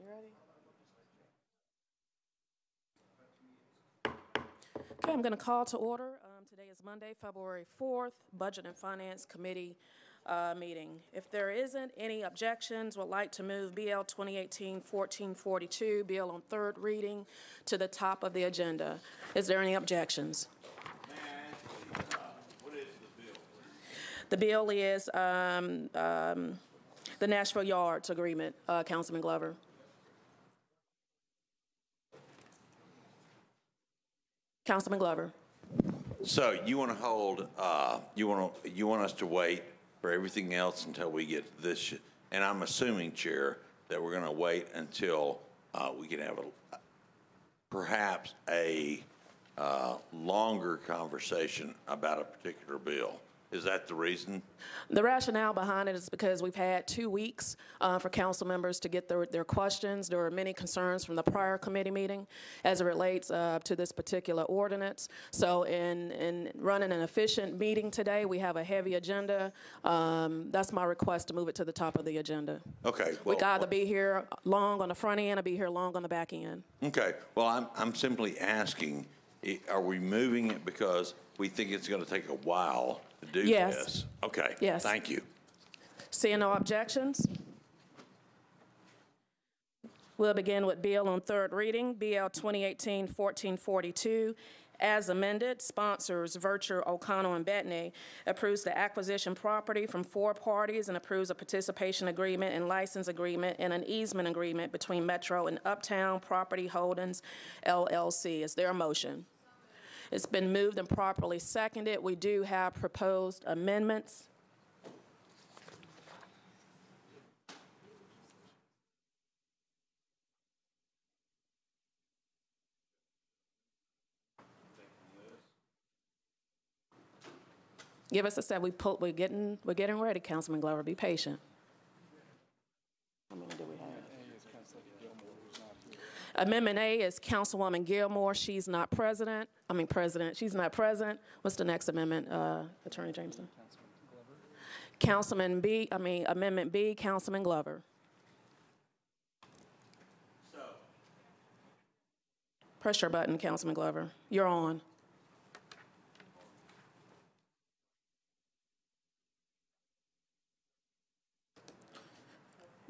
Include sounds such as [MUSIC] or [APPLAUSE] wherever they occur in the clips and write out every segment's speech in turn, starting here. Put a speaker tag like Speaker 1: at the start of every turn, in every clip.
Speaker 1: You ready? Okay, I'm going to call to order. Um, Today is Monday, February 4th, Budget and Finance Committee uh, meeting. If there isn't any objections, would like to move BL 2018-1442, bill on third reading, to the top of the agenda. Is there any objections? The bill is um, um, the Nashville Yards Agreement, uh, Councilman Glover. Councilman Glover.
Speaker 2: So you want to hold, uh, you want to, you want us to wait for everything else until we get this, and I'm assuming, Chair, that we're going to wait until uh, we can have a, perhaps a uh, longer conversation about a particular bill. Is that the reason?
Speaker 1: The rationale behind it is because we've had two weeks uh, for council members to get their, their questions. There were many concerns from the prior committee meeting as it relates uh, to this particular ordinance. So in, in running an efficient meeting today, we have a heavy agenda. Um, That's my request to move it to the top of the agenda.
Speaker 2: Okay.
Speaker 1: We
Speaker 2: well,
Speaker 1: can either be here long on the front end or be here long on the back end.
Speaker 2: Okay, well, I'm, I'm simply asking, are we moving it because we think it's going to take a while to do
Speaker 1: Yes.
Speaker 2: this? Okay.
Speaker 1: Yes.
Speaker 2: Thank you.
Speaker 1: Seeing no objections, we'll begin with bill on third reading, BL 2018-1442. As amended, sponsors Vercher, O'Connell, and Bettany approves the acquisition property from four parties and approves a participation agreement and license agreement and an easement agreement between Metro and Uptown Property Holdings LLC. Is there a motion? It's been moved and properly seconded. We do have proposed amendments. Give us a sec. We pull, we're getting, we're getting ready, Councilman Glover. Be patient. How many do we have? Amendment A is Councilwoman Gilmore. She's not president. I mean, president. She's not present. What's the next amendment, uh, Attorney Jameson? Councilman B, I mean, Amendment B, Councilman Glover. Press your button, Councilman Glover. You're on.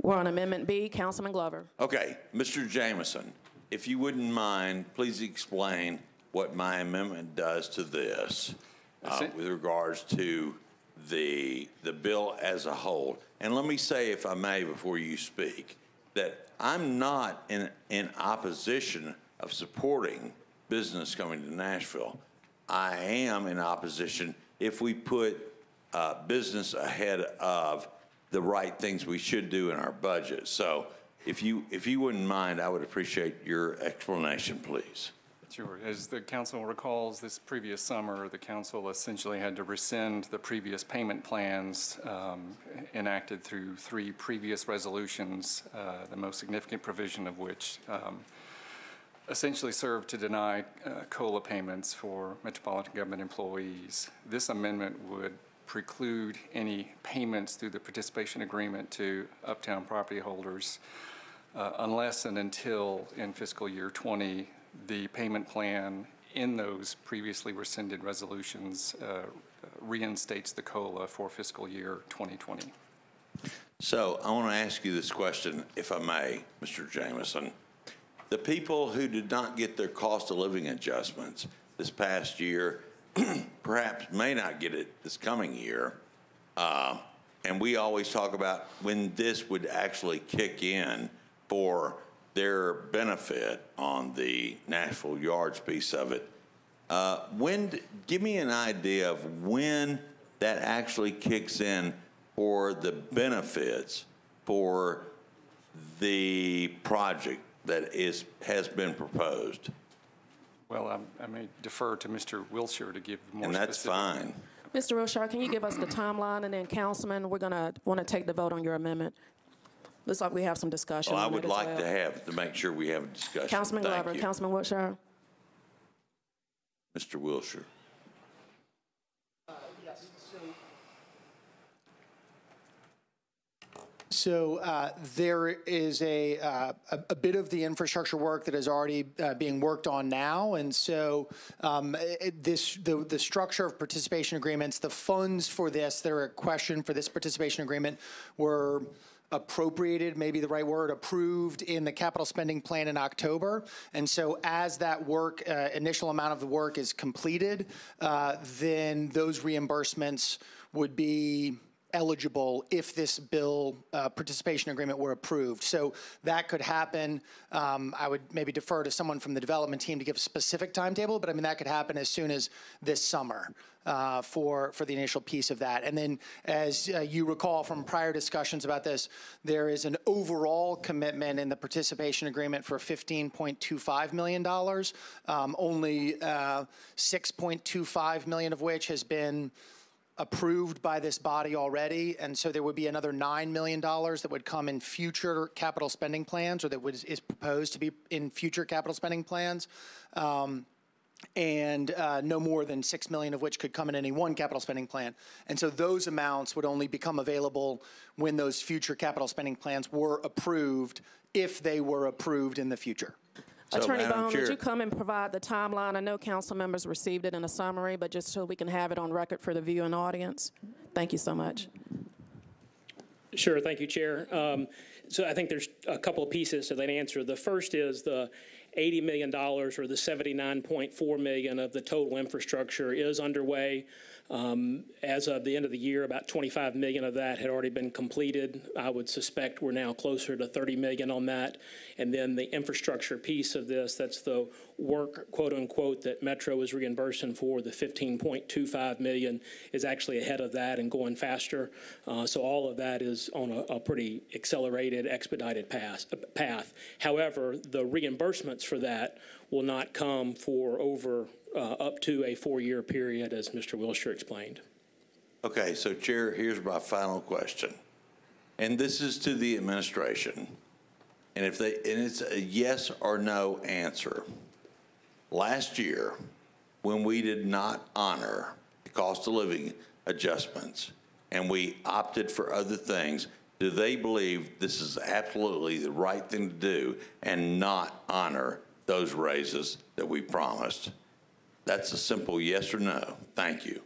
Speaker 1: We're on Amendment B, Councilman Glover.
Speaker 2: Okay, Mr. Jameson, if you wouldn't mind, please explain what my amendment does to this uh, with regards to the, the bill as a whole. And let me say, if I may, before you speak, that I'm not in, in opposition of supporting business coming to Nashville. I am in opposition if we put uh, business ahead of the right things we should do in our budget. So if you, if you wouldn't mind, I would appreciate your explanation, please.
Speaker 3: Sure. As the council recalls, this previous summer, the council essentially had to rescind the previous payment plans um, enacted through three previous resolutions, uh, the most significant provision of which um, essentially served to deny uh, COLA payments for metropolitan government employees. This amendment would preclude any payments through the participation agreement to uptown property holders uh, unless and until in fiscal year 20, the payment plan in those previously rescinded resolutions uh, reinstates the COLA for fiscal year 2020.
Speaker 2: So I want to ask you this question, if I may, Mr. Jameson. The people who did not get their cost of living adjustments this past year [CLEARS THROAT] perhaps may not get it this coming year. Uh, and we always talk about when this would actually kick in for their benefit on the Nashville Yards piece of it. Uh, when, give me an idea of when that actually kicks in for the benefits for the project that is, has been proposed.
Speaker 3: Well, I'm- I may defer to Mr. Wiltshire to give more
Speaker 2: And that's
Speaker 3: specific-
Speaker 2: fine.
Speaker 1: Mr. Wiltshire, can you give us the timeline, and then Councilman, we're gonna want to take the vote on your amendment. Looks like we have some discussion
Speaker 2: Well, I
Speaker 1: on it
Speaker 2: would
Speaker 1: as
Speaker 2: like
Speaker 1: well.
Speaker 2: to have, to make sure we have a discussion.
Speaker 1: Councilman
Speaker 2: Thank
Speaker 1: Glover,
Speaker 2: you.
Speaker 1: Councilman Wiltshire.
Speaker 2: Mr. Wiltshire.
Speaker 4: So uh, there is a, uh, a a bit of the infrastructure work that is already uh, being worked on now, and so um, it- this the the structure of participation agreements, the funds for this that are a question for this participation agreement were appropriated, maybe the right word, approved in the capital spending plan in October. And so as that work, uh, initial amount of the work is completed, uh, then those reimbursements would be eligible if this bill uh, participation agreement were approved. So that could happen. Um, I would maybe defer to someone from the development team to give a specific timetable, but I mean, that could happen as soon as this summer uh, for, for the initial piece of that. And then, as uh, you recall from prior discussions about this, there is an overall commitment in the participation agreement for $15.25 million, um, only uh, 6.25 million of which has been approved by this body already, and so there would be another $9 million that would come in future capital spending plans, or that is proposed to be in future capital spending plans, um, and uh, no more than 6 million of which could come in any one capital spending plan. And so those amounts would only become available when those future capital spending plans were approved, if they were approved in the future.
Speaker 2: So,
Speaker 1: Attorney
Speaker 2: Madam
Speaker 1: Bone, would you come and provide the timeline? I know council members received it in a summary, but just so we can have it on record for the viewing audience. Thank you so much.
Speaker 5: Sure, thank you, Chair. Um, So I think there's a couple of pieces to that answer. The first is the $80 million or the 79.4 million of the total infrastructure is underway. Um, As of the end of the year, about 25 million of that had already been completed. I would suspect we're now closer to 30 million on that. And then the infrastructure piece of this, that's the work, quote unquote, that Metro is reimbursing for, the 15.25 million is actually ahead of that and going faster. Uh, So all of that is on a, a pretty accelerated, expedited path, path. However, the reimbursements for that will not come for over, uh, up to a four-year period, as Mr. Wiltshire explained.
Speaker 2: Okay, so Chair, here's my final question. And this is to the administration. And if they, and it's a yes or no answer. Last year, when we did not honor the cost of living adjustments and we opted for other things, do they believe this is absolutely the right thing to do and not honor those raises that we promised? That's a simple yes or no. Thank you.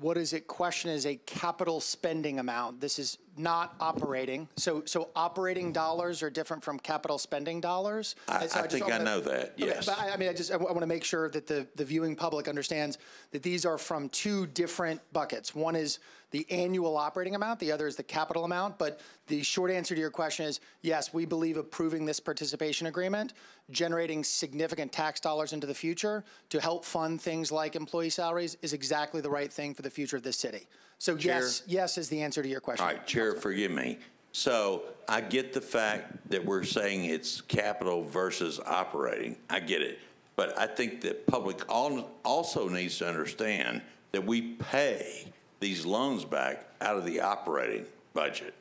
Speaker 4: What is it question is a capital spending amount. This is not operating. So, so operating dollars are different from capital spending dollars.
Speaker 2: I-
Speaker 4: so
Speaker 2: I
Speaker 4: just
Speaker 2: think I know that,
Speaker 4: Okay,
Speaker 2: yes.
Speaker 4: But I, I mean, I just, I want to make sure that the, the viewing public understands that these are from two different buckets. One is the annual operating amount, the other is the capital amount. But the short answer to your question is, yes, we believe approving this participation agreement, generating significant tax dollars into the future to help fund things like employee salaries is exactly the right thing for the future of this city. So yes, yes is the answer to your question.
Speaker 2: All right, Chair, forgive me. So I get the fact that we're saying it's capital versus operating. I get it. But I think that public also needs to understand that we pay these loans back out of the operating budget.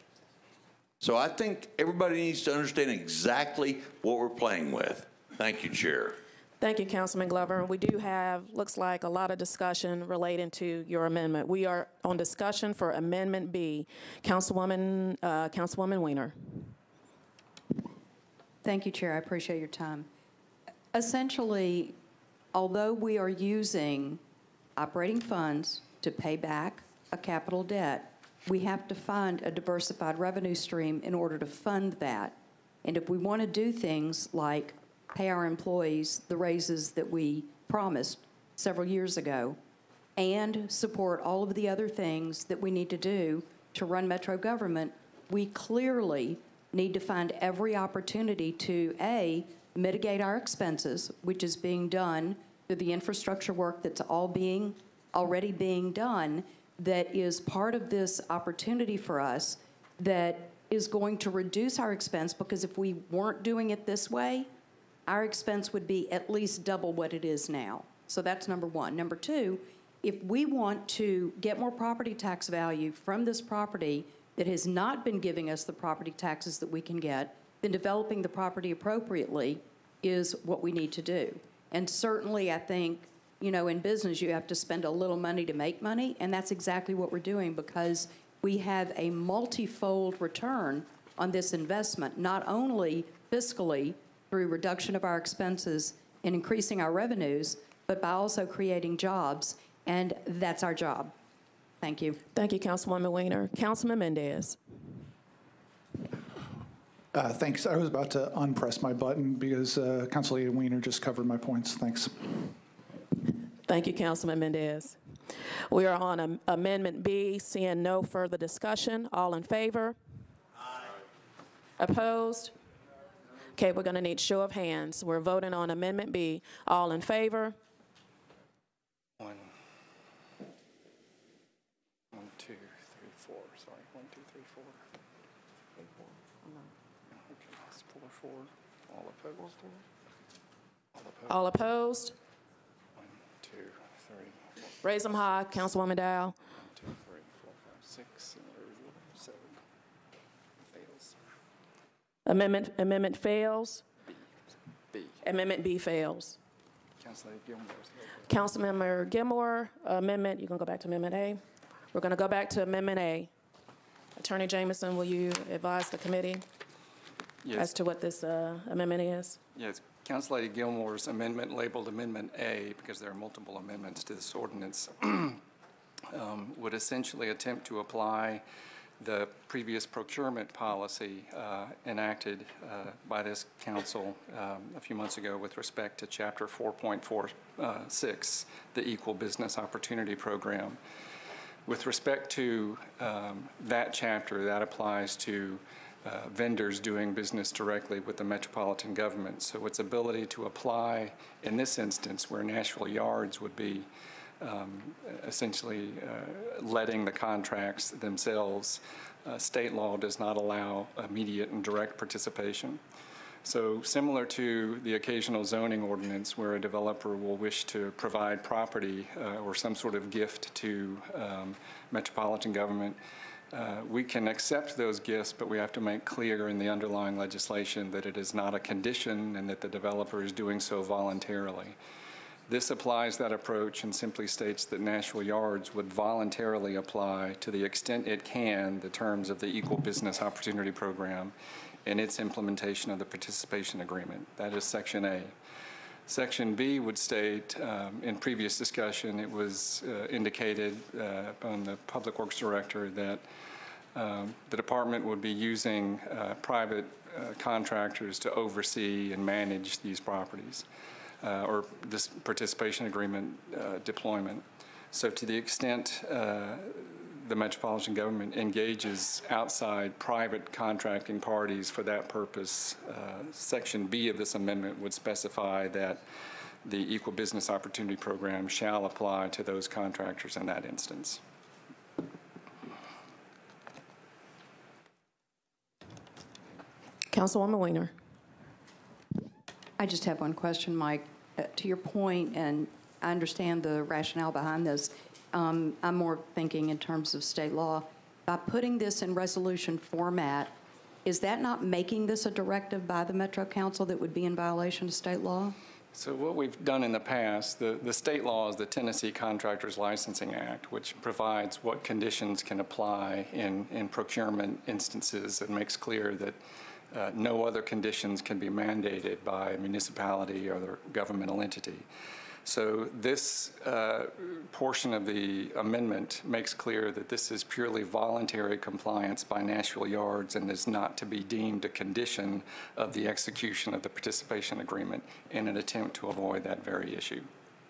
Speaker 2: So I think everybody needs to understand exactly what we're playing with. Thank you, Chair.
Speaker 1: Thank you, Councilman Glover. We do have, looks like, a lot of discussion relating to your amendment. We are on discussion for Amendment B. Councilwoman, uh, Councilwoman Weiner.
Speaker 6: Thank you, Chair. I appreciate your time. Essentially, although we are using operating funds to pay back a capital debt, we have to find a diversified revenue stream in order to fund that. And if we want to do things like pay our employees the raises that we promised several years ago, and support all of the other things that we need to do to run Metro government, we clearly need to find every opportunity to, A, mitigate our expenses, which is being done through the infrastructure work that's all being, already being done, that is part of this opportunity for us that is going to reduce our expense, because if we weren't doing it this way, our expense would be at least double what it is now. So that's number one. Number two, if we want to get more property tax value from this property that has not been giving us the property taxes that we can get, then developing the property appropriately is what we need to do. And certainly, I think you know, in business, you have to spend a little money to make money, and that's exactly what we're doing because we have a multifold return on this investment, not only fiscally through reduction of our expenses and increasing our revenues, but by also creating jobs, and that's our job. Thank you.
Speaker 1: Thank you, Councilwoman Weiner. Councilman Mendes.
Speaker 7: Uh, Thanks. I was about to unpress my button because uh, Council Leader Weiner just covered my points. Thanks.
Speaker 1: Thank you, Councilman Mendes. We are on am- Amendment B, seeing no further discussion. All in favor? Aye. Opposed? Okay, we're going to need show of hands. We're voting on Amendment B. All in favor?
Speaker 3: One, one, two, three, four, sorry, one, two, three, four. Okay, it's four, four, all opposed? All opposed,
Speaker 1: All opposed?
Speaker 3: one, two, three, four,
Speaker 1: Raise them high, Councilwoman Dow.
Speaker 3: one, two, three, four, five, six, seven, fails.
Speaker 1: Amendment, amendment fails.
Speaker 3: B,
Speaker 1: Amendment B fails.
Speaker 3: Councilor Gilmore's.
Speaker 1: Councilmember Gilmore, amendment, you can go back to Amendment A. We're going to go back to Amendment A. Attorney Jameson, will you advise the committee as
Speaker 3: Yes,
Speaker 1: to what this uh, amendment is?
Speaker 3: yes, Council Lady Gilmore's amendment labeled Amendment A, because there are multiple amendments to this ordinance, [CLEARS THROAT] um, would essentially attempt to apply the previous procurement policy uh, enacted uh, by this council um, a few months ago with respect to Chapter 4.46, the Equal Business Opportunity Program. With respect to um, that chapter, that applies to uh, vendors doing business directly with the metropolitan government. So its ability to apply in this instance, where Nashville Yards would be um, essentially uh, letting the contracts themselves, uh, state law does not allow immediate and direct participation. So similar to the occasional zoning ordinance where a developer will wish to provide property uh, or some sort of gift to um, metropolitan government, uh, we can accept those gifts, but we have to make clear in the underlying legislation that it is not a condition and that the developer is doing so voluntarily. This applies that approach and simply states that Nashville Yards would voluntarily apply to the extent it can the terms of the Equal Business Opportunity Program in its implementation of the participation agreement. That is Section A. Section B would state, um, in previous discussion, it was uh, indicated uh, upon the Public Works Director that um, the department would be using uh, private uh, contractors to oversee and manage these properties, uh, or this participation agreement uh, deployment. So to the extent uh, the metropolitan government engages outside private contracting parties for that purpose, uh, Section B of this amendment would specify that the Equal Business Opportunity Program shall apply to those contractors in that instance.
Speaker 1: Councilwoman Weiner.
Speaker 6: I just have one question, Mike. Uh, To your point, and I understand the rationale behind this, um, I'm more thinking in terms of state law. By putting this in resolution format, is that not making this a directive by the Metro Council that would be in violation of state law?
Speaker 3: So what we've done in the past, the, the state law is the Tennessee Contractors Licensing Act, which provides what conditions can apply in, in procurement instances. and makes clear that uh, no other conditions can be mandated by a municipality or the governmental entity. So this uh, portion of the amendment makes clear that this is purely voluntary compliance by Nashville Yards and is not to be deemed a condition of the execution of the participation agreement in an attempt to avoid that very issue.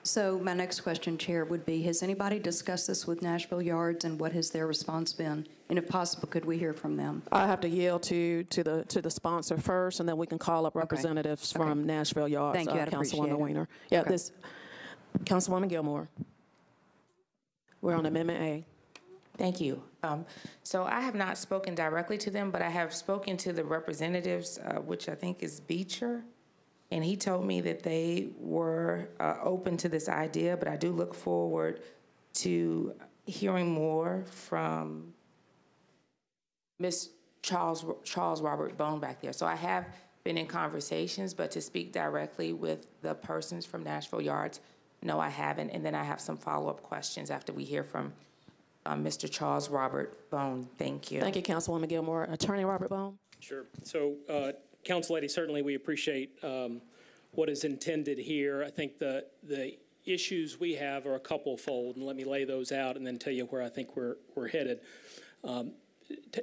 Speaker 6: So my next question, Chair, would be, has anybody discussed this with Nashville Yards, and what has their response been? And if possible, could we hear from them?
Speaker 1: I have to yield to, to the, to the sponsor first, and then we can call up representatives
Speaker 6: Okay.
Speaker 1: from Nashville Yards.
Speaker 6: Thank you.
Speaker 1: uh, Councilwoman. Weiner. Yeah,
Speaker 6: Okay.
Speaker 1: this, Councilwoman Gilmore. We're on Amendment A.
Speaker 8: Thank you. Um, So I have not spoken directly to them, but I have spoken to the representatives, uh, which I think is Beecher, and he told me that they were uh, open to this idea, but I do look forward to hearing more from Ms. Charles, Charles Robert Bone back there. So I have been in conversations, but to speak directly with the persons from Nashville Yards, no, I haven't. And then I have some follow-up questions after we hear from uh, Mr. Charles Robert Bone. Thank you.
Speaker 1: Thank you, Councilwoman Gilmore. Attorney Robert Bone?
Speaker 5: Sure. So, uh, Council Lady, certainly we appreciate um, what is intended here. I think the, the issues we have are a couple-fold, and let me lay those out and then tell you where I think we're, we're headed. Um,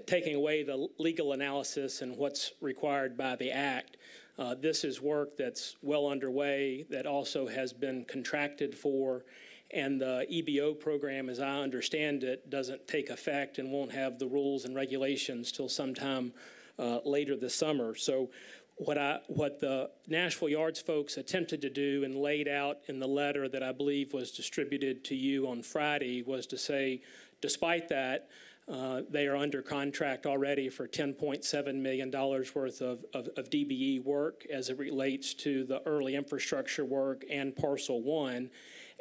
Speaker 5: Taking away the legal analysis and what's required by the act, uh, this is work that's well underway, that also has been contracted for, and the EBO program, as I understand it, doesn't take effect and won't have the rules and regulations till sometime uh, later this summer. So what I, what the Nashville Yards folks attempted to do and laid out in the letter that I believe was distributed to you on Friday was to say, despite that, uh, they are under contract already for $10.7 million worth of, of, of DBE work as it relates to the early infrastructure work and parcel one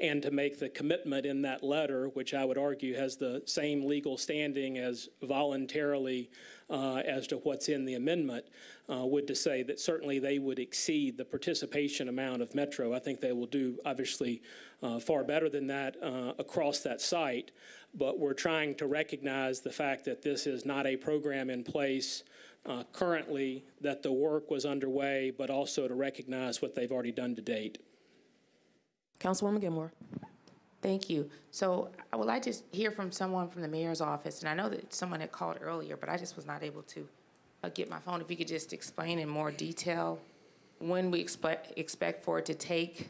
Speaker 5: and to make the commitment in that letter, which I would argue has the same legal standing as voluntarily uh, as to what's in the amendment, uh, would to say that certainly they would exceed the participation amount of Metro. I think they will do, obviously, uh, far better than that uh, across that site. But we're trying to recognize the fact that this is not a program in place uh, currently, that the work was underway, but also to recognize what they've already done to date.
Speaker 1: Councilwoman Gilmore?
Speaker 8: Thank you. So I would like to hear from someone from the mayor's office, and I know that someone had called earlier, but I just was not able to uh, get my phone. If you could just explain in more detail when we expect, expect for it to take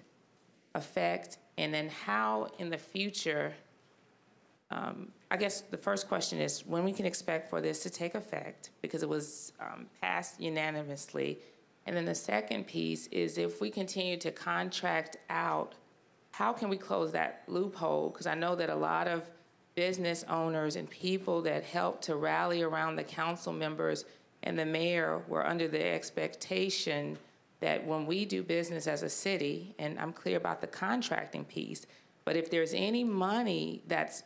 Speaker 8: effect, and then how in the future, um, I guess the first question is when we can expect for this to take effect, because it was um, passed unanimously. And then the second piece is if we continue to contract out how can we close that loophole? Because I know that a lot of business owners and people that helped to rally around the council members and the mayor were under the expectation that when we do business as a city, and I'm clear about the contracting piece, but if there's any money that's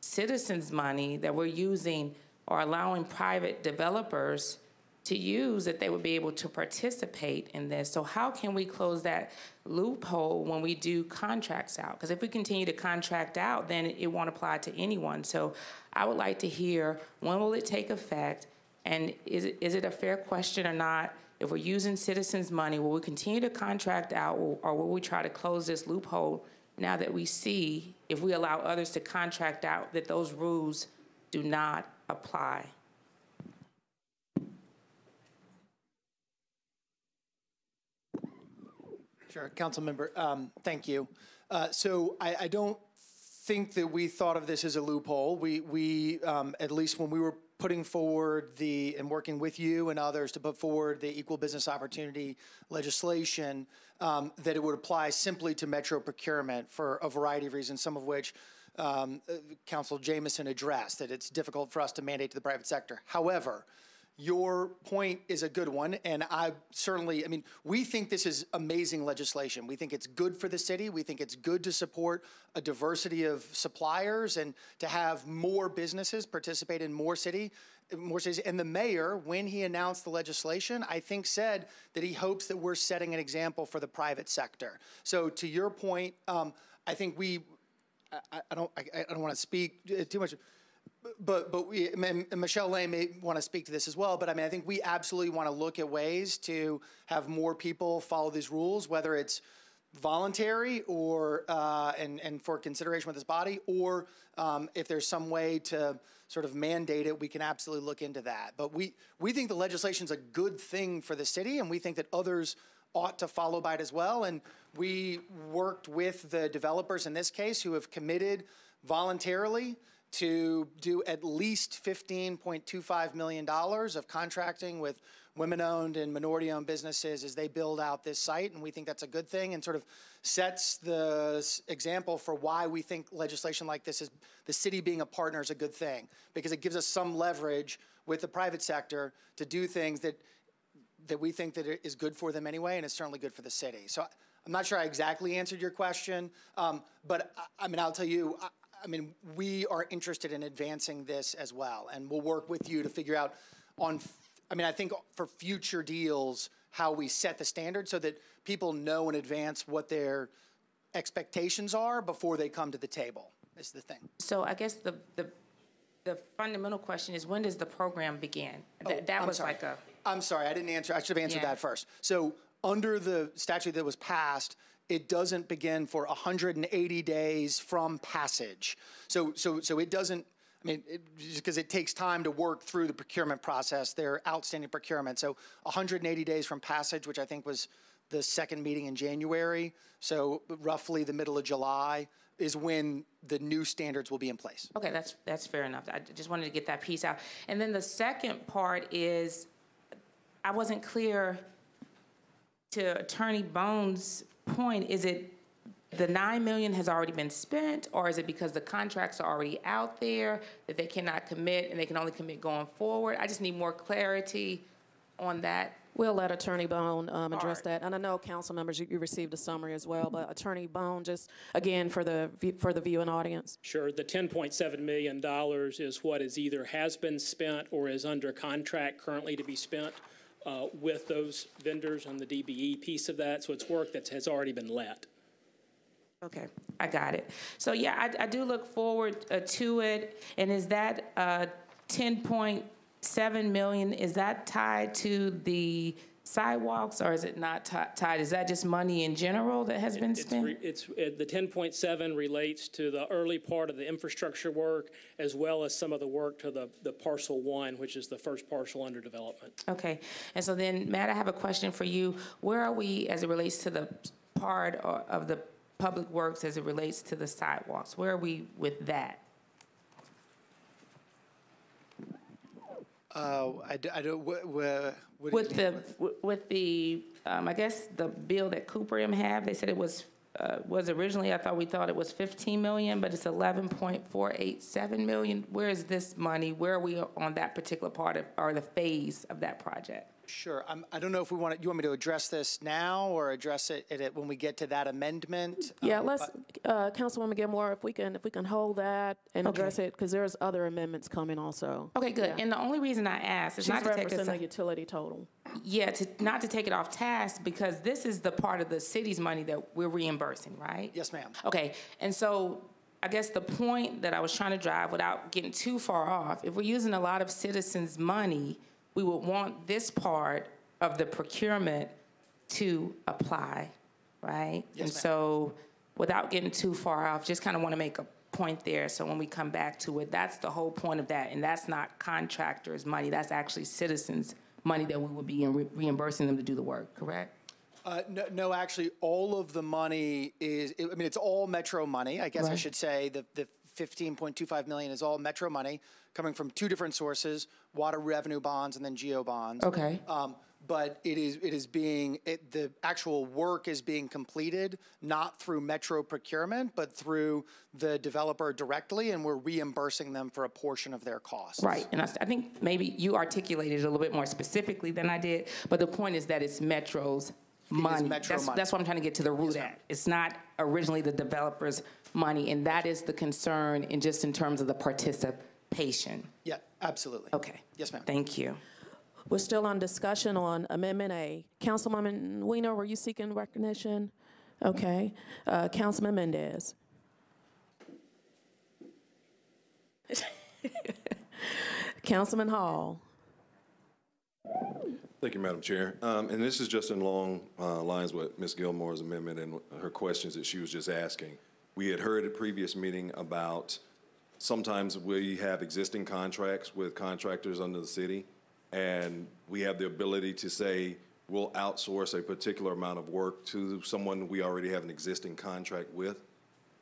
Speaker 8: citizens' money that we're using or allowing private developers to use, that they would be able to participate in this. So how can we close that loophole when we do contracts out? Because if we continue to contract out, then it won't apply to anyone. So I would like to hear, when will it take effect? And is it, is it a fair question or not? If we're using citizens' money, will we continue to contract out or will we try to close this loophole now that we see, if we allow others to contract out, that those rules do not apply?
Speaker 4: Sure, Councilmember, um, thank you. Uh, so I, I don't think that we thought of this as a loophole. We, we um, at least when we were putting forward the, and working with you and others to put forward the equal business opportunity legislation, um, that it would apply simply to metro procurement for a variety of reasons, some of which um, uh, Council Jameson addressed, that it's difficult for us to mandate to the private sector. However, your point is a good one, and I certainly, I mean, we think this is amazing legislation. We think it's good for the city. We think it's good to support a diversity of suppliers and to have more businesses participate in more city, more cities. And the mayor, when he announced the legislation, I think said that he hopes that we're setting an example for the private sector. So to your point, um, I think we, I, I don't, I, I don't want to speak too much but but we Michelle Lane may want to speak to this as well. But I mean, I think we absolutely want to look at ways to have more people follow these rules, whether it's voluntary or uh, and and for consideration with this body, or um, if there's some way to sort of mandate it, we can absolutely look into that. But we we think the legislation is a good thing for the city, and we think that others ought to follow by it as well. And we worked with the developers in this case who have committed voluntarily to do at least $15.25 million of contracting with women-owned and minority-owned businesses as they build out this site, and we think that's a good thing and sort of sets the example for why we think legislation like this is the city being a partner is a good thing because it gives us some leverage with the private sector to do things that that we think that is good for them anyway, and it's certainly good for the city. So I'm not sure I exactly answered your question, um, but I, I mean I'll tell you. I mean, we are interested in advancing this as well, and we'll work with you to figure out on, I mean, I think for future deals, how we set the standard so that people know in advance what they're expectations are before they come to the table, is the thing.
Speaker 8: So I guess the, the, the fundamental question is, when does the program begin? Oh, that, that
Speaker 4: Oh, I'm
Speaker 8: was
Speaker 4: sorry.
Speaker 8: like a,
Speaker 4: I'm sorry, I didn't answer, I should have answered
Speaker 8: Yeah.
Speaker 4: that first. So under the statute that was passed, it doesn't begin for 180 days from passage. So, so, so it doesn't, I mean, because it takes time to work through the procurement process, their outstanding procurement. So 180 days from passage, which I think was the second meeting in January, so roughly the middle of July, is when the new standards will be in place.
Speaker 8: okay, that's, that's fair enough. I just wanted to get that piece out. And then the second part is, I wasn't clear to Attorney Bones' point, is it the nine million has already been spent, or is it because the contracts are already out there that they cannot commit and they can only commit going forward? I just need more clarity on that.
Speaker 1: We'll let Attorney Bone um, address
Speaker 8: Alright.
Speaker 1: that. And I know, council members, you you received a summary as well, but Attorney Bone, just again, for the, view- for the viewing audience.
Speaker 5: Sure, the $10.7 million is what is either has been spent or is under contract currently to be spent uh, with those vendors on the DBE piece of that, so it's work that has already been let.
Speaker 8: Okay, I got it. So, yeah, I, I do look forward uh, to it. And is that uh, 10.7 million, is that tied to the sidewalks or is it not ti- tied? Is that just money in general that has been
Speaker 5: It's
Speaker 8: spent?
Speaker 5: re- It's, it- the 10.7 relates to the early part of the infrastructure work, as well as some of the work to the, the parcel one, which is the first parcel under development.
Speaker 8: Okay, and so then, Matt, I have a question for you. Where are we as it relates to the part of the public works as it relates to the sidewalks? Where are we with that?
Speaker 4: Uh, I, d- I don't, wh- wh- what do you
Speaker 8: With the, with the, um, I guess, the bill that Cooper have, they said it was, uh, was originally, I thought we thought it was 15 million, but it's 11.487 million. Where is this money? Where are we on that particular part of, or the phase of that project?
Speaker 4: Sure. I'm, I don't know if we want to, you want me to address this now or address it at, it when we get to that amendment?
Speaker 1: Yeah,
Speaker 4: Um,
Speaker 1: let's, uh, Councilwoman Gilmore, if we can, if we can hold that and
Speaker 8: Okay.
Speaker 1: address it, because there's other amendments coming also.
Speaker 8: Okay, good.
Speaker 1: Yeah.
Speaker 8: And the only reason I asked is
Speaker 1: She's
Speaker 8: not to take us.
Speaker 1: referencing the utility total.
Speaker 8: Yeah, to, not to take it off task, because this is the part of the city's money that we're reimbursing, right?
Speaker 4: Yes, ma'am.
Speaker 8: Okay, and so I guess the point that I was trying to drive without getting too far off, if we're using a lot of citizens' money, we would want this part of the procurement to apply, right?
Speaker 4: Yes,
Speaker 8: And so, without getting too far off, just kind of want to make a point there, so when we come back to it, that's the whole point of that, and that's not contractors' money, that's actually citizens' money that we would be in- reimbursing them to do the work, correct?
Speaker 4: Uh, no, no, actually, all of the money is, I mean, it's all Metro money, I guess I should say. The, the 15.25 million is all Metro money coming from two different sources, water revenue bonds and then GO bonds.
Speaker 8: Okay.
Speaker 4: Um, but it is, it is being, it, the actual work is being completed, not through Metro procurement, but through the developer directly, and we're reimbursing them for a portion of their costs.
Speaker 8: Right, and I think maybe you articulated it a little bit more specifically than I did, but the point is that it's Metro's money.
Speaker 4: Metro
Speaker 8: That's-
Speaker 4: money.
Speaker 8: That's what I'm trying to get to the root at. It's not originally the developer's money, and that is the concern in just in terms of the participation.
Speaker 4: Yeah, absolutely.
Speaker 8: Okay.
Speaker 4: Yes, ma'am.
Speaker 8: Thank you.
Speaker 1: We're still on discussion on Amendment A. Councilwoman Weiner, were you seeking recognition? Okay. Uh, Councilman Mendes. [LAUGHS] Councilman Hall.
Speaker 9: Thank you, Madam Chair. Um, And this is just in long uh, lines with Ms. Gilmore's amendment and her questions that she was just asking. We had heard at previous meeting about sometimes we have existing contracts with contractors under the city, and we have the ability to say, we'll outsource a particular amount of work to someone we already have an existing contract with.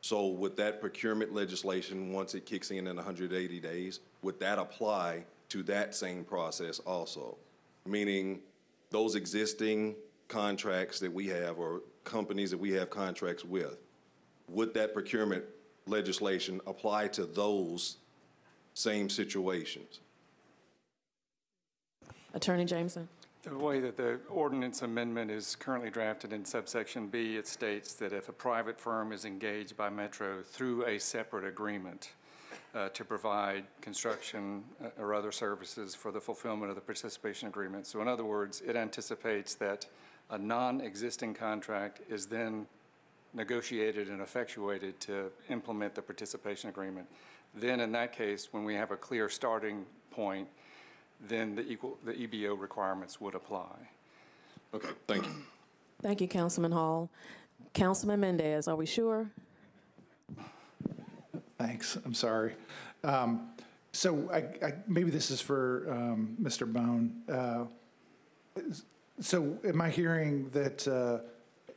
Speaker 9: So with that procurement legislation, once it kicks in in 180 days, would that apply to that same process also? Meaning those existing contracts that we have or companies that we have contracts with, would that procurement legislation apply to those same situations?
Speaker 1: Attorney Jameson.
Speaker 3: The way that the ordinance amendment is currently drafted in subsection B, it states that if a private firm is engaged by Metro through a separate agreement uh, to provide construction uh, or other services for the fulfillment of the participation agreement. So in other words, it anticipates that a non-existing contract is then negotiated and effectuated to implement the participation agreement. Then in that case, when we have a clear starting point, then the equal, the EBO requirements would apply.
Speaker 9: Okay, thank you.
Speaker 1: Thank you, Councilman Hall. Councilman Mendes, are we sure?
Speaker 7: Thanks, I'm sorry. Um, So I, I, maybe this is for um, Mr. Bone. Uh, So am I hearing that uh,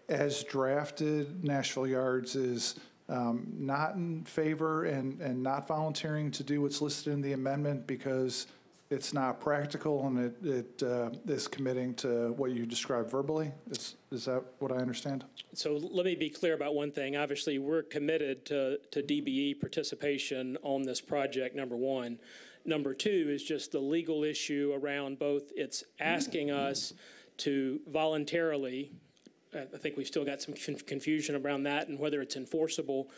Speaker 7: as drafted, Nashville Yards is um, not in favor and, and not volunteering to do what's listed in the amendment because it's not practical and it, it uh, is committing to what you described verbally? Is, is that what I understand?
Speaker 5: So let me be clear about one thing. Obviously, we're committed to, to DBE participation on this project, number one. Number two is just the legal issue around both, it's asking us to voluntarily, I think we've still got some confusion around that and whether it's enforceable,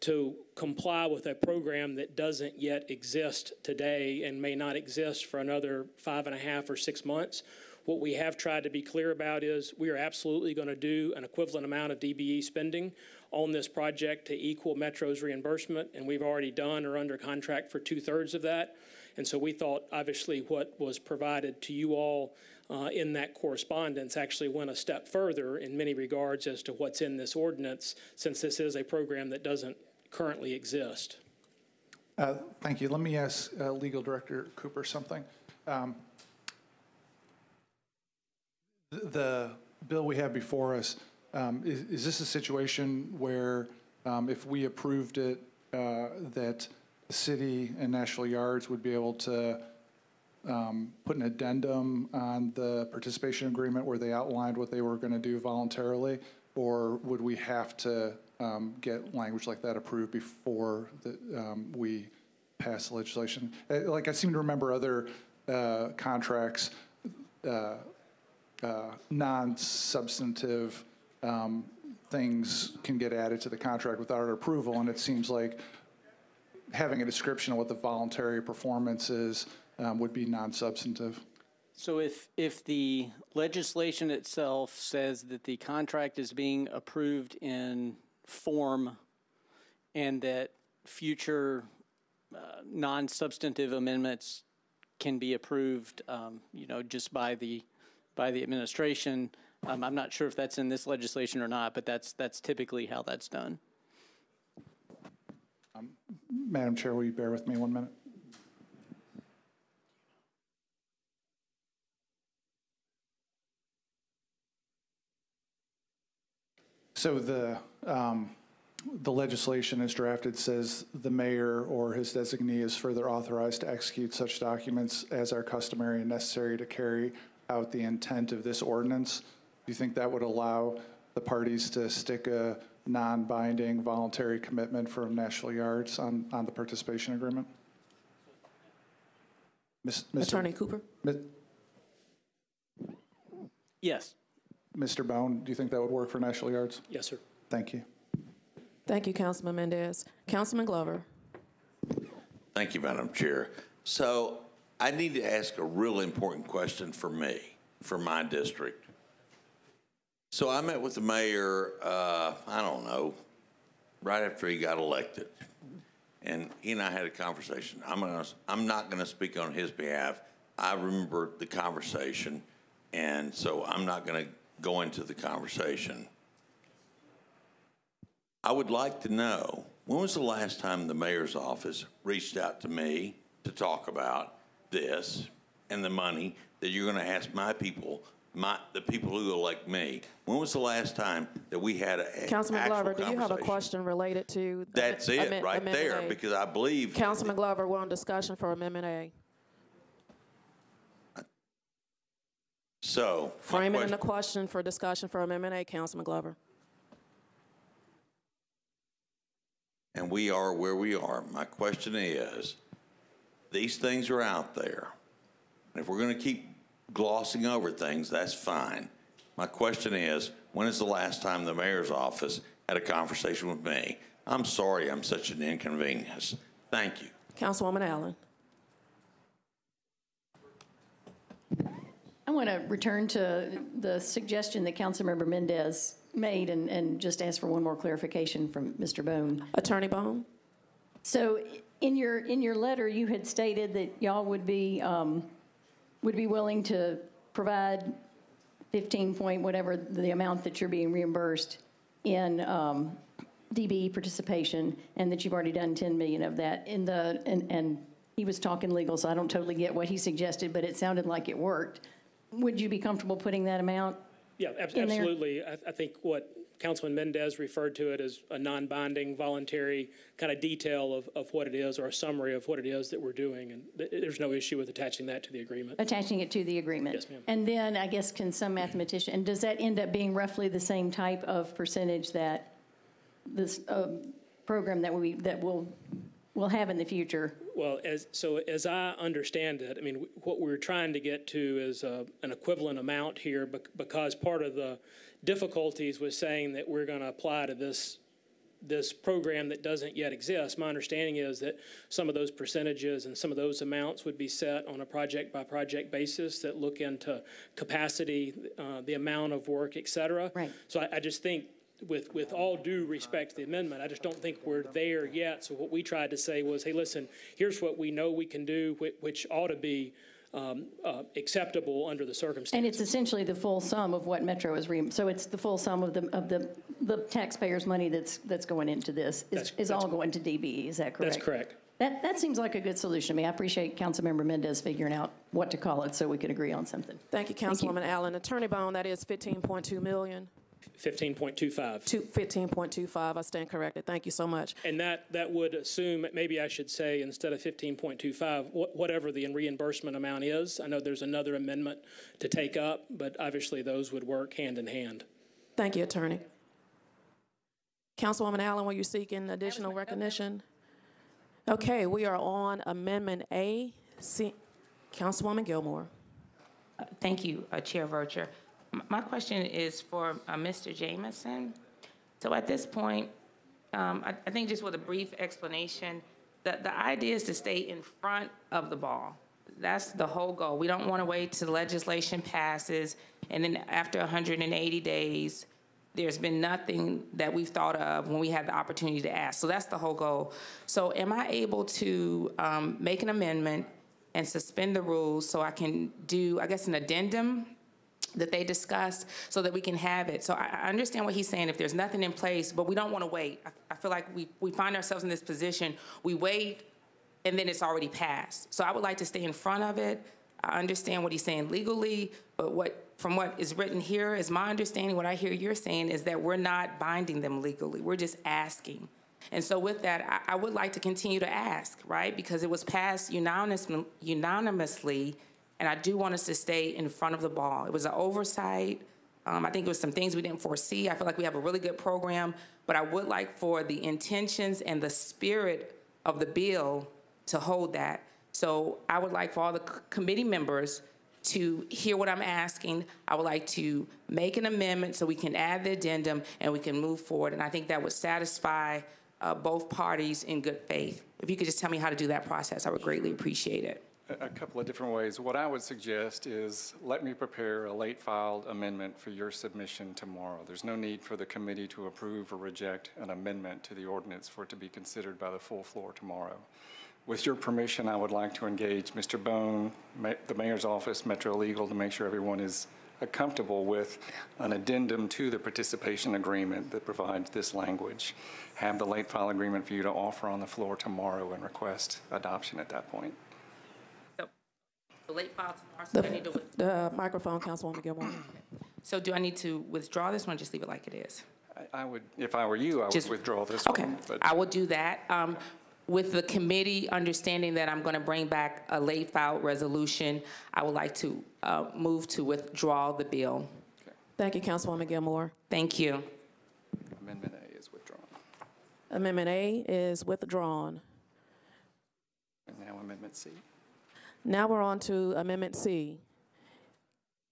Speaker 5: to comply with a program that doesn't yet exist today and may not exist for another five and a half or six months. What we have tried to be clear about is we are absolutely going to do an equivalent amount of DBE spending on this project to equal Metro's reimbursement, and we've already done or under contract for two-thirds of that. And so we thought, obviously, what was provided to you all uh, in that correspondence actually went a step further in many regards as to what's in this ordinance, since this is a program that doesn't currently exist.
Speaker 7: Uh, Thank you. Let me ask uh, Legal Director Cooper something. Um, The bill we have before us, um, is is this a situation where um, if we approved it, uh, that the city and National Yards would be able to um, put an addendum on the participation agreement where they outlined what they were going to do voluntarily? Or would we have to um, get language like that approved before the, um, we pass the legislation? Uh, Like, I seem to remember other uh, contracts, uh, uh, non-substantive um, things can get added to the contract without our approval, and it seems like having a description of what the voluntary performance is um, would be non-substantive.
Speaker 10: So if, if the legislation itself says that the contract is being approved in form and that future uh, non-substantive amendments can be approved, um, you know, just by the, by the administration, um, I'm not sure if that's in this legislation or not, but that's, that's typically how that's done.
Speaker 7: Madam Chair, will you bear with me one minute? So the, um, the legislation as drafted says the mayor or his designee is further authorized to execute such documents as are customary and necessary to carry out the intent of this ordinance. Do you think that would allow the parties to stick a non-binding voluntary commitment from National Yards on, on the participation agreement? Miss- Mr.
Speaker 1: Attorney Cooper?
Speaker 7: Mi-
Speaker 10: Yes.
Speaker 7: Mr. Bone, do you think that would work for National Yards?
Speaker 5: Yes, sir.
Speaker 7: Thank you.
Speaker 1: Thank you, Councilman Mendes. Councilman Glover?
Speaker 2: Thank you, Madam Chair. So I need to ask a real important question for me, for my district. So I met with the mayor, uh, I don't know, right after he got elected. And he and I had a conversation. I'm gonna, I'm not gonna speak on his behalf. I remember the conversation, and so I'm not gonna go into the conversation. I would like to know, when was the last time the mayor's office reached out to me to talk about this and the money that you're going to ask my people, my, the people who elect me? When was the last time that we had a
Speaker 1: Councilman Glover, do you have a question related to?
Speaker 2: That's it, right there, because I believe.
Speaker 1: Councilman Glover, we're on discussion for Amendment A.
Speaker 2: So.
Speaker 1: it in the
Speaker 2: question-
Speaker 1: for discussion for Amendment A, Councilman Glover.
Speaker 2: and we are where we are. My question is, these things are out there. And if we're going to keep glossing over things, that's fine. My question is, when is the last time the mayor's office had a conversation with me? I'm sorry I'm such an inconvenience. Thank you.
Speaker 1: Councilwoman Allen?
Speaker 11: I want to return to the suggestion that Councilmember Mendes made and, and just ask for one more clarification from Mr. Bone.
Speaker 1: Attorney Bone?
Speaker 11: So in your, in your letter, you had stated that y'all would be, um, would be willing to provide 15 point, whatever the amount that you're being reimbursed in um, DBE participation, and that you've already done 10 million of that in the, and, and he was talking legal, so I don't totally get what he suggested, but it sounded like it worked. Would you be comfortable putting that amount?
Speaker 5: Yeah, ab-
Speaker 11: in there?
Speaker 5: absolutely. I, I think what Councilman Mendes referred to it as a non-binding, voluntary kind of detail of, of what it is or a summary of what it is that we're doing. And th- there's no issue with attaching that to the agreement.
Speaker 11: Attaching it to the agreement?
Speaker 5: Yes, ma'am.
Speaker 11: And then, I guess, can some mathematician, and does that end up being roughly the same type of percentage that this um, program that we, that we'll, we'll have in the future?
Speaker 5: Well, as, so as I understand it, I mean, what we're trying to get to is uh, an equivalent amount here bec- because part of the difficulties was saying that we're going to apply to this, this program that doesn't yet exist. My understanding is that some of those percentages and some of those amounts would be set on a project-by-project basis that look into capacity, uh, the amount of work, et cetera.
Speaker 11: Right.
Speaker 5: So I, I just think, with, with all due respect to the amendment, I just don't think we're there yet. So what we tried to say was, hey, listen, here's what we know we can do, which, which ought to be um, uh, acceptable under the circumstances.
Speaker 11: And it's essentially the full sum of what Metro is re, so it's the full sum of the, of the, the taxpayers' money that's, that's going into this, is,
Speaker 5: That's-
Speaker 11: is all going to DBE, is that correct?
Speaker 5: That's correct.
Speaker 11: That, that seems like a good solution to me. I appreciate Councilmember Mendes figuring out what to call it so we could agree on something.
Speaker 1: Thank you,
Speaker 11: you.
Speaker 1: Councilwoman Allen. Attorney Bone, that is 15.2 million,
Speaker 5: 15.25.
Speaker 1: two- 15.25, I stand corrected. Thank you so much.
Speaker 5: And that, that would assume, maybe I should say, instead of 15.25, wh- whatever the reimbursement amount is. I know there's another amendment to take up, but obviously those would work hand in hand.
Speaker 1: Thank you, Attorney. Councilwoman Allen, were you seeking additional recognition? Okay, we are on Amendment A. See, Councilwoman Gilmore.
Speaker 8: Thank you, uh, Chair Vercher. My question is for uh, Mr. Jameson. So at this point, um, I I think just with a brief explanation, the the idea is to stay in front of the ball. That's the whole goal. We don't want to wait till legislation passes, and then after 180 days, there's been nothing that we've thought of when we had the opportunity to ask. So that's the whole goal. So am I able to um, make an amendment and suspend the rules so I can do, I guess, an addendum that they discussed so that we can have it? So I, I understand what he's saying, if there's nothing in place, but we don't want to wait. I, I feel like we, we find ourselves in this position, we wait, and then it's already passed. So I would like to stay in front of it. I understand what he's saying legally, but what, from what is written here, is my understanding, what I hear you're saying is that we're not binding them legally. We're just asking. And so with that, I, I would like to continue to ask, right? Because it was passed unanimous, unanimously, and I do want us to stay in front of the ball. It was an oversight. Um, I think it was some things we didn't foresee. I feel like we have a really good program, but I would like for the intentions and the spirit of the bill to hold that. So I would like for all the committee members to hear what I'm asking. I would like to make an amendment so we can add the addendum and we can move forward. And I think that would satisfy uh, both parties in good faith. If you could just tell me how to do that process, I would greatly appreciate it.
Speaker 3: A couple of different ways. What I would suggest is let me prepare a late filed amendment for your submission tomorrow. There's no need for the committee to approve or reject an amendment to the ordinance for it to be considered by the full floor tomorrow. With your permission, I would like to engage Mr. Bone, ma- the mayor's office, Metro Legal, to make sure everyone is comfortable with an addendum to the participation agreement that provides this language. Have the late file agreement for you to offer on the floor tomorrow and request adoption at that point.
Speaker 8: So the late file tomorrow, so I need to,
Speaker 1: The microphone, Councilwoman Gilmore.
Speaker 8: so do I need to withdraw this one, or just leave it like it is?
Speaker 3: I- I would, if I were you, I would
Speaker 8: Just-
Speaker 3: withdraw this
Speaker 8: Okay,
Speaker 3: one. but-
Speaker 8: I will do that. Um, With the committee understanding that I'm going to bring back a late filed resolution, I would like to uh, move to withdraw the bill.
Speaker 1: Thank you, Councilwoman Gilmore.
Speaker 8: Thank you.
Speaker 3: Amendment A is withdrawn.
Speaker 1: Amendment A is withdrawn.
Speaker 3: And now Amendment C.
Speaker 1: Now we're on to Amendment C.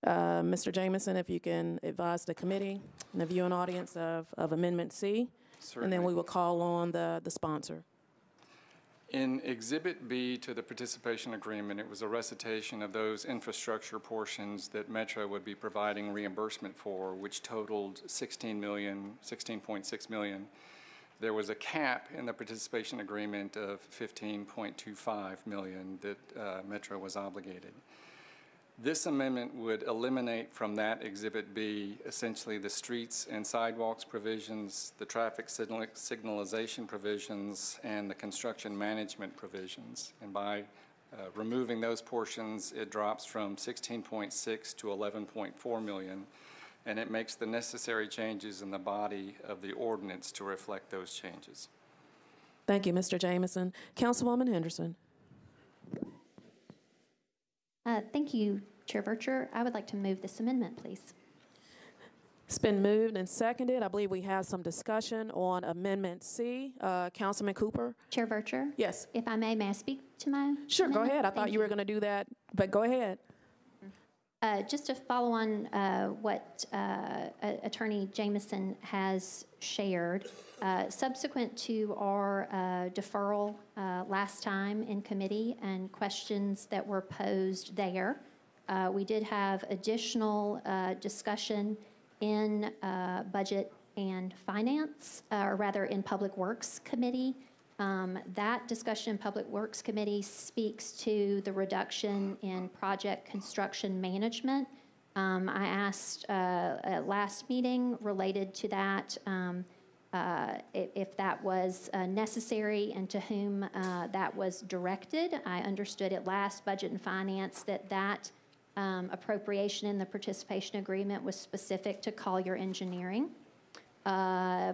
Speaker 1: Uh, Mr. Jameson, if you can advise the committee and the viewing audience of, of Amendment C, and then we will call on the, the sponsor.
Speaker 3: In Exhibit B to the participation agreement, it was a recitation of those infrastructure portions that Metro would be providing reimbursement for, which totaled 16 million, 16.6 million. There was a cap in the participation agreement of 15.25 million that uh, Metro was obligated. This amendment would eliminate from that Exhibit B essentially the streets and sidewalks provisions, the traffic signal- signalization provisions, and the construction management provisions. And by uh, removing those portions, it drops from 16.6 to 11.4 million, and it makes the necessary changes in the body of the ordinance to reflect those changes.
Speaker 1: Thank you, Mr. Jameson. Councilwoman Henderson.
Speaker 12: Uh, Thank you, Chair Vercher. I would like to move this amendment, please.
Speaker 1: It's been moved and seconded. I believe we have some discussion on Amendment C. Uh, Councilman Cooper?
Speaker 12: Chair Vercher?
Speaker 1: Yes.
Speaker 12: If I may, may I speak to my?
Speaker 1: Sure, go ahead. I thought
Speaker 12: Thank
Speaker 1: you were going to do that, but go ahead.
Speaker 12: Uh, Just to follow on uh, what uh, Attorney Jameson has shared, uh, subsequent to our uh, deferral uh, last time in committee and questions that were posed there, we did have additional discussion in Budget and Finance, or rather in Public Works Committee. Um, That discussion in Public Works Committee speaks to the reduction in project construction management. Um, I asked uh, at last meeting related to that, um, uh, if that was uh, necessary and to whom uh, that was directed. I understood at last Budget and Finance that that um, appropriation in the participation agreement was specific to Collier Engineering. Uh,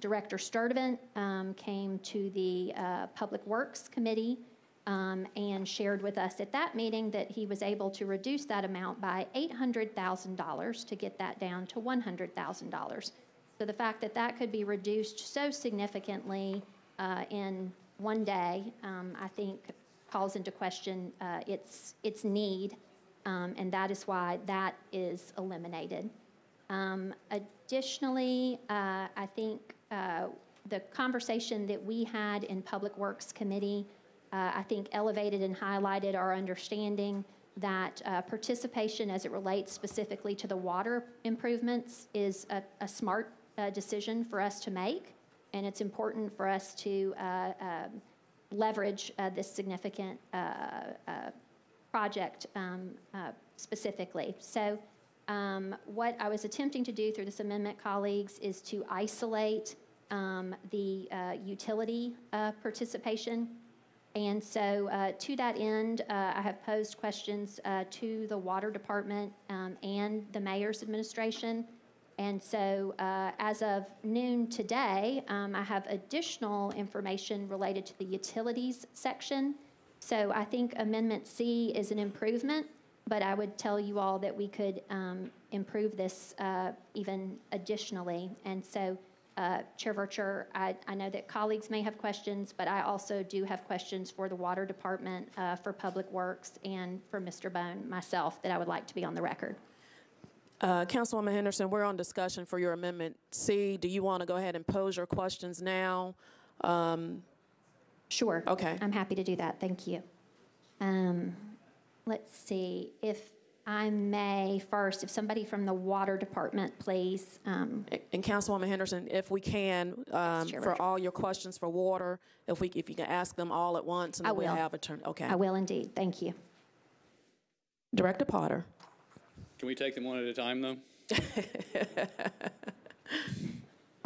Speaker 12: Director Sturtevant um, came to the uh, Public Works Committee um, and shared with us at that meeting that he was able to reduce that amount by $800,000 to get that down to $100,000. So the fact that that could be reduced so significantly uh, in one day, um, I think calls into question uh, its, its need, um, and that is why that is eliminated. Um, Additionally, uh, I think uh, the conversation that we had in Public Works Committee, uh, I think elevated and highlighted our understanding that uh, participation as it relates specifically to the water improvements is a, a smart uh, decision for us to make, and it's important for us to uh, um, leverage this significant project um, specifically. So um, what I was attempting to do through this amendment, colleagues, is to isolate um, the uh, utility uh, participation. And so uh, to that end, uh, I have posed questions uh, to the Water Department um, and the Mayor's administration. And so uh, as of noon today, um, I have additional information related to the utilities section. So I think Amendment C is an improvement, but I would tell you all that we could um, improve this even additionally. And so, uh, Chair Vercher, I, I know that colleagues may have questions, but I also do have questions for the Water Department, uh, for Public Works, and for Mr. Bone, myself, that I would like to be on the record.
Speaker 1: Uh, Councilwoman Henderson, we're on discussion for your Amendment C. Do you want to go ahead and pose your questions now?
Speaker 12: Sure.
Speaker 1: Okay.
Speaker 12: I'm happy to do that. Thank you. Um, let's see, if I may first, if somebody from the Water Department, please, um,
Speaker 1: And Councilwoman Henderson, if we can, um,
Speaker 12: Chair Vercher.
Speaker 1: all your questions for water, if we, if you can ask them all at once, and
Speaker 12: I
Speaker 1: then we'll
Speaker 12: will.
Speaker 1: have a turn, okay.
Speaker 12: I will indeed. Thank you.
Speaker 1: Director Potter.
Speaker 13: Can we take them one at a time, though? [LAUGHS]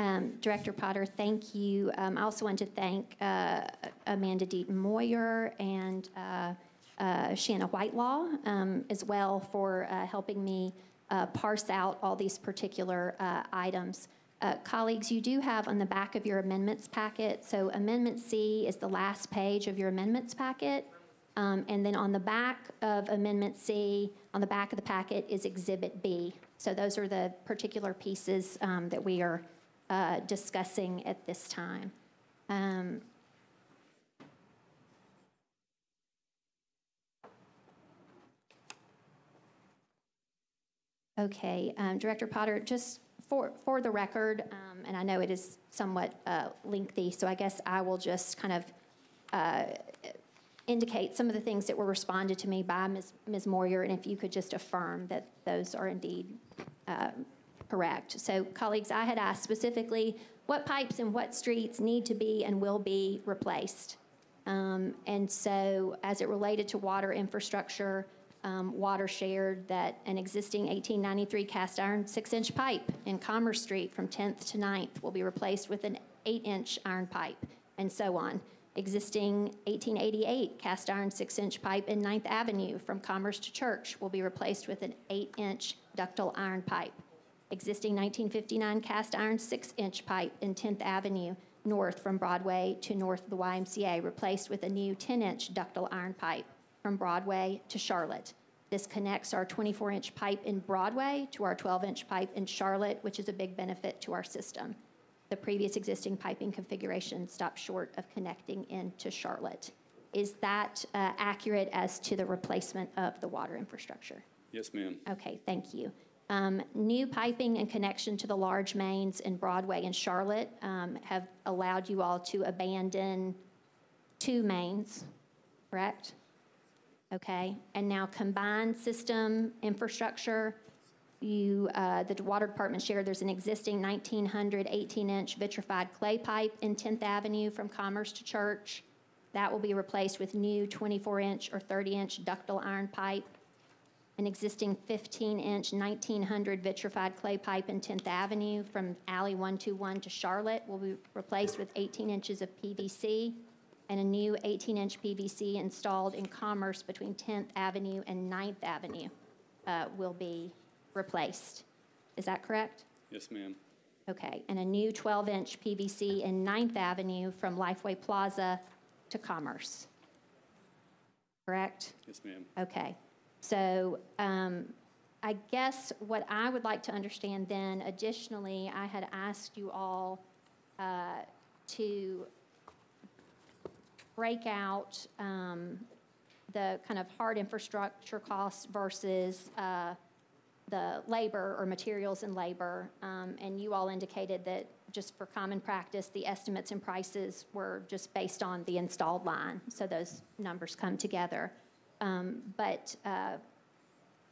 Speaker 12: Um, Director Potter, thank you. Um, I also want to thank uh, Amanda Deaton Moyer and uh, uh, Shanna Whitelaw um, as well for uh, helping me uh, parse out all these particular uh, items. Uh, Colleagues, you do have on the back of your amendments packet, so Amendment C is the last page of your amendments packet. Um, And then on the back of Amendment C, on the back of the packet is Exhibit B. So those are the particular pieces um, that we are uh, discussing at this time. Um, Okay, um, Director Potter, just for, for the record, um, and I know it is somewhat uh, lengthy, so I guess I will just kind of uh, indicate some of the things that were responded to me by Ms. Ms. Moyer, and if you could just affirm that those are indeed uh, correct. So colleagues, I had asked specifically what pipes and what streets need to be and will be replaced. Um, And so as it related to water infrastructure, um, Water shared that an existing 1893 cast iron six-inch pipe in Commerce Street from 10th to 9th will be replaced with an eight-inch iron pipe, and so on. Existing 1888 cast iron six-inch pipe in 9th Avenue from Commerce to Church will be replaced with an eight-inch ductile iron pipe. Existing 1959 cast iron six-inch pipe in 10th Avenue north from Broadway to north of the YMCA, replaced with a new 10-inch ductile iron pipe from Broadway to Charlotte. This connects our 24-inch pipe in Broadway to our 12-inch pipe in Charlotte, which is a big benefit to our system. The previous existing piping configuration stopped short of connecting into Charlotte. Is that uh, accurate as to the replacement of the water infrastructure?
Speaker 13: Yes, ma'am.
Speaker 12: Okay, thank you. Um, New piping and connection to the large mains in Broadway and Charlotte um, have allowed you all to abandon two mains, correct? Okay, and now combined system infrastructure, you, uh, the water department shared, there's an existing 1,900 18-inch vitrified clay pipe in 10th Avenue from Commerce to Church. That will be replaced with new 24-inch or 30-inch ductile iron pipe. An existing 15-inch 1900 vitrified clay pipe in 10th Avenue from Alley 121 to Charlotte will be replaced with 18 inches of PVC, and a new 18-inch PVC installed in Commerce between 10th Avenue and 9th Avenue uh, will be replaced. Is that correct?
Speaker 13: Yes, ma'am.
Speaker 12: Okay, and a new 12-inch PVC in 9th Avenue from Lifeway Plaza to Commerce. Correct?
Speaker 13: Yes, ma'am.
Speaker 12: Okay, so um, I guess what I would like to understand then, additionally, I had asked you all uh, to break out um, the kind of hard infrastructure costs versus uh, the labor or materials and labor. Um, And you all indicated that just for common practice, the estimates and prices were just based on the installed line. So those numbers come together. Um, But uh,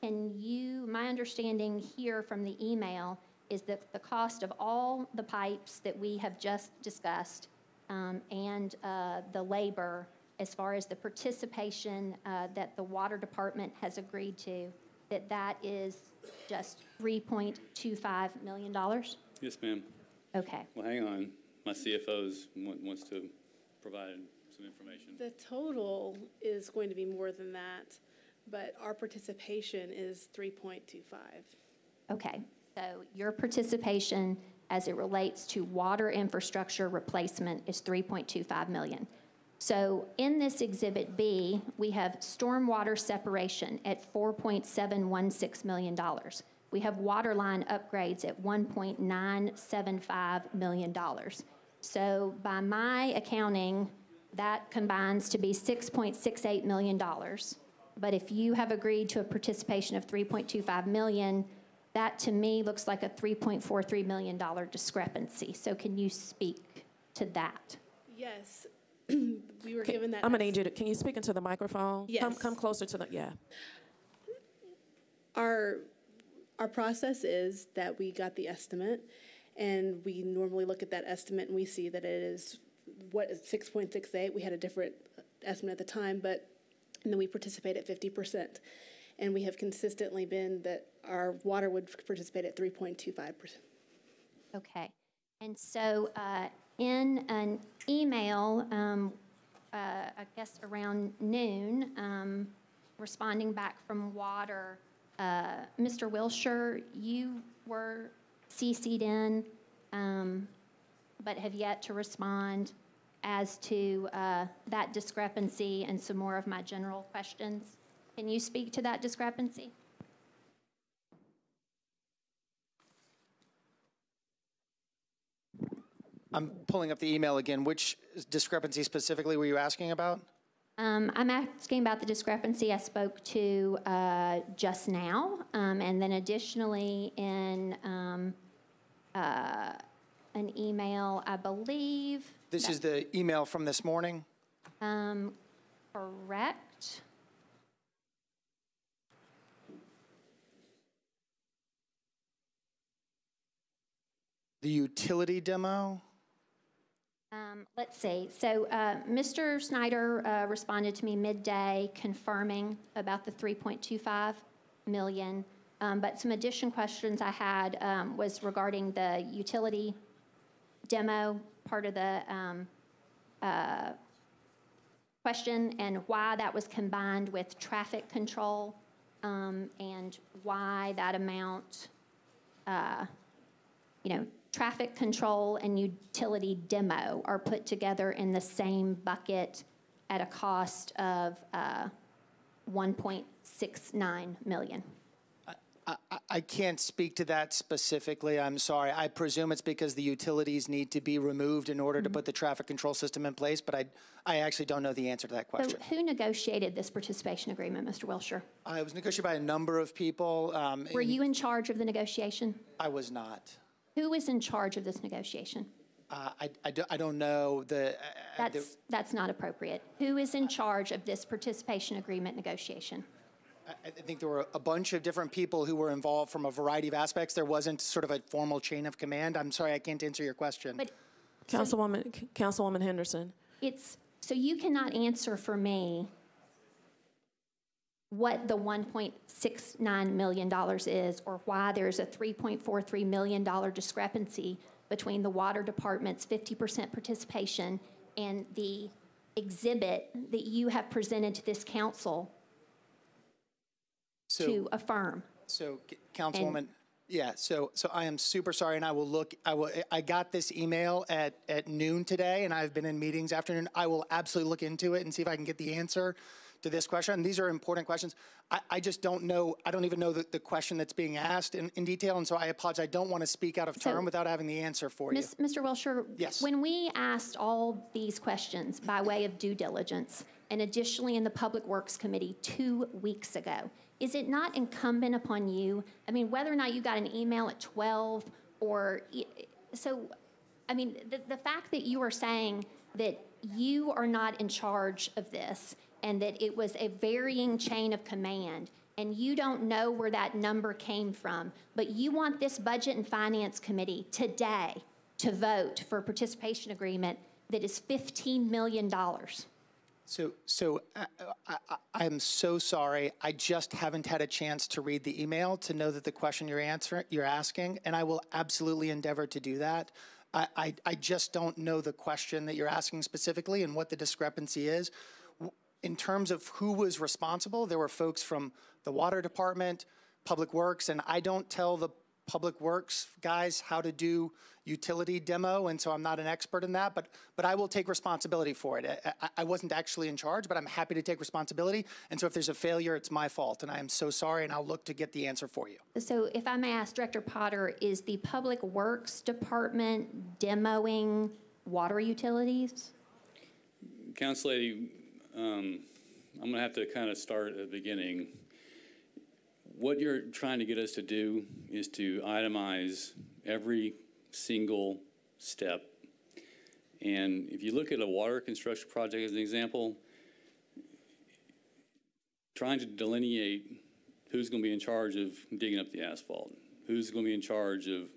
Speaker 12: can you, my understanding here from the email is that the cost of all the pipes that we have just discussed um, and uh, the labor, as far as the participation uh, that the water department has agreed to, that that is just $3.25 million?
Speaker 13: Yes, ma'am.
Speaker 12: Okay.
Speaker 13: Well, hang on. My CFO's wa- wants to provide some information.
Speaker 14: The total is going to be more than that, but our participation is 3.25.
Speaker 12: Okay, so your participation as it relates to water infrastructure replacement is 3.25 million. So in this Exhibit B, we have stormwater separation at $4.716 million. We have water line upgrades at $1.975 million. So by my accounting, that combines to be $6.68 million. But if you have agreed to a participation of 3.25 million, that to me looks like a $3.43 million discrepancy. So can you speak to that?
Speaker 14: Yes, [CLEARS THROAT] we were given that.
Speaker 1: I'm gonna need you to, can you speak into the microphone? Come,
Speaker 14: Yes.
Speaker 1: come closer to the, yeah.
Speaker 14: Our, our process is that we got the estimate, and we normally look at that estimate and we see that it is, what is 6.68? We had a different estimate at the time, but, and then we participate at 50%. And we have consistently been that our water would participate at 3.25%.
Speaker 12: Okay. And so uh, in an email, um, uh, I guess around noon, um, responding back from water, uh, Mr. Wiltshire, you were CC'd in, um, but have yet to respond as to uh, that discrepancy and some more of my general questions. Can you speak to that discrepancy?
Speaker 4: I'm pulling up the email again. Which discrepancy specifically were you asking about?
Speaker 12: Um, I'm asking about the discrepancy I spoke to uh, just now, um, and then additionally in um, uh, an email, I believe.
Speaker 4: This is the email from this morning?
Speaker 12: Um, correct.
Speaker 4: The utility demo?
Speaker 12: Um, let's see. So, uh, Mr. Snyder uh, responded to me midday confirming about the 3.25 million. Um, but some addition questions I had um, was regarding the utility demo part of the um, uh, question and why that was combined with traffic control um, and why that amount, uh, you know, traffic control and utility demo are put together in the same bucket at a cost of uh, 1.69 million.
Speaker 4: I- I- I can't speak to that specifically, I'm sorry. I presume it's because the utilities need to be removed in order to put the traffic control system in place, but I, I actually don't know the answer to that
Speaker 12: So
Speaker 4: question.
Speaker 12: who negotiated this participation agreement, Mr. Wiltshire?
Speaker 4: Uh, It was negotiated by a number of people. um,
Speaker 12: Were you in charge of the negotiation?
Speaker 4: I was not.
Speaker 12: Who was in charge of this negotiation?
Speaker 4: Uh, I, I do- I don't know the. uh, uh, the-
Speaker 12: That's, that's not appropriate. Who is in charge of this participation agreement negotiation?
Speaker 4: I I think there were a bunch of different people who were involved from a variety of aspects. There wasn't sort of a formal chain of command. I'm sorry, I can't answer your question.
Speaker 12: But
Speaker 1: Councilwoman, Councilwoman Henderson.
Speaker 12: it's, so you cannot answer for me what the $1.69 million is or why there's a $3.43 million discrepancy between the water department's 50% participation and the exhibit that you have presented to this council
Speaker 4: So-
Speaker 12: to affirm.
Speaker 4: So, Councilwoman, yeah, so, so I am super sorry, and I will look, I will, I got this email at, at noon today, and I've been in meetings afternoon. I will absolutely look into it and see if I can get the answer to this question. These are important questions. I, I just don't know, I don't even know the, the question that's being asked in, in detail, and so I apologize. I don't want to speak out of
Speaker 12: So-
Speaker 4: turn without having the answer for you.
Speaker 12: Mr. Wiltshire?
Speaker 4: Yes.
Speaker 12: When we asked all these questions by way of due diligence, and additionally in the Public Works Committee two weeks ago, is it not incumbent upon you, I mean, whether or not you got an email at 12 or, so, I mean, the, the fact that you are saying that you are not in charge of this and that it was a varying chain of command and you don't know where that number came from, but you want this Budget and Finance Committee today to vote for a participation agreement that is $15 million.
Speaker 4: So, so I, I, I- I'm so sorry. I just haven't had a chance to read the email to know that the question you're answering, you're asking, and I will absolutely endeavor to do that. I, I, I just don't know the question that you're asking specifically and what the discrepancy is. W- In terms of who was responsible, there were folks from the water department, Public Works, and I don't tell the Public Works guys how to do utility demo, and so I'm not an expert in that, but, but I will take responsibility for it. I, I- I wasn't actually in charge, but I'm happy to take responsibility, and so if there's a failure, it's my fault, and I am so sorry, and I'll look to get the answer for you.
Speaker 12: So if I may ask Director Potter, is the Public Works Department demoing water utilities?
Speaker 13: Council Lady, um, I'm gonna have to kind of start at the beginning. What you're trying to get us to do is to itemize every single step. And if you look at a water construction project as an example, trying to delineate who's gonna be in charge of digging up the asphalt, who's gonna be in charge of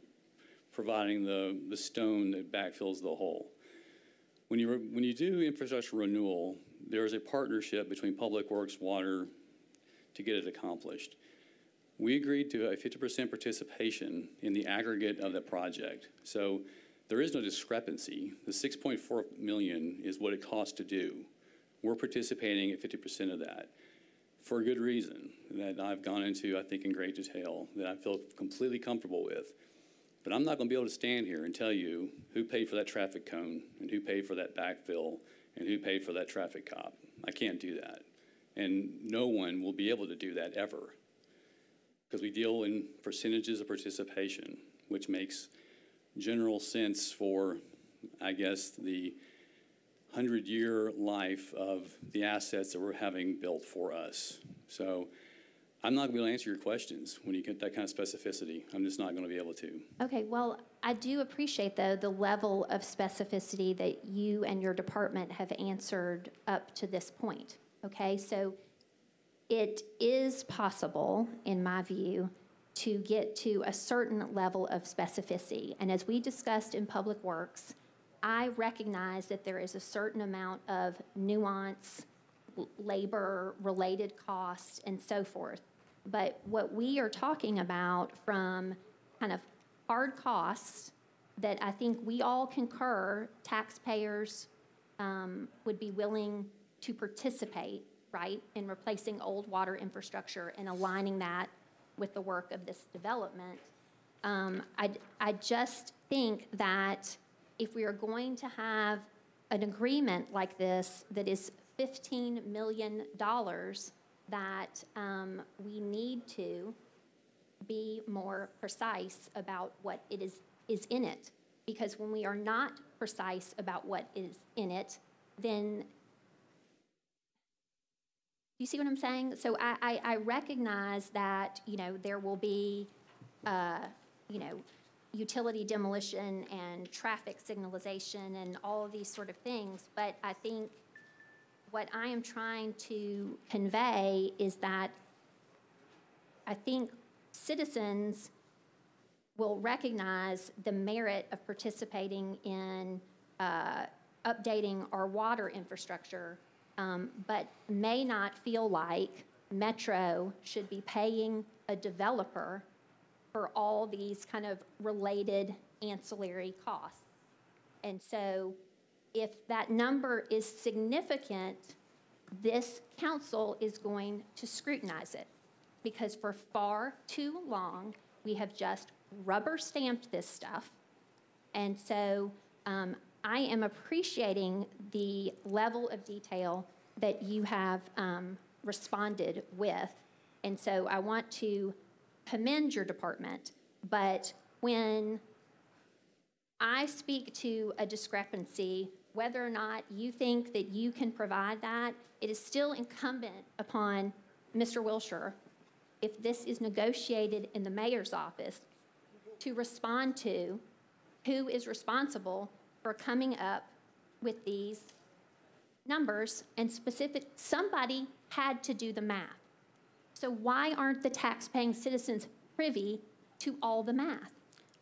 Speaker 13: providing the, the stone that backfills the hole. When you, re- when you do infrastructure renewal, there is a partnership between Public Works, Water, to get it accomplished. We agreed to a fifty percent participation in the aggregate of the project. So there is no discrepancy. The six point four million is what it costs to do. We're participating at fifty percent of that for a good reason that I've gone into, I think, in great detail, that I feel completely comfortable with. But I'm not going to be able to stand here and tell you who paid for that traffic cone and who paid for that backfill and who paid for that traffic cop. I can't do that. And no one will be able to do that ever. Because we deal in percentages of participation, which makes general sense for, I guess, the hundred year life of the assets that we're having built for us. So I'm not going to be able to answer your questions when you get that kind of specificity. I'm just not going to be able to.
Speaker 12: Okay, well, I do appreciate, though, the level of specificity that you and your department have answered up to this point, okay? So it is possible, in my view, to get to a certain level of specificity. And as we discussed in Public Works, I recognize that there is a certain amount of nuance, labor-related costs, and so forth. But what we are talking about from kind of hard costs that I think we all concur taxpayers um, would be willing to participate, right, in replacing old water infrastructure and aligning that with the work of this development. Um, I, I just think that if we are going to have an agreement like this that is $15 million, that um, we need to be more precise about what it is, is in it. Because when we are not precise about what is in it, then, you see what I'm saying? So I, I, I recognize that, you know, there will be, uh, you know, utility demolition and traffic signalization and all of these sort of things, but I think what I am trying to convey is that I think citizens will recognize the merit of participating in uh, updating our water infrastructure, um, but may not feel like Metro should be paying a developer for all these kind of related ancillary costs. And so if that number is significant, this council is going to scrutinize it. Because for far too long, we have just rubber stamped this stuff. And so um, I am appreciating the level of detail that you have um, responded with. And so I want to commend your department. But when I speak to a discrepancy, whether or not you think that you can provide that, it is still incumbent upon Mr. Wiltshire, if this is negotiated in the mayor's office, to respond to who is responsible for coming up with these numbers and specific, somebody had to do the math. So why aren't the taxpaying citizens privy to all the math?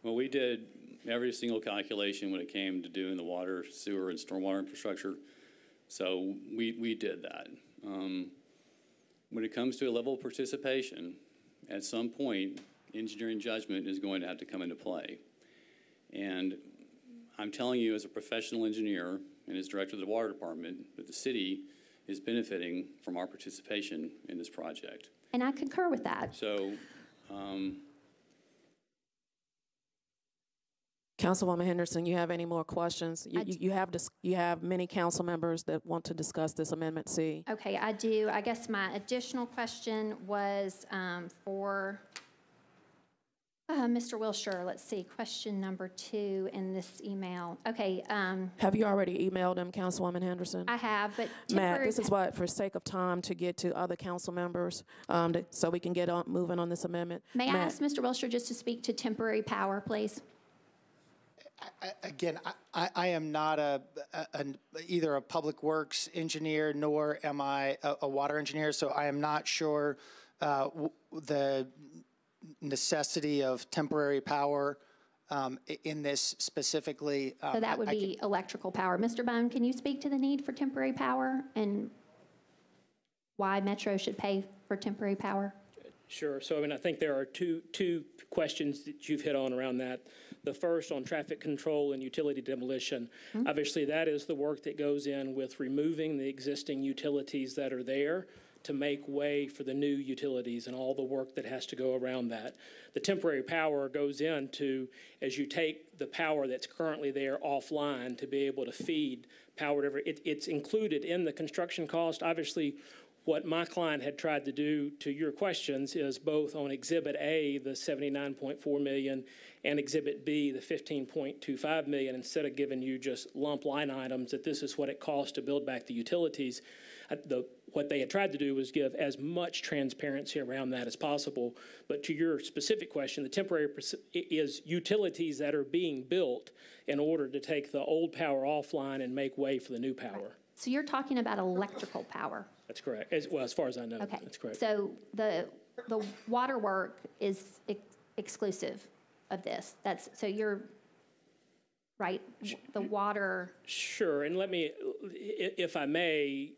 Speaker 13: Well, we did every single calculation when it came to doing the water, sewer, and stormwater infrastructure. So we, we did that. Um, when it comes to a level of participation, at some point, engineering judgment is going to have to come into play. And I'm telling you, as a professional engineer and as director of the water department, that the city is benefiting from our participation in this project.
Speaker 12: And I concur with that.
Speaker 13: So, um,
Speaker 1: Councilwoman Henderson, you have any more questions? You, you have, dis- you have many council members that want to discuss this Amendment C.
Speaker 12: Okay, I do. I guess my additional question was um, for uh, Mr. Wiltshire. Let's see, question number two in this email. Okay, um,
Speaker 1: Have you already emailed him, Councilwoman Henderson?
Speaker 12: I have, but
Speaker 1: Matt, this is what, for sake of time, to get to other council members, um, to- so we can get on, moving on this amendment.
Speaker 12: May I ask Mr. Wiltshire just to speak to temporary power, please?
Speaker 4: I- Again, I- I, I am not a, a- an- either a public works engineer nor am I a, a water engineer, so I am not sure uh, w- the necessity of temporary power um, in this specifically.
Speaker 12: So
Speaker 4: Um, I-
Speaker 12: that would
Speaker 4: I can-
Speaker 12: be electrical power. Mr. Bone, can you speak to the need for temporary power and why Metro should pay for temporary power?
Speaker 5: Sure. So, I mean, I think there are two, two questions that you've hit on around that. The first on traffic control and utility demolition. Hmm? Obviously, that is the work that goes in with removing the existing utilities that are there to make way for the new utilities and all the work that has to go around that. The temporary power goes into, as you take the power that's currently there offline to be able to feed power, whatever, it, it's included in the construction cost. Obviously, What my client had tried to do, to your questions, is both on Exhibit A, the 79.4 million, and Exhibit B, the 15.25 million, instead of giving you just lump line items, that this is what it costs to build back the utilities. uh, The, what they had tried to do was give as much transparency around that as possible. But to your specific question, the temporary is utilities that are being built in order to take the old power offline and make way for the new power.
Speaker 12: So you're talking about electrical power?
Speaker 5: That's correct, as, well, as far as I know,
Speaker 12: Okay.
Speaker 5: that's correct.
Speaker 12: So the, the water work is ex- exclusive of this? That's, so you're, right, the water,
Speaker 5: Sure, and let me, i- if I may,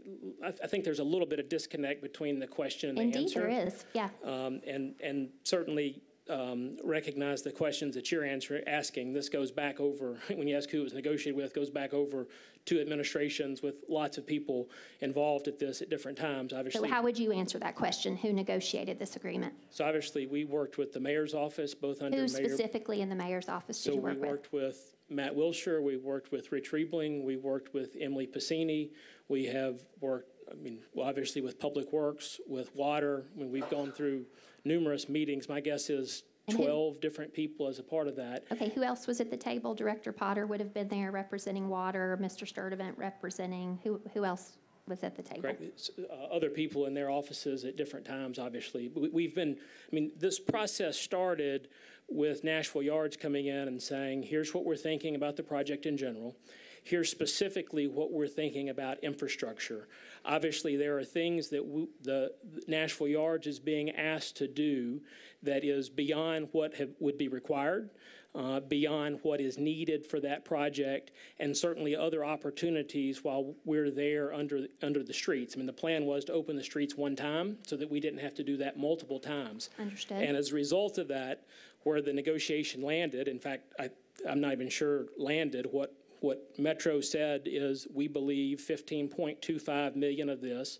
Speaker 5: I, I think there's a little bit of disconnect between the question and the
Speaker 12: indeed
Speaker 5: answer.
Speaker 12: there is, yeah.
Speaker 5: Um, and, and certainly, um, recognize the questions that you're answering, asking. This goes back over, [LAUGHS] when you ask who it was negotiated with, goes back over two administrations with lots of people involved at this at different times, Obviously, So
Speaker 12: how would you answer that question? Who negotiated this agreement?
Speaker 5: So obviously, we worked with the mayor's office, both under
Speaker 12: Who
Speaker 5: Mayor.
Speaker 12: specifically in the mayor's office
Speaker 5: So
Speaker 12: did you
Speaker 5: we
Speaker 12: work with?
Speaker 5: worked with Matt Wiltshire, we worked with Rich Riebeling, we worked with Emily Passini. We have worked, I mean, well, obviously with Public Works, with water. I mean, we've gone through numerous meetings. My guess is
Speaker 12: And who-
Speaker 5: 12 different people as a part of that.
Speaker 12: Okay, who else was at the table? Director Potter would have been there representing water, Mr. Sturtevant representing, who, who else was at the table?
Speaker 5: Correct. Uh, Other people in their offices at different times, obviously. We- We've been, I mean, this process started with Nashville Yards coming in and saying, here's what we're thinking about the project in general. Here's specifically what we're thinking about infrastructure. Obviously, there are things that w- the Nashville Yards is being asked to do that is beyond what have, would be required uh, beyond what is needed for that project, and certainly other opportunities while we're there under, under the streets. I mean, the plan was to open the streets one time so that we didn't have to do that multiple times.
Speaker 12: Understood.
Speaker 5: And as a result of that, where the negotiation landed, in fact, I, I'm not even sure landed, what, what Metro said is, we believe 15.25 million of this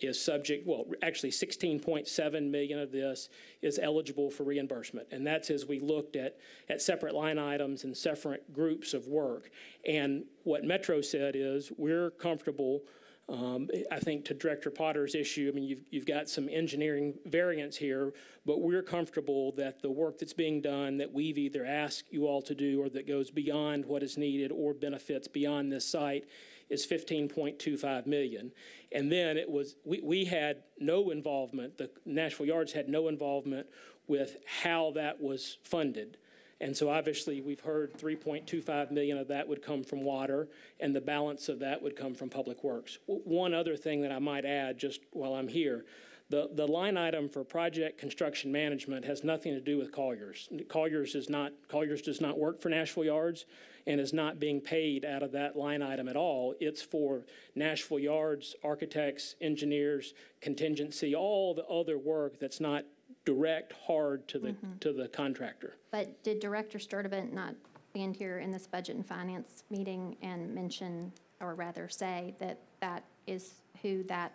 Speaker 5: is subject, well, actually 16.7 million of this is eligible for reimbursement. And that's as we looked at, at separate line items and separate groups of work. And what Metro said is, we're comfortable um, I think to Director Potter's issue, I mean, you've, you've got some engineering variance here, but we're comfortable that the work that's being done that we've either asked you all to do or that goes beyond what is needed or benefits beyond this site is 15.25 million. And then it was, we, we had no involvement, the Nashville Yards had no involvement with how that was funded. And so obviously, we've heard 3.25 million of that would come from water, and the balance of that would come from Public Works. One other thing that I might add, just while I'm here, the, the line item for project construction management has nothing to do with Colliers. Colliers is not, Colliers does not work for Nashville Yards and is not being paid out of that line item at all. It's for Nashville Yards, architects, engineers, contingency, all the other work that's not direct hard to the, mm-hmm. to the contractor.
Speaker 12: But did Director Sturtevant not stand here in this Budget and Finance meeting and mention, or rather say, that that is who that,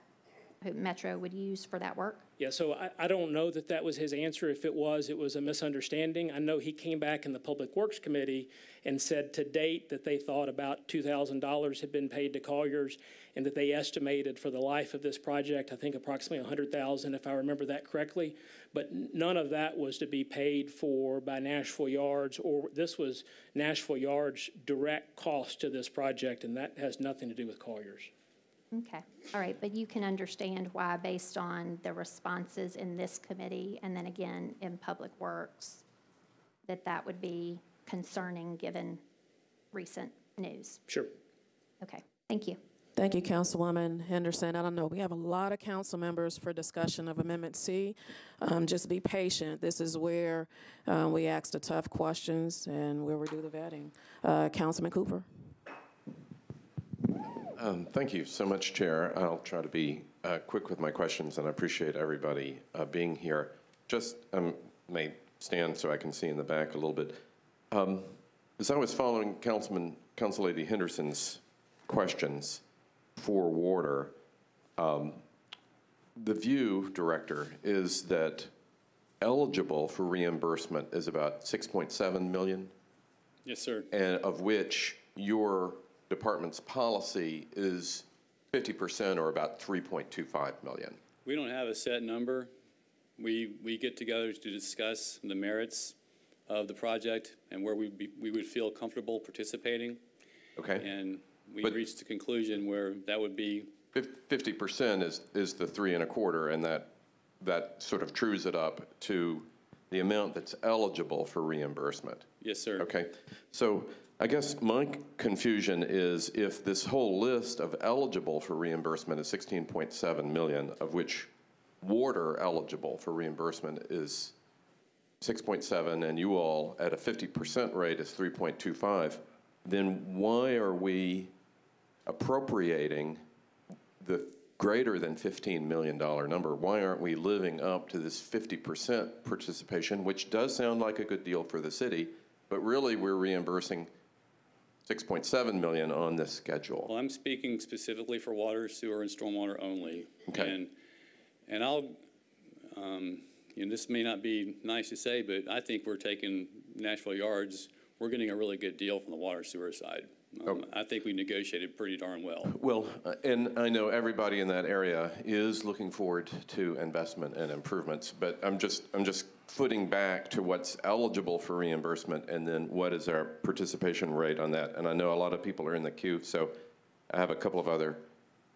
Speaker 12: who Metro would use for that work?
Speaker 5: Yeah, so I, I don't know that that was his answer. If it was, it was a misunderstanding. I know he came back in the Public Works Committee and said to date that they thought about $2,000 had been paid to Colliers and that they estimated for the life of this project, I think approximately 100,000, if I remember that correctly. But none of that was to be paid for by Nashville Yards, or this was Nashville Yards' direct cost to this project, and that has nothing to do with Colliers.
Speaker 12: Okay, all right, but you can understand why, based on the responses in this committee and then again in Public Works, that that would be concerning, given recent news.
Speaker 5: Sure.
Speaker 12: Okay, thank you.
Speaker 1: Thank you, Councilwoman Henderson. I don't know, we have a lot of council members for discussion of Amendment C. Um, Just be patient. This is where uh, we ask the tough questions and where we do the vetting. Uh, Councilman Cooper?
Speaker 15: Um, Thank you so much, Chair. I'll try to be uh, quick with my questions, and I appreciate everybody uh, being here. Just um, may stand so I can see in the back a little bit. Um, As I was following Councilman, Council Lady Henderson's questions for water, um, the view, Director, is that eligible for reimbursement is about 6.7 million?
Speaker 13: Yes, sir.
Speaker 15: and of which your department's policy is 50% or about 3.25 million?
Speaker 13: We don't have a set number. We, we get together to discuss the merits of the project and where we, be- we would feel comfortable participating.
Speaker 15: Okay?
Speaker 13: And we
Speaker 15: But-
Speaker 13: reached a conclusion where that would be,
Speaker 15: Fifty percent is, is the three and a quarter, and that, that sort of trues it up to the amount that's eligible for reimbursement.
Speaker 13: yes, sir.
Speaker 15: Okay, so I guess my confusion is if this whole list of eligible for reimbursement is 16.7 million, of which water eligible for reimbursement is 6.7, and you all at a 50% rate is 3.25, then why are we appropriating the greater than $15 million number? Why aren't we living up to this 50% participation, which does sound like a good deal for the city, but really we're reimbursing 6.7 million on this schedule?
Speaker 13: Well, I'm speaking specifically for water, sewer, and stormwater only.
Speaker 15: Okay.
Speaker 13: And, and I'll, um, you know, this may not be nice to say, but I think we're taking Nashville Yards, we're getting a really good deal from the water sewer side. Um, I think we negotiated pretty darn well.
Speaker 15: Well, uh, and I know everybody in that area is looking forward to investment and improvements, but I'm just, I'm just footing back to what's eligible for reimbursement and then what is our participation rate on that? And I know a lot of people are in the queue, so I have a couple of other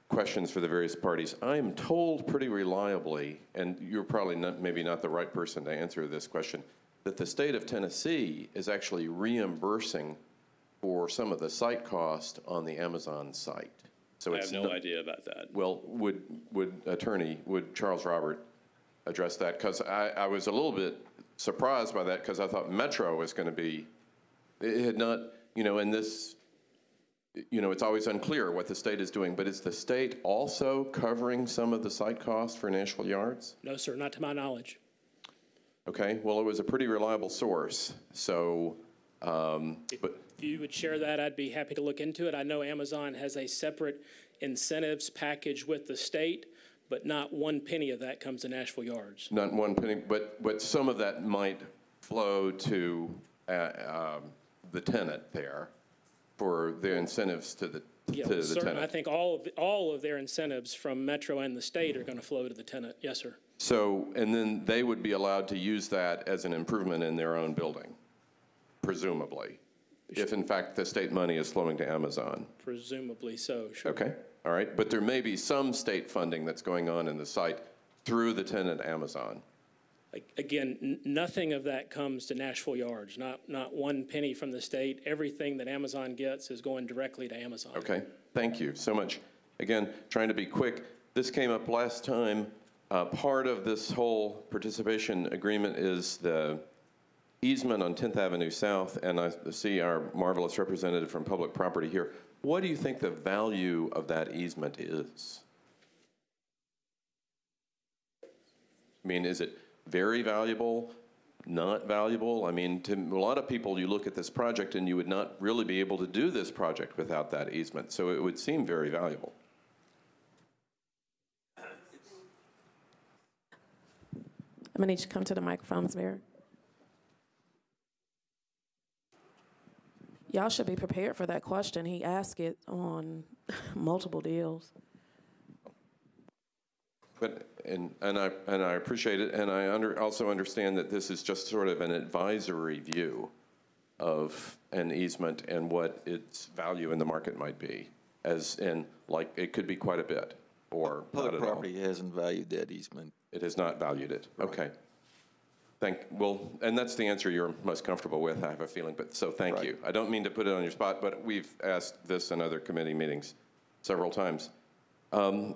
Speaker 15: questions for the various parties. I am told pretty reliably, and you're probably not, maybe not the right person to answer this question, that the state of Tennessee is actually reimbursing for some of the site cost on the Amazon site. So
Speaker 13: I
Speaker 15: it's
Speaker 13: have no
Speaker 15: not-
Speaker 13: idea about that.
Speaker 15: Well, would, would attorney, would Charles Robert address that? Because I, I was a little bit surprised by that because I thought Metro was going to be, it had not, you know, in this, you know, it's always unclear what the state is doing, but is the state also covering some of the site costs for Nashville Yards?
Speaker 5: No, sir, not to my knowledge.
Speaker 15: Okay, well, it was a pretty reliable source, so, um, but,
Speaker 5: If you would share that, I'd be happy to look into it. I know Amazon has a separate incentives package with the state, but not one penny of that comes to Nashville Yards.
Speaker 15: Not one penny, but, but some of that might flow to uh, um, the tenant there for their incentives to the,
Speaker 5: Yeah,
Speaker 15: to the
Speaker 5: certain- I think all of, all of their incentives from Metro and the state are going to flow to the tenant. Yes, sir.
Speaker 15: So, and then they would be allowed to use that as an improvement in their own building, presumably, if in fact the state money is flowing to Amazon.
Speaker 5: Presumably so, sure.
Speaker 15: Okay, all right, but there may be some state funding that's going on in the site through the tenant Amazon.
Speaker 5: Like, Again, n- nothing of that comes to Nashville Yards, not, not one penny from the state. Everything that Amazon gets is going directly to Amazon.
Speaker 15: Okay, thank you so much. Again, trying to be quick, this came up last time. Uh, Part of this whole participation agreement is the easement on 10th Avenue South, and I see our marvelous representative from Public Property here. What do you think the value of that easement is? I mean, is it very valuable, not valuable? I mean, to a lot of people, you look at this project and you would not really be able to do this project without that easement, so it would seem very valuable.
Speaker 1: I'm to need you to come to the microphones, Mayor. Y'all should be prepared for that question. He asked it on [LAUGHS] multiple deals.
Speaker 15: But, and, and I, and I appreciate it, and I under, also understand that this is just sort of an advisory view of an easement and what its value in the market might be, as in, like, it could be quite a bit, or not
Speaker 16: Public
Speaker 15: at all.
Speaker 16: property hasn't valued that easement.
Speaker 15: It has not valued it, okay. Thank, well, and that's the answer you're most comfortable with, I have a feeling, but, so thank you. I don't mean to put it on your spot, but we've asked this in other committee meetings several times. Um,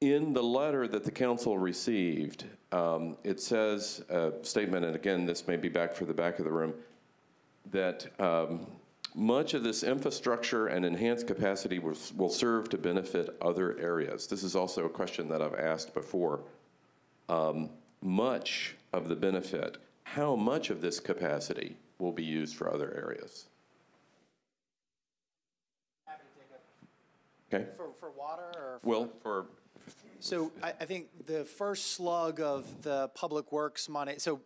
Speaker 15: In the letter that the council received, um, it says, a statement, and again, this may be back for the back of the room, that um, much of this infrastructure and enhanced capacity will, will serve to benefit other areas. This is also a question that I've asked before. Um, much of the benefit, how much of this capacity will be used for other areas? Okay,
Speaker 4: For, for water or?
Speaker 15: well, for,
Speaker 4: So I, I think the first slug of the public works money, so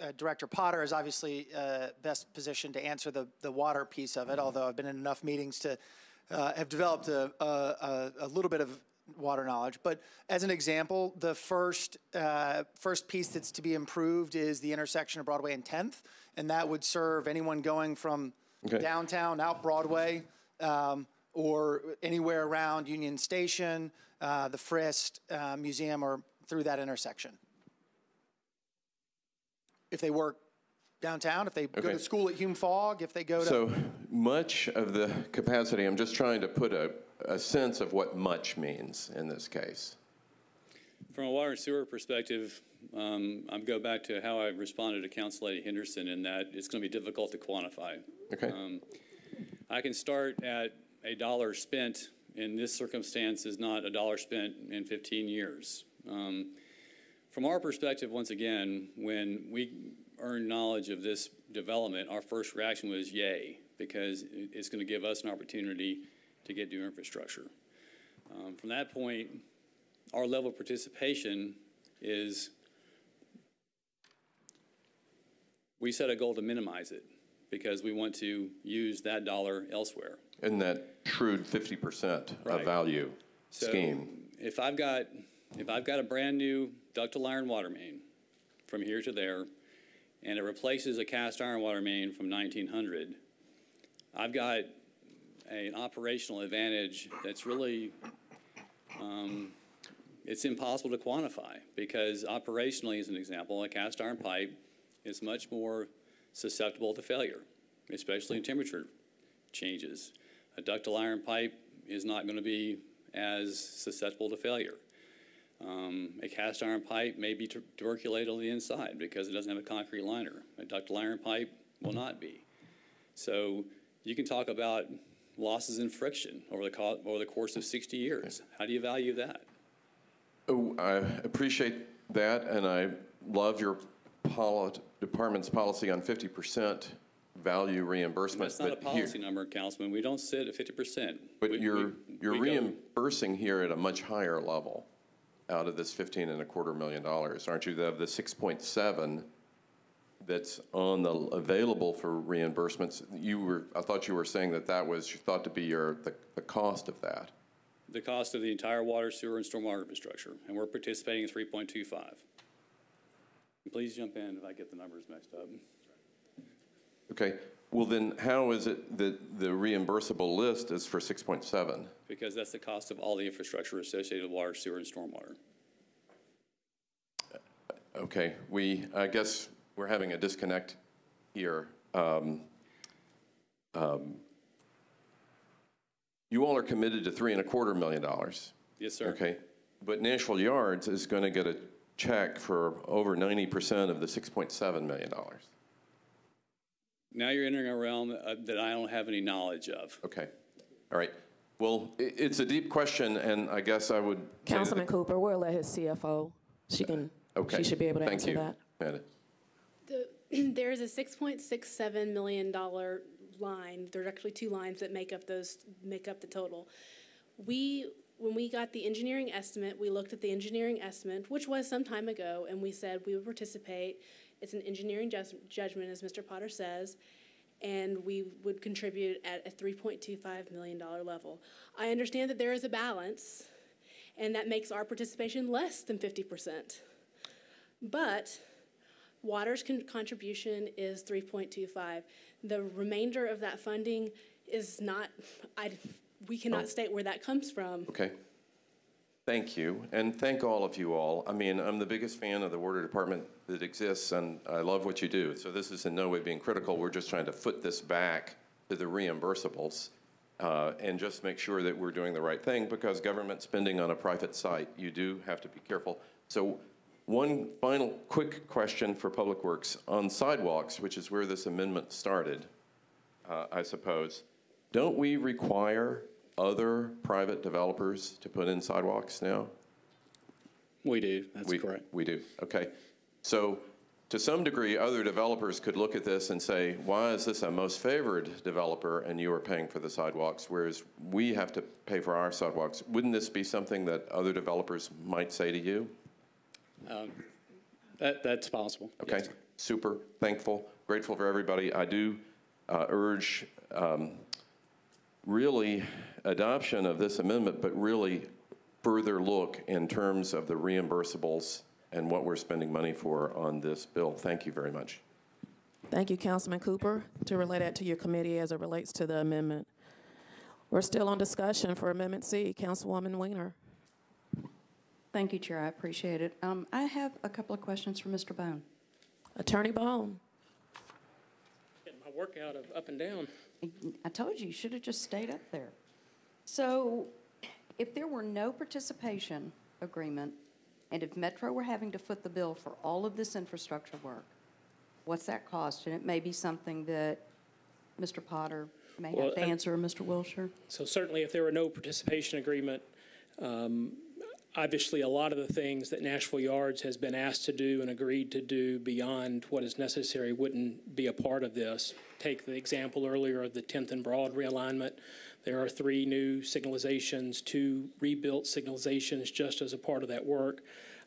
Speaker 4: uh, Director Potter is obviously uh, best positioned to answer the, the water piece of it, although I've been in enough meetings to, uh, have developed a, a, a, a little bit of water knowledge. But as an example, the first uh, first piece that's to be improved is the intersection of Broadway and 10th, and that would serve anyone going from
Speaker 15: Okay.
Speaker 4: downtown out Broadway um, or anywhere around Union Station, uh, the Frist uh, Museum, or through that intersection. If they work downtown, if they go to school at Hume Fogg, if they go to
Speaker 15: So much of the capacity, I'm just trying to put a, a sense of what much means in this case.
Speaker 13: From a water and sewer perspective, um, I go back to how I responded to Council Lady Henderson in that it's going to be difficult to quantify.
Speaker 15: Okay.
Speaker 13: Um, I can start at a dollar spent in this circumstance is not a dollar spent in 15 years. Um, from our perspective, once again, when we earned knowledge of this development, our first reaction was yay, because it's going to give us an opportunity to get new infrastructure. Um, from that point, our level of participation is, we set a goal to minimize it because we want to use that dollar elsewhere.
Speaker 15: In that shrewd 50% of value
Speaker 13: So
Speaker 15: scheme.
Speaker 13: If I've got, if I've got a brand-new ductile iron water main from here to there, and it replaces a cast iron water main from 1900, I've got an operational advantage that's really, um, it's impossible to quantify because operationally, as an example, a cast iron pipe is much more susceptible to failure, especially in temperature changes. A ductile iron pipe is not going to be as susceptible to failure. Um, a cast iron pipe may be tu- tuberculated on the inside because it doesn't have a concrete liner. A ductile iron pipe will not be. So you can talk about losses in friction over the, co- over the course of 60 years. How do you value that?
Speaker 15: Oh, I appreciate that, and I love your poli- department's policy on 50% value reimbursement.
Speaker 13: That's not a
Speaker 15: but here-
Speaker 13: policy number, Councilman. We don't sit at 50%.
Speaker 15: But
Speaker 13: We-
Speaker 15: you're,
Speaker 13: we-
Speaker 15: you're
Speaker 13: we go-
Speaker 15: reimbursing here at a much higher level out of this 15 and a quarter million dollars, aren't you? Of the 6.7 that's on the, available for reimbursements, you were, I thought you were saying that that was thought to be your, the, the cost of that.
Speaker 13: the cost of the entire water, sewer, and stormwater infrastructure, and we're participating in 3.25. Please jump in if I get the numbers mixed up.
Speaker 15: Okay, well then, how is it that the reimbursable list is for 6.7?
Speaker 13: because that's the cost of all the infrastructure associated with water, sewer, and stormwater.
Speaker 15: Okay, we, I guess we're having a disconnect here. Um, um, You all are committed to three and a quarter million dollars.
Speaker 13: Yes, sir.
Speaker 15: Okay, but Nashville Yards is going to get a check for over 90% of the 6.7 million dollars.
Speaker 13: Now you're entering a realm uh, that I don't have any knowledge of.
Speaker 15: Okay, all right. Well, i- it's a deep question, and I guess I would.
Speaker 1: Councilman Cooper, we'll let his CFO, she can,
Speaker 15: Okay,
Speaker 1: she should be able to
Speaker 15: thank
Speaker 1: answer
Speaker 15: you.
Speaker 1: that.
Speaker 15: Amanda.
Speaker 14: The, [CLEARS THROAT] there is a six point six seven million dollar line. There's actually two lines that make up those, make up the total. We, when we got the engineering estimate, we looked at the engineering estimate, which was some time ago, and we said we would participate. It's an engineering jus- judgment, as Mr. Potter says, and we would contribute at a three point two five million dollar level. I understand that there is a balance, and that makes our participation less than fifty percent. But Water's con- contribution is 3.25. The remainder of that funding is not, I, we cannot state where that comes from.
Speaker 15: Okay. Thank you, and thank all of you all. I mean, I'm the biggest fan of the water department that exists, and I love what you do. So this is in no way being critical. We're just trying to foot this back to the reimbursables uh, and just make sure that we're doing the right thing because government spending on a private site, you do have to be careful. So one final quick question for Public Works on sidewalks, which is where this amendment started uh, I suppose. Don't we require other private developers to put in sidewalks now?
Speaker 13: We do, that's
Speaker 15: We-
Speaker 13: correct.
Speaker 15: We do, okay. So to some degree, other developers could look at this and say, why is this a most favored developer and you are paying for the sidewalks, whereas we have to pay for our sidewalks? Wouldn't this be something that other developers might say to you?
Speaker 13: Um, That, that's possible.
Speaker 15: Okay, super, thankful, grateful for everybody. I do uh, urge um, really adoption of this amendment, but really further look in terms of the reimbursables and what we're spending money for on this bill. Thank you very much.
Speaker 1: Thank you, Councilman Cooper, to relay that to your committee as it relates to the amendment. We're still on discussion for Amendment C. Councilwoman Weiner.
Speaker 6: Thank you, Chair. I appreciate it. Um, I have a couple of questions for Mr. Bone.
Speaker 1: Attorney Bone.
Speaker 5: Getting my workout of up and down.
Speaker 6: I told you, you should have just stayed up there. So if there were no participation agreement, and if Metro were having to foot the bill for all of this infrastructure work, what's that cost? And it may be something that Mr. Potter may
Speaker 5: Well,
Speaker 6: have to answer, or Mr. Wiltshire.
Speaker 5: So certainly, if there were no participation agreement, um, obviously, a lot of the things that Nashville Yards has been asked to do and agreed to do beyond what is necessary wouldn't be a part of this. Take the example earlier of the 10th and Broad realignment. There are three new signalizations, two rebuilt signalizations just as a part of that work.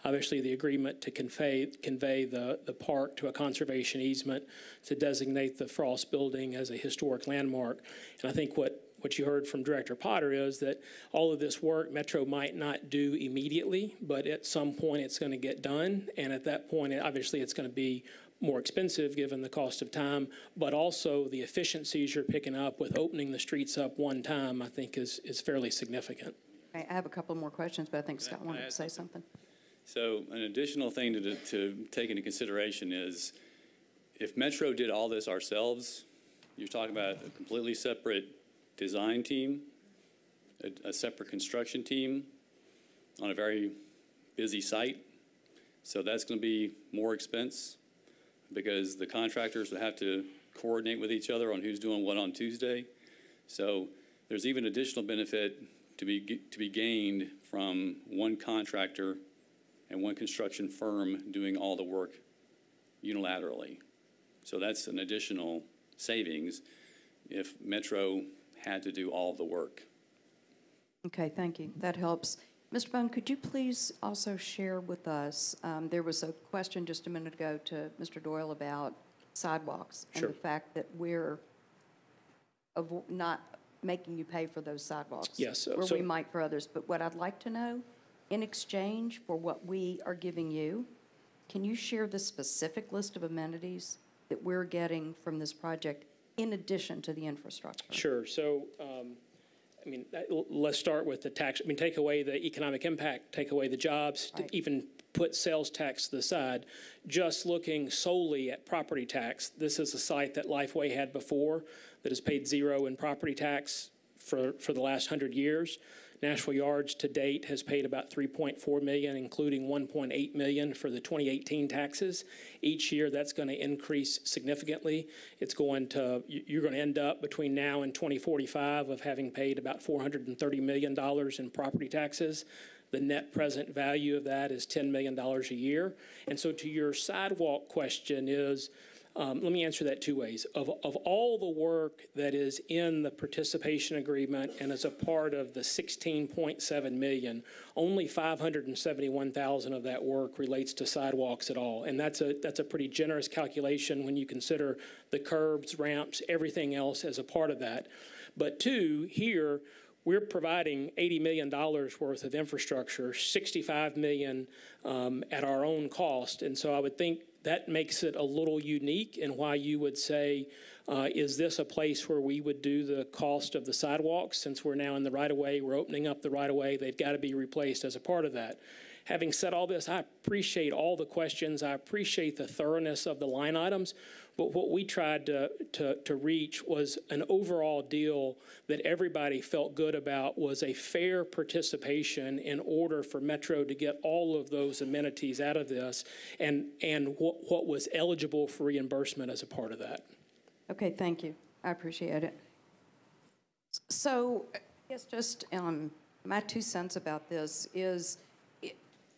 Speaker 5: Obviously, the agreement to convey, convey the, the park to a conservation easement to designate the Frost Building as a historic landmark. And I think what, what you heard from Director Potter is that all of this work Metro might not do immediately, but at some point it's going to get done. And at that point, obviously, it's going to be more expensive given the cost of time, but also the efficiencies you're picking up with opening the streets up one time, I think is, is fairly significant.
Speaker 6: I I have a couple more questions, but I think Scott wanted to say something.
Speaker 13: So an additional thing to, to take into consideration is if Metro did all this ourselves, you're talking about a completely separate design team, a, a separate construction team on a very busy site. So that's going to be more expense because the contractors would have to coordinate with each other on who's doing what on Tuesday. So there's even additional benefit to be, to be gained from one contractor and one construction firm doing all the work unilaterally. So that's an additional savings if Metro had to do all the work.
Speaker 6: Okay, thank you. That helps. Mr. Bone, could you please also share with us, um, there was a question just a minute ago to Mr. Doyle about sidewalks.
Speaker 5: Sure.
Speaker 6: And the fact that we're not making you pay for those sidewalks.
Speaker 5: Yes, so-
Speaker 6: Where
Speaker 5: so-
Speaker 6: we might for others. But what I'd like to know, in exchange for what we are giving you, can you share the specific list of amenities that we're getting from this project in addition to the infrastructure?
Speaker 5: Sure. So, um, I mean, let's start with the tax. I mean, take away the economic impact, take away the jobs, to
Speaker 6: Right.
Speaker 5: even put sales tax to the side. Just looking solely at property tax, this is a site that Lifeway had before that has paid zero in property tax for, for the last hundred years. Nashville Yards to date has paid about 3.4 million, including 1.8 million for the 2018 taxes. Each year, that's going to increase significantly. It's going to, you- you're going to end up between now and 2045 of having paid about 430 million dollars in property taxes. The net present value of that is $10 million a year. And so to your sidewalk question is, um, let me answer that two ways. Of, of all the work that is in the participation agreement and as a part of the 16.7 million, only 571,000 of that work relates to sidewalks at all. And that's a, that's a pretty generous calculation when you consider the curbs, ramps, everything else as a part of that. But two, here, we're providing $80 million worth of infrastructure, 65 million um, at our own cost. And so I would think that makes it a little unique and why you would say, uh, is this a place where we would do the cost of the sidewalks? Since we're now in the right of way, we're opening up the right of way, they've got to be replaced as a part of that. Having said all this, I appreciate all the questions. I appreciate the thoroughness of the line items. But what we tried to, to, to reach was an overall deal that everybody felt good about was a fair participation in order for Metro to get all of those amenities out of this and, and what, what was eligible for reimbursement as a part of that.
Speaker 6: Okay, thank you. I appreciate it. So, guess just um, my two cents about this is,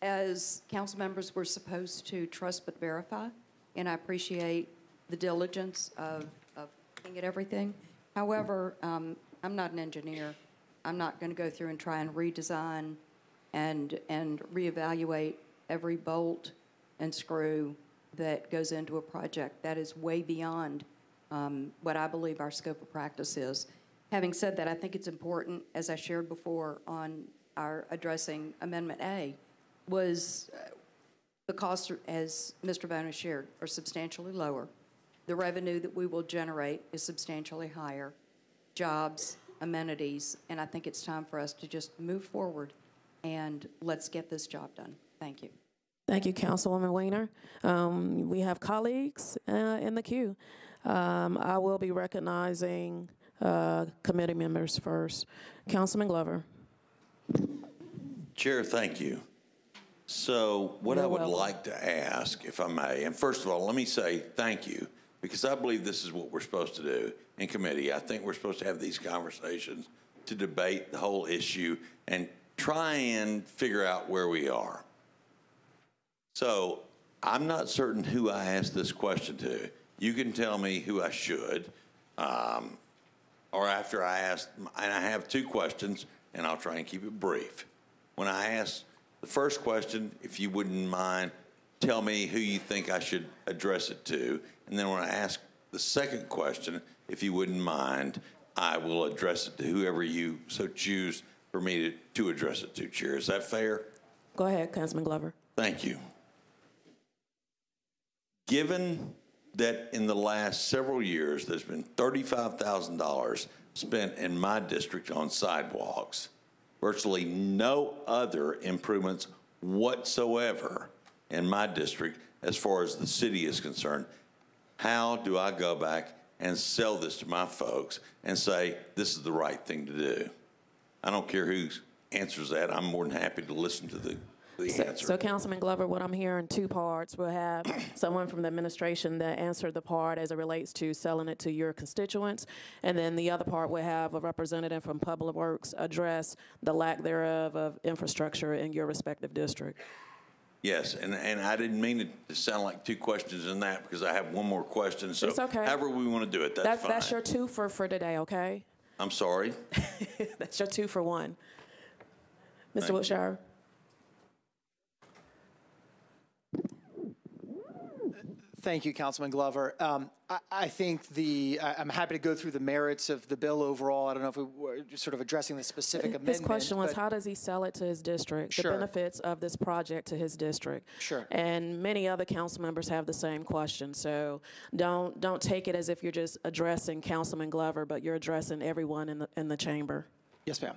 Speaker 6: as council members, we're supposed to trust but verify, and I appreciate the diligence of, of looking at everything. However, um, I'm not an engineer. I'm not going to go through and try and redesign and, and reevaluate every bolt and screw that goes into a project. That is way beyond um, what I believe our scope of practice is. Having said that, I think it's important, as I shared before on our addressing Amendment A, was uh, the costs, as Mr. Bone has shared, are substantially lower. The revenue that we will generate is substantially higher. Jobs, amenities, and I think it's time for us to just move forward and let's get this job done. Thank you.
Speaker 1: Thank you, Councilwoman Weiner. Um, we have colleagues uh, in the queue. Um, I will be recognizing uh, committee members first. Councilman Glover.
Speaker 2: Chair, thank you. So what I
Speaker 1: You're
Speaker 2: would
Speaker 1: welcome.
Speaker 2: like to ask, if I may, and first of all, let me say thank you, because I believe this is what we're supposed to do in committee. I think we're supposed to have these conversations to debate the whole issue and try and figure out where we are. So I'm not certain who I asked this question to. You can tell me who I should, um, or after I ask, and I have two questions, and I'll try and keep it brief. When I ask the first question, if you wouldn't mind, tell me who you think I should address it to. And then when I ask the second question, if you wouldn't mind, I will address it to whoever you so choose for me to, to address it to, Chair. Is that fair?
Speaker 1: Go ahead, Councilman Glover.
Speaker 2: Thank you. Given that in the last several years, there's been $35,000 spent in my district on sidewalks, virtually no other improvements whatsoever in my district as far as the city is concerned, how do I go back and sell this to my folks and say, this is the right thing to do? I don't care who answers that. I'm more than happy to listen to the, the
Speaker 1: So,
Speaker 2: answer.
Speaker 1: so Councilman Glover, what I'm hearing, two parts. We'll have [CLEARS THROAT] someone from the administration that answered the part as it relates to selling it to your constituents. And then the other part, we'll have a representative from Public Works address the lack thereof of infrastructure in your respective district.
Speaker 2: Yes, and, and I didn't mean it to sound like two questions in that because I have one more question. So
Speaker 1: It's okay.
Speaker 2: however we want to do it, that's
Speaker 1: That-
Speaker 2: fine.
Speaker 1: That's your two for, for today, okay?
Speaker 2: I'm sorry. [LAUGHS]
Speaker 1: That's your two for one. Mr. Wiltshire?
Speaker 4: Thank you, Councilman Glover. Um, I, I think the, I- I'm happy to go through the merits of the bill overall. I don't know if we were just sort of addressing the specific amendment.
Speaker 1: His question was, how does he sell it to his district?
Speaker 4: Sure.
Speaker 1: The benefits of this project to his district?
Speaker 4: Sure.
Speaker 1: And many other council members have the same question. So don't, don't take it as if you're just addressing Councilman Glover, but you're addressing everyone in the, in the chamber.
Speaker 4: Yes, ma'am.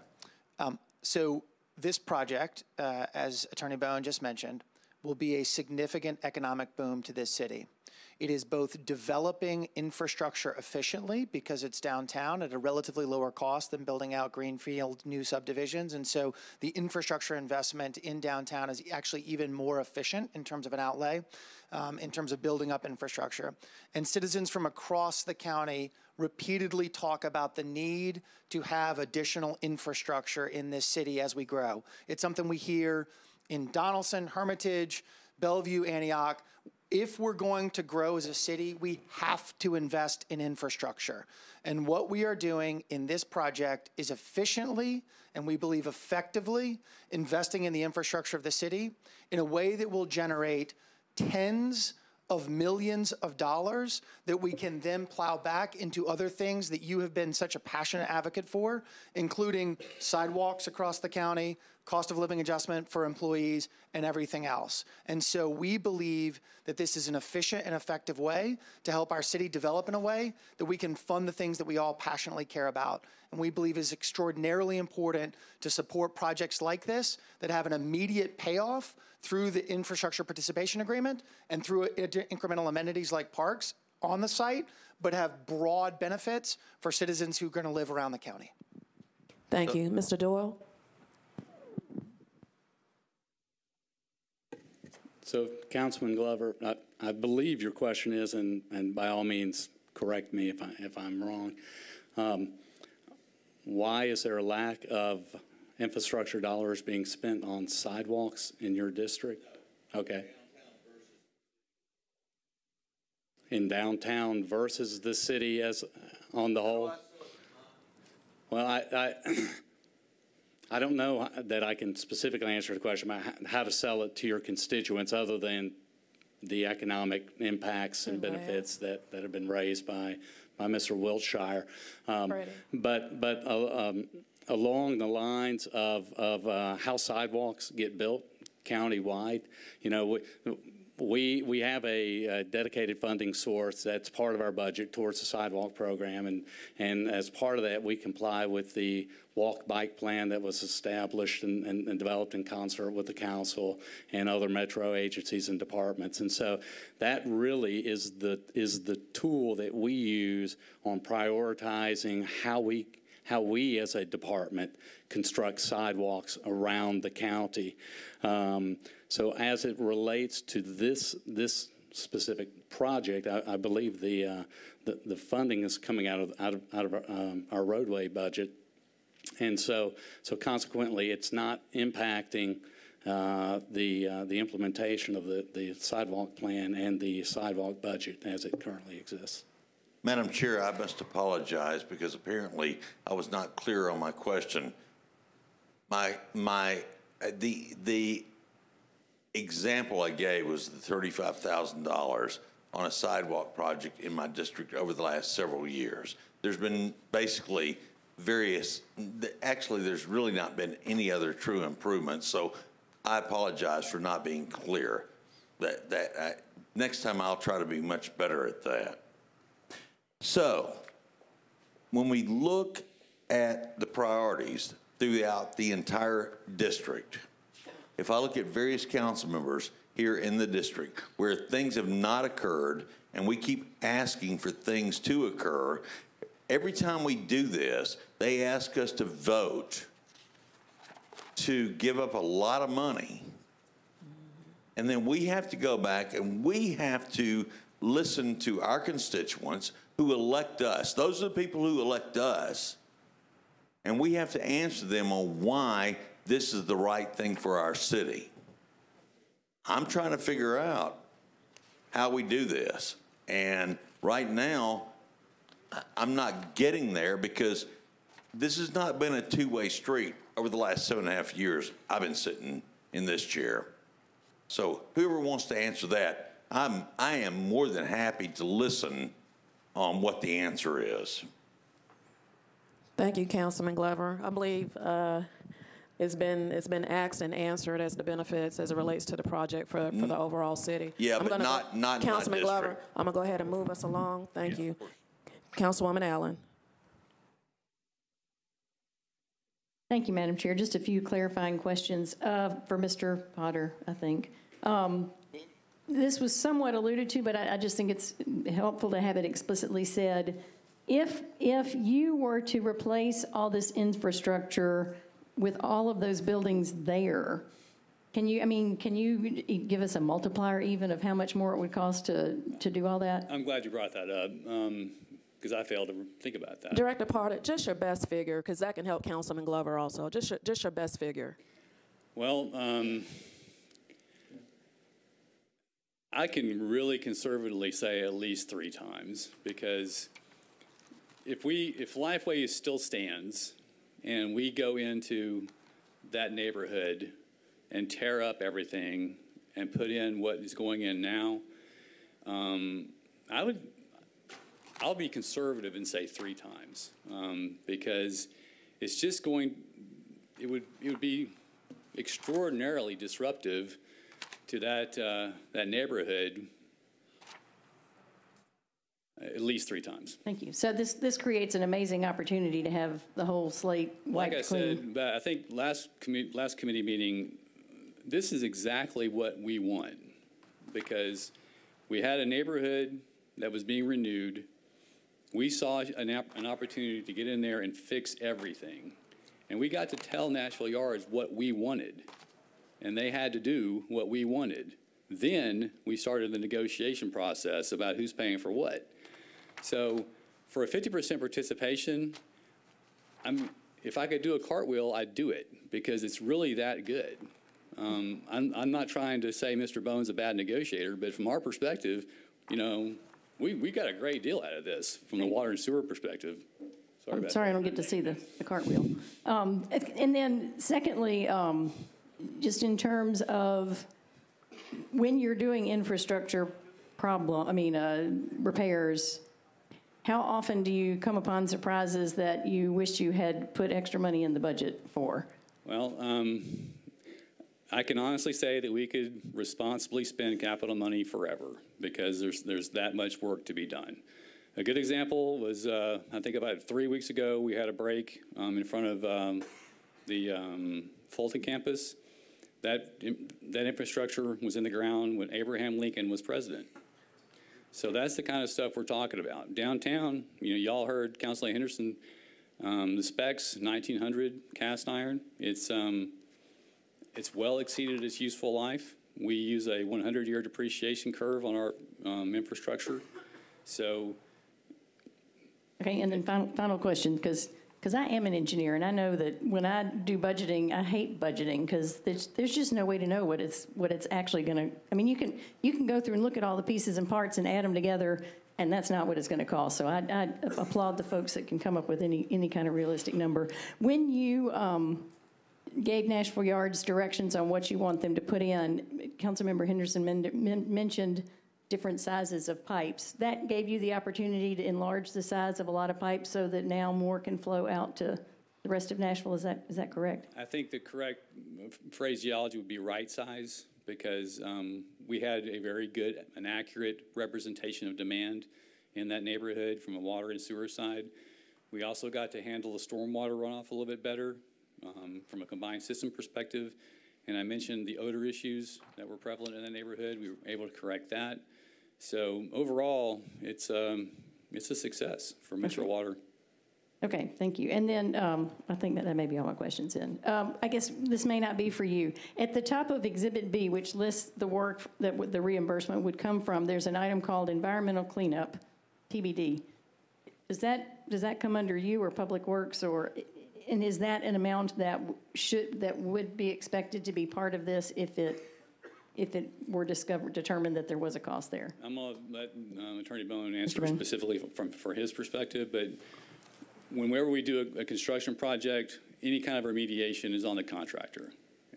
Speaker 4: Um, So this project, uh, as Attorney Bone just mentioned, will be a significant economic boom to this city. It is both developing infrastructure efficiently because it's downtown at a relatively lower cost than building out greenfield new subdivisions. And so the infrastructure investment in downtown is actually even more efficient in terms of an outlay, um, in terms of building up infrastructure. And citizens from across the county repeatedly talk about the need to have additional infrastructure in this city as we grow. It's something we hear in Donaldson, Hermitage, Bellevue, Antioch. If we're going to grow as a city, we have to invest in infrastructure. And what we are doing in this project is efficiently and we believe effectively investing in the infrastructure of the city in a way that will generate tens of millions of dollars that we can then plow back into other things that you have been such a passionate advocate for, including sidewalks across the county, cost of living adjustment for employees, and everything else. And so we believe that this is an efficient and effective way to help our city develop in a way that we can fund the things that we all passionately care about. And we believe is extraordinarily important to support projects like this that have an immediate payoff through the infrastructure participation agreement and through incremental amenities like parks on the site, but have broad benefits for citizens who are going to live around the county.
Speaker 1: Thank you. Mr. Doyle?
Speaker 17: So Councilman Glover, I, I believe your question is, and, and by all means, correct me if I, if I'm wrong. Um, why is there a lack of infrastructure dollars being spent on sidewalks in your district? Okay. In downtown versus the city as, on the whole? Well, I, I, I don't know that I can specifically answer the question about how to sell it to your constituents other than the economic impacts and
Speaker 1: Right.
Speaker 17: benefits that, that have been raised by by Mr. Wiltshire. Um. But, but uh, um, along the lines of, of uh, how sidewalks get built countywide, you know, we, we, we have a uh, dedicated funding source that's part of our budget towards the sidewalk program. And, and as part of that, we comply with the walk bike plan that was established and, and, and developed in concert with the council and other metro agencies and departments. And so that really is the, is the tool that we use on prioritizing how we how we as a department construct sidewalks around the county. Um, so as it relates to this, this specific project, I, I believe the, uh, the, the funding is coming out of, out of, out of our, um, our roadway budget. And so, so consequently, it's not impacting uh, the, uh, the implementation of the, the sidewalk plan and the sidewalk budget as it currently exists.
Speaker 2: Madam Chair, I must apologize because apparently I was not clear on my question. My, my, uh, the, the example I gave was the thirty-five thousand dollars on a sidewalk project in my district over the last several years. There's been basically various, actually, there's really not been any other true improvements, so I apologize for not being clear. That, that, I, next time I'll try to be much better at that. So, when we look at the priorities throughout the entire district, if I look at various council members here in the district where things have not occurred and we keep asking for things to occur, every time we do this, they ask us to vote to give up a lot of money. And then we have to go back and we have to listen to our constituents who elect us. Those are the people who elect us. And we have to answer them on why this is the right thing for our city. I'm trying to figure out how we do this. And right now, I'm not getting there because this has not been a two-way street over the last seven and a half years I've been sitting in this chair. So whoever wants to answer that, I'm, I am more than happy to listen on what the answer is.
Speaker 1: Thank you, Councilman Glover. I believe uh, it's been, it's been asked and answered as the benefits as it relates to the project for, for the overall city.
Speaker 2: Yeah,
Speaker 1: I'm
Speaker 2: but
Speaker 1: gonna go-
Speaker 2: not- not
Speaker 1: Councilman Glover. I'm gonna go ahead and move us along. Thank you. Councilwoman Allen.
Speaker 11: Thank you, Madam Chair. Just a few clarifying questions uh, for Mr. Potter, I think. Um, This was somewhat alluded to, but I I just think it's helpful to have it explicitly said. If, if you were to replace all this infrastructure with all of those buildings there, can you, I mean, can you give us a multiplier even of how much more it would cost to, to do all that?
Speaker 13: I'm glad you brought that up, because I failed to think about that.
Speaker 1: Director Potter, just your best figure, because that can help Councilman Glover also. Just your, just your best figure.
Speaker 13: Well, um, I can really conservatively say at least three times because if we, if Lifeway still stands and we go into that neighborhood and tear up everything and put in what is going in now, um, I would, I'll be conservative and say three times um, because it's just going, it would, it would be extraordinarily disruptive to that, uh, that neighborhood at least three times.
Speaker 11: Thank you. So this, this creates an amazing opportunity to have the whole slate
Speaker 13: Like I
Speaker 11: wiped clean.
Speaker 13: said, but I think last commu, last committee meeting, this is exactly what we want. Because we had a neighborhood that was being renewed. We saw an, an opportunity to get in there and fix everything. And we got to tell Nashville Yards what we wanted. And they had to do what we wanted. Then we started the negotiation process about who's paying for what. So for a 50% participation, I'm, if I could do a cartwheel, I'd do it because it's really that good. Um, I'm, I'm not trying to say Mr. Bone's a bad negotiator, but from our perspective, you know, we, we got a great deal out of this from the water and sewer perspective. Sorry
Speaker 11: I'm
Speaker 13: about
Speaker 11: sorry I don't get to see the, the cartwheel. Um, And then secondly, um, just in terms of when you're doing infrastructure problem, I mean, uh, repairs, how often do you come upon surprises that you wished you had put extra money in the budget for?
Speaker 13: Well, um, I can honestly say that we could responsibly spend capital money forever because there's, there's that much work to be done. A good example was, uh, I think about three weeks ago, we had a break um, in front of um, the um, Fulton campus. That, that infrastructure was in the ground when Abraham Lincoln was president. So that's the kind of stuff we're talking about. Downtown, you know, y'all heard Councilor Henderson, um, the specs, 1900 cast iron. It's, um, it's well exceeded its useful life. We use a 100-year depreciation curve on our um, infrastructure. So
Speaker 11: Okay, and then final, final question, because, because I am an engineer, and I know that when I do budgeting, I hate budgeting, because there's, there's just no way to know what it's, what it's actually gonna, I mean, you can, you can go through and look at all the pieces and parts and add them together, and that's not what it's gonna cost. So I, I applaud the folks that can come up with any, any kind of realistic number. When you, um, gave Nashville Yards directions on what you want them to put in, Councilmember Henderson men- men- mentioned different sizes of pipes. That gave you the opportunity to enlarge the size of a lot of pipes so that now more can flow out to the rest of Nashville. Is that, is that correct?
Speaker 13: I think the correct phraseology would be right size because um, we had a very good and accurate representation of demand in that neighborhood from a water and sewer side. We also got to handle the stormwater runoff a little bit better um, from a combined system perspective. And I mentioned the odor issues that were prevalent in the neighborhood. We were able to correct that. So overall, it's, um, it's a success for Metro Water.
Speaker 11: Okay, thank you. And then, um, I think that that may be all my questions in. Um, I guess this may not be for you. At the top of Exhibit B, which lists the work that the reimbursement would come from, there's an item called environmental cleanup, TBD. Does that, does that come under you or Public Works, or, and is that an amount that should, that would be expected to be part of this if it, if it were discovered, determined that there was a cost there?
Speaker 13: I'm going to let um, Attorney Bone answer
Speaker 11: Bone.
Speaker 13: specifically from, for his perspective, but whenever we do a, a construction project, any kind of remediation is on the contractor.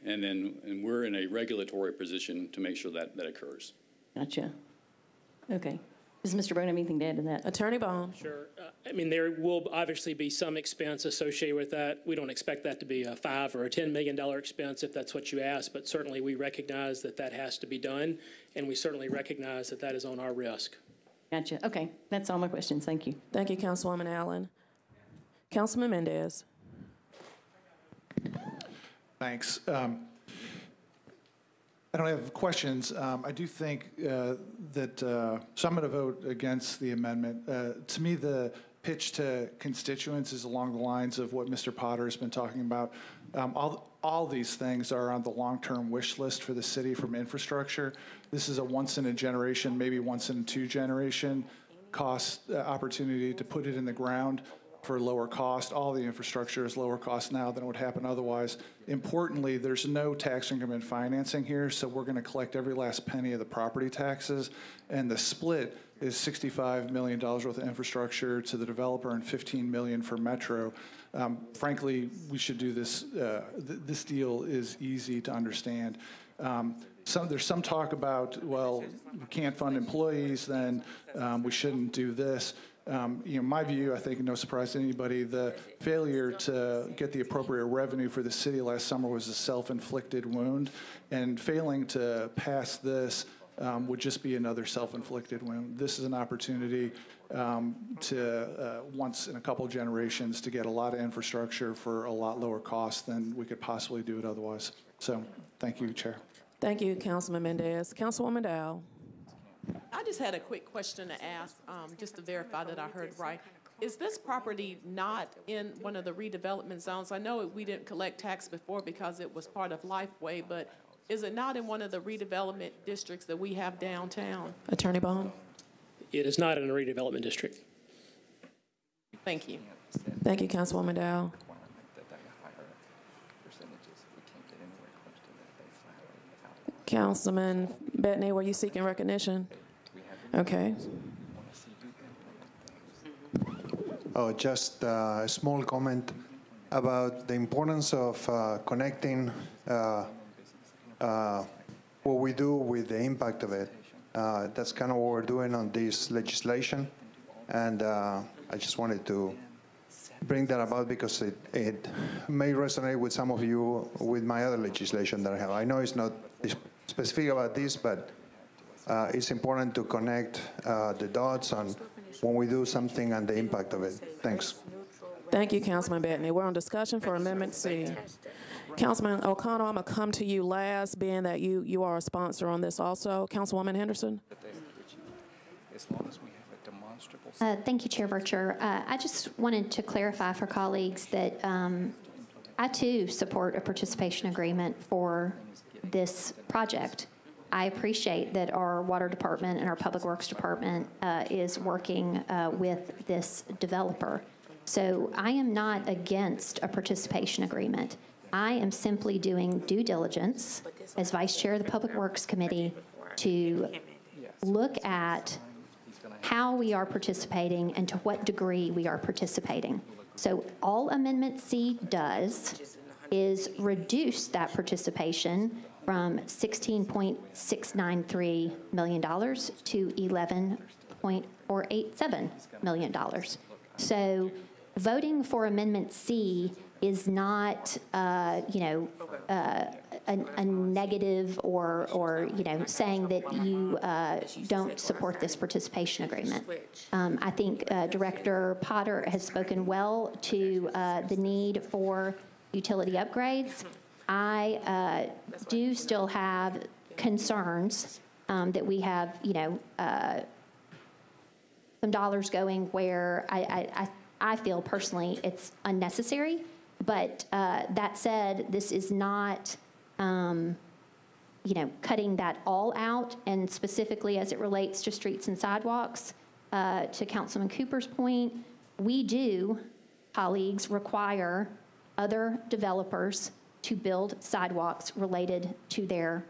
Speaker 13: And then, and we're in a regulatory position to make sure that, that occurs.
Speaker 11: Gotcha. Okay. Does Mr. Brown have anything to add to that?
Speaker 1: Attorney Bone.
Speaker 5: Sure. Uh, I mean, there will obviously be some expense associated with that. We don't expect that to be a five or a $10 million expense if that's what you ask, but certainly we recognize that that has to be done, and we certainly recognize that that is on our risk.
Speaker 11: Gotcha. Okay, that's all my questions. Thank you.
Speaker 1: Thank you, Councilwoman Allen. Councilman Mendes.
Speaker 7: Thanks. Um, I don't have questions. Um, I do think uh, that, uh, so I'm going to vote against the amendment. Uh, To me, the pitch to constituents is along the lines of what Mr. Potter has been talking about. Um, All, all these things are on the long-term wish list for the city from infrastructure. This is a once-in-a-generation, maybe once-in-a-two-generation cost uh, opportunity to put it in the ground for lower cost. All the infrastructure is lower cost now than it would happen otherwise. Importantly, there's no tax increment financing here, so we're going to collect every last penny of the property taxes. And the split is $65 million worth of infrastructure to the developer and 15 million for Metro. Um, Frankly, we should do this, uh, th- this deal is easy to understand. Um, Some, there's some talk about, well, we can't fund employees, then um, we shouldn't do this. Um, You know, my view, I think, no surprise to anybody, the failure to get the appropriate revenue for the city last summer was a self-inflicted wound, and failing to pass this um, would just be another self-inflicted wound. This is an opportunity um, to, uh, once in a couple generations, to get a lot of infrastructure for a lot lower cost than we could possibly do it otherwise. So, thank you, Chair.
Speaker 1: Thank you, Councilman Mendes. Councilwoman Dow.
Speaker 18: I just had a quick question to ask, um, just to verify that I heard right. Is this property not in one of the redevelopment zones? I know we didn't collect tax before because it was part of Lifeway, but is it not in one of the redevelopment districts that we have downtown?
Speaker 1: Attorney Bone.
Speaker 5: It is not in a redevelopment district.
Speaker 18: Thank you.
Speaker 1: Thank you, Councilwoman Dow. Councilman Bettany, were you seeking recognition? Okay.
Speaker 19: Oh, just uh, a small comment about the importance of uh, connecting uh, uh, what we do with the impact of it. Uh, That's kind of what we're doing on this legislation. And uh, I just wanted to bring that about because it, it may resonate with some of you with my other legislation that I have. I know it's not specific about this, but uh, it's important to connect uh, the dots on when we do something and the impact of it. Thanks.
Speaker 1: Thank you, Councilman Bettany. We're on discussion for Amendment C. Councilman O'Connell, I'm going to come to you last, being that you, you are a sponsor on this also. Councilwoman Henderson?
Speaker 3: As long as we have a demonstrable.
Speaker 12: Uh, Thank you, Chair Vercher. Uh, I just wanted to clarify for colleagues that um, I too support a participation agreement for this project. I appreciate that our Water Department and our Public Works Department uh, is working uh, with this developer. So I am not against a participation agreement. I am simply doing due diligence as Vice Chair of the Public Works Committee to look at how we are participating and to what degree we are participating. So all Amendment C does is reduce that participation from $16.693 million to $11.487 million. So voting for Amendment C is not, uh, you know, uh, a, a negative or, or, you know, saying that you uh, don't support this participation agreement. Um, I think uh, Director Potter has spoken well to uh, the need for utility upgrades. I uh, do still have concerns um, that we have, you know, uh, some dollars going where I, I, I I feel personally it's unnecessary. But uh, that said, this is not, um, you know, cutting that all out, and specifically as it relates to streets and sidewalks. Uh, to Councilman Cooper's point, we do, colleagues, require other developers to build sidewalks related to their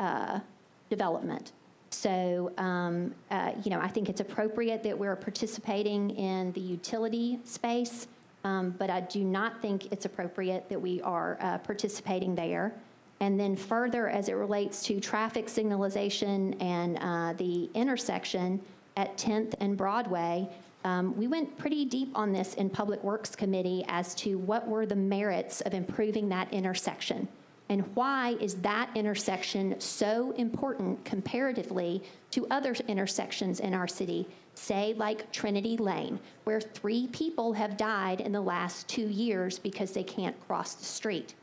Speaker 12: uh, development. So, um, uh, you know, I think it's appropriate that we're participating in the utility space, um, but I do not think it's appropriate that we are uh, participating there. And then further, as it relates to traffic signalization and uh, the intersection at 10th and Broadway, um, we went pretty deep on this in Public Works Committee as to what were the merits of improving that intersection. And why is that intersection so important comparatively to other intersections in our city? Say, like Trinity Lane, where three people have died in the last two years because they can't cross the street.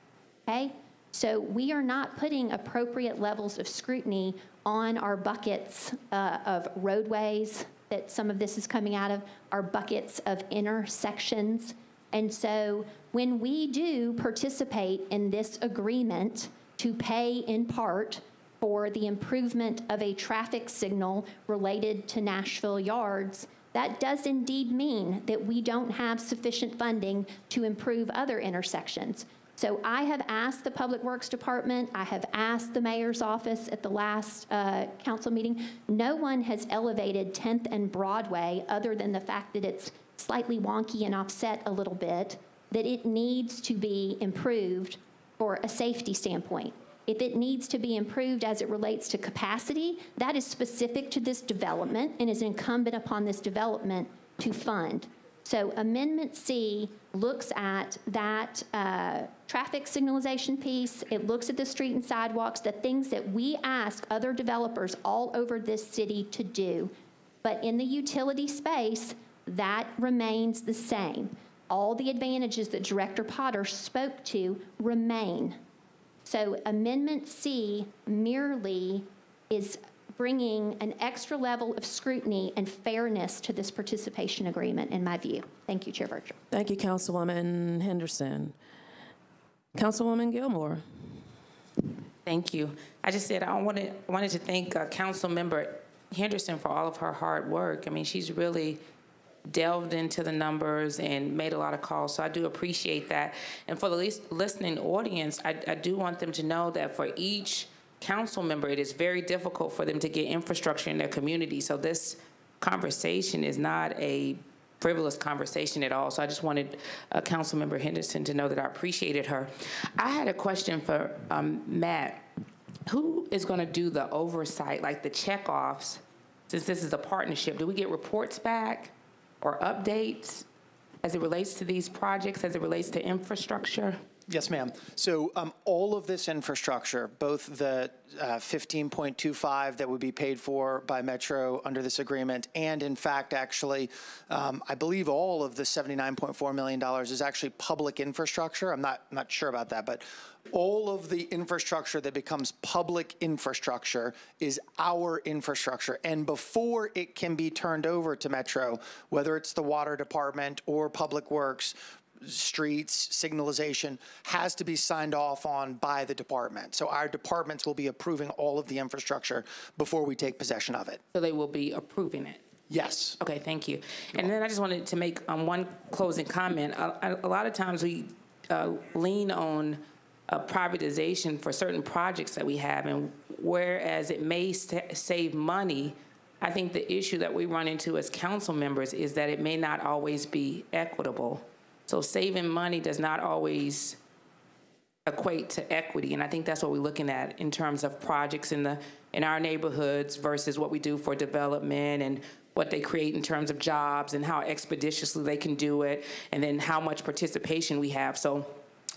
Speaker 12: Okay? So we are not putting appropriate levels of scrutiny on our buckets uh, of roadways that some of this is coming out of, our buckets of intersections. And so when we do participate in this agreement to pay in part for the improvement of a traffic signal related to Nashville Yards, that does indeed mean that we don't have sufficient funding to improve other intersections. So I have asked the Public Works Department, I have asked the mayor's office at the last uh, council meeting. No one has elevated 10th and Broadway other than the fact that it's slightly wonky and offset a little bit that it needs to be improved for a safety standpoint. If it needs to be improved as it relates to capacity, that is specific to this development and is incumbent upon this development to fund. So Amendment C looks at that uh, traffic signalization piece. It looks at the street and sidewalks, the things that we ask other developers all over this city to do. But in the utility space, that remains the same all the advantages that Director Potter spoke to remain. So Amendment C merely is bringing an extra level of scrutiny and fairness to this participation agreement, in my view. Thank you, Chair Vercher.
Speaker 1: Thank you, Councilwoman Henderson. Councilwoman Gilmore.
Speaker 8: Thank you. I just said I wanted, wanted to thank uh, Council Member Henderson for all of her hard work. I mean, she's really delved into the numbers and made a lot of calls. So I do appreciate that. And for the least listening audience, I, I do want them to know that for each council member, it is very difficult for them to get infrastructure in their community. So this conversation is not a frivolous conversation at all. So I just wanted uh, Council Member Henderson to know that I appreciated her. I had a question for um, Matt. Who is going to do the oversight, like the checkoffs, since this is a partnership? Do we get reports back? or updates as it relates to these projects, as it relates to infrastructure?
Speaker 4: Yes, ma'am. So um, all of this infrastructure, both the uh, 15.25 that would be paid for by Metro under this agreement, and in fact, actually, um, I believe all of the $79.4 million is actually public infrastructure. I'm not, not sure about that, but all of the infrastructure that becomes public infrastructure is our infrastructure. And before it can be turned over to Metro, whether it's the water department or Public Works, streets, signalization, has to be signed off on by the department. So our departments will be approving all of the infrastructure before we take possession of it.
Speaker 8: So they will be approving it?
Speaker 4: Yes.
Speaker 8: Okay, thank you. And then I just wanted to make um, one closing comment. A a- lot of times we uh, lean on uh, privatization for certain projects that we have, and whereas it may sa- save money, I think the issue that we run into as council members is that it may not always be equitable. So saving money does not always equate to equity, and I think that's what we're looking at in terms of projects in the, in our neighborhoods versus what we do for development and what they create in terms of jobs and how expeditiously they can do it, and then how much participation we have. So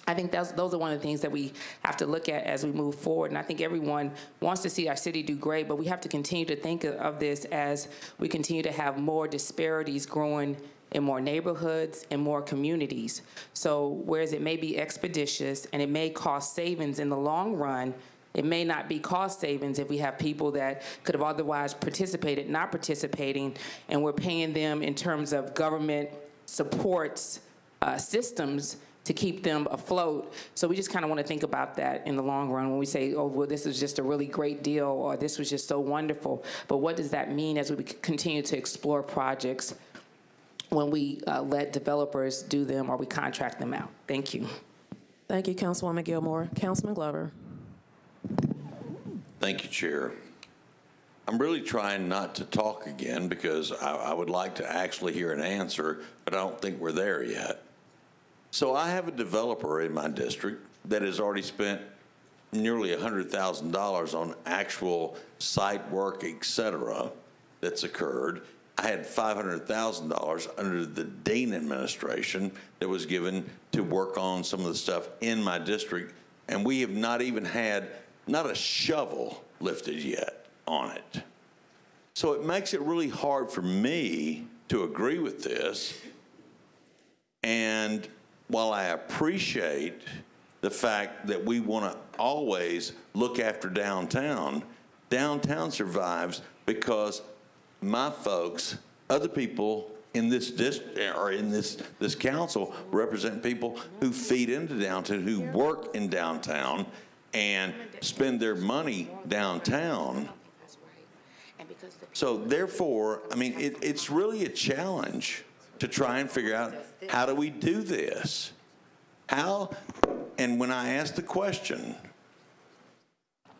Speaker 8: I think those, those are one of the things that we have to look at as we move forward. And I think everyone wants to see our city do great, but we have to continue to think of this as we continue to have more disparities growing in more neighborhoods and more communities. So whereas it may be expeditious and it may cost savings in the long run, it may not be cost savings if we have people that could have otherwise participated, not participating, and we're paying them in terms of government supports, uh, systems to keep them afloat. So we just kind of want to think about that in the long run when we say, oh, well, this is just a really great deal, or this was just so wonderful. But what does that mean as we continue to explore projects when we uh, let developers do them or we contract them out? Thank you.
Speaker 1: Thank you, Councilwoman Gilmore. Councilman Glover.
Speaker 2: Thank you, Chair. I'm really trying not to talk again because I, I would like to actually hear an answer, but I don't think we're there yet. So I have a developer in my district that has already spent nearly $100,000 on actual site work, et cetera, that's occurred. I had $500,000 under the Dean administration that was given to work on some of the stuff in my district, and we have not even had, not a shovel lifted yet on it. So it makes it really hard for me to agree with this. And while I appreciate the fact that we want to always look after downtown, downtown survives because my folks, other people in this district or in this this council represent people who feed into downtown, who work in downtown, and spend their money downtown. So therefore, I mean, it, it's really a challenge to try and figure out how do we do this? How, and when I ask the question,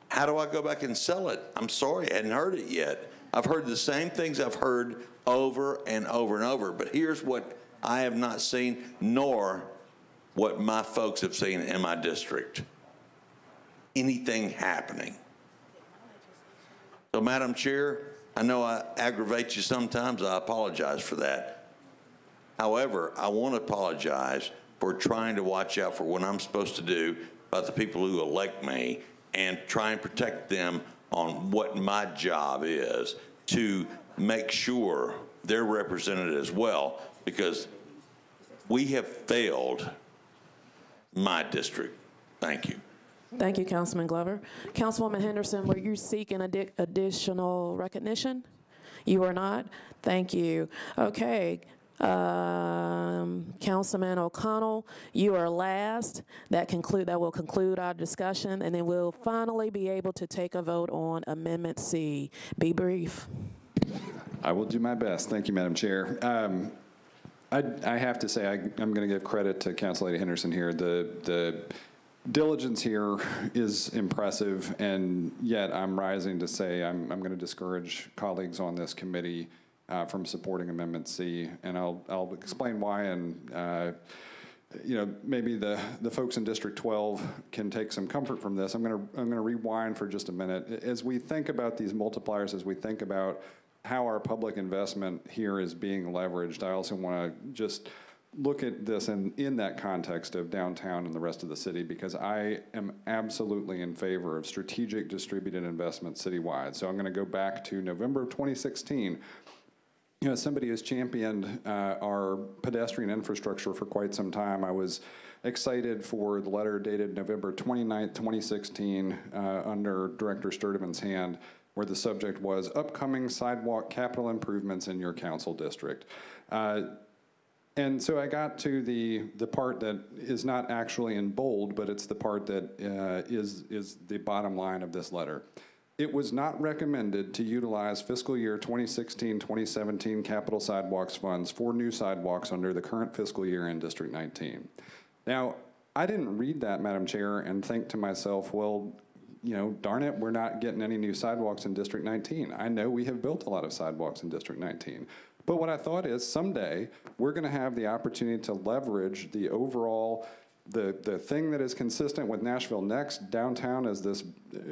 Speaker 2: how do I go back and sell it? I'm sorry, I hadn't heard it yet. I've heard the same things I've heard over and over and over, but here's what I have not seen, nor what my folks have seen in my district. Anything happening. So, Madam Chair, I know I aggravate you sometimes. I apologize for that. However, I want to apologize for trying to watch out for what I'm supposed to do about the people who elect me and try and protect them on what my job is to make sure they're represented as well because we have failed my district. Thank you.
Speaker 1: Thank you, Councilman Glover. Councilwoman Henderson, were you seeking addi- additional recognition? You are not? Thank you. Okay. Um, Councilman O'Connell, you are last. That conclude, that will conclude our discussion, and then we'll finally be able to take a vote on Amendment C. Be brief.
Speaker 20: I will do my best. Thank you, Madam Chair. Um, I, I have to say, I, I'm going to give credit to Council Lady Henderson here. The, the diligence here is impressive, and yet I'm rising to say I'm, I'm going to discourage colleagues on this committee uh, from supporting Amendment C, and I'll, I'll explain why, and uh, you know, maybe the, the folks in District 12 can take some comfort from this. I'm to I'm to rewind for just a minute. As we think about these multipliers, as we think about how our public investment here is being leveraged, I also want to just look at this in, in that context of downtown and the rest of the city, because I am absolutely in favor of strategic distributed investment citywide. So I'm going to go back to November of 2016. You know, somebody who's championed uh, our pedestrian infrastructure for quite some time, I was excited for the letter dated November 29th, 2016, uh, under Director Sturtevant's hand, where the subject was upcoming sidewalk capital improvements in your council district. Uh, and so I got to the, the part that is not actually in bold, but it's the part that uh, is is the bottom line of this letter. It was not recommended to utilize fiscal year 2016-2017 capital sidewalks funds for new sidewalks under the current fiscal year in District 19. Now, I didn't read that, Madam Chair, and think to myself, well, you know, darn it, we're not getting any new sidewalks in District 19. I know we have built a lot of sidewalks in District 19. But what I thought is someday we're going to have the opportunity to leverage the overall the, the thing that is consistent with Nashville Next downtown is this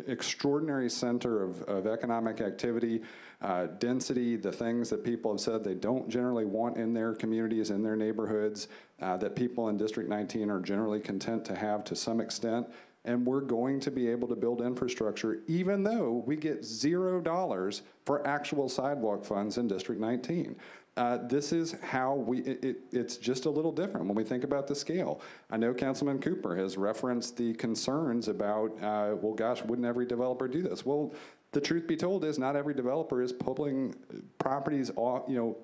Speaker 20: extraordinary center of, of economic activity, uh, density, the things that people have said they don't generally want in their communities, in their neighborhoods, uh, that people in District 19 are generally content to have to some extent. And we're going to be able to build infrastructure even though we get zero dollars for actual sidewalk funds in District 19. Uh, this is how we, it, it, it's just a little different when we think about the scale. I know Councilman Cooper has referenced the concerns about, uh, well, gosh, wouldn't every developer do this? Well, the truth be told is not every developer is pulling properties off, you know,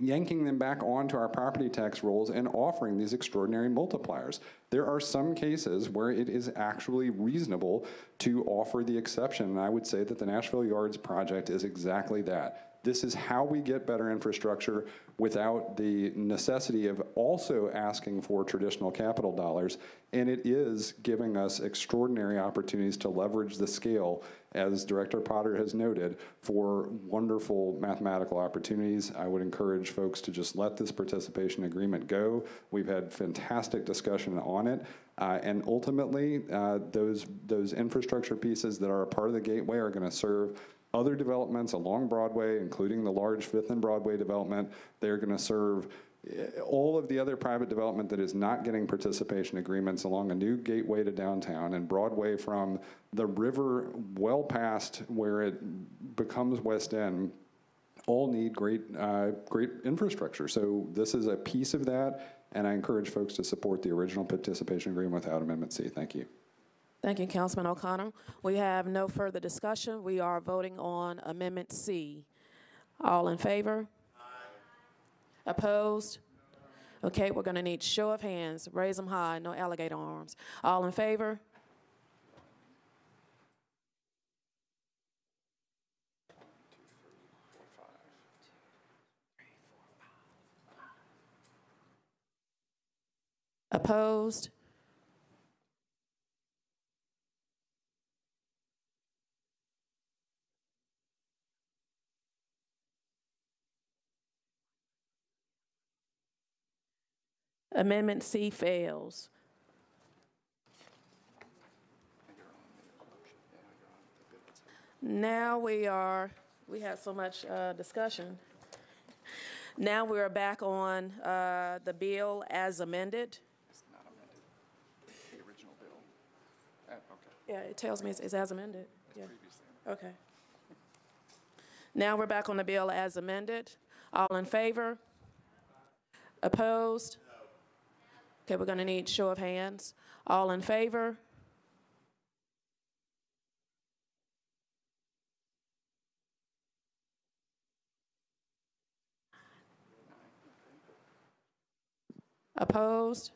Speaker 20: yanking them back onto our property tax rolls and offering these extraordinary multipliers. There are some cases where it is actually reasonable to offer the exception, and I would say that the Nashville Yards project is exactly that. This is how we get better infrastructure without the necessity of also asking for traditional capital dollars. And it is giving us extraordinary opportunities to leverage the scale, as Director Potter has noted, for wonderful mathematical opportunities. I would encourage folks to just let this participation agreement go. We've had fantastic discussion on it. Uh, and ultimately, uh, those, those infrastructure pieces that are a part of the gateway are going to serve other developments along Broadway, including the large Fifth and Broadway development. They're going to serve eh, all of the other private development that is not getting participation agreements along a new gateway to downtown and Broadway from the river well past where it becomes West End all need great, uh, great infrastructure. So this is a piece of that, and I encourage folks to support the original participation agreement without Amendment C. Thank you.
Speaker 1: Thank you, Councilman O'Connor. We have no further discussion. We are voting on Amendment C. All in favor? Aye. Opposed? Okay, we're going to need show of hands. Raise them high, no alligator arms. All in favor? Opposed? Amendment C fails. Now we are, we had so much uh, discussion. Now we are back on uh, the bill as amended.
Speaker 3: The original bill. Uh, Okay.
Speaker 1: Yeah, it tells me it's, it's as amended. Yeah. Okay. Now we're back on the bill as amended. All in favor? Opposed? Okay, we're going to need show of hands. All in favor? Opposed?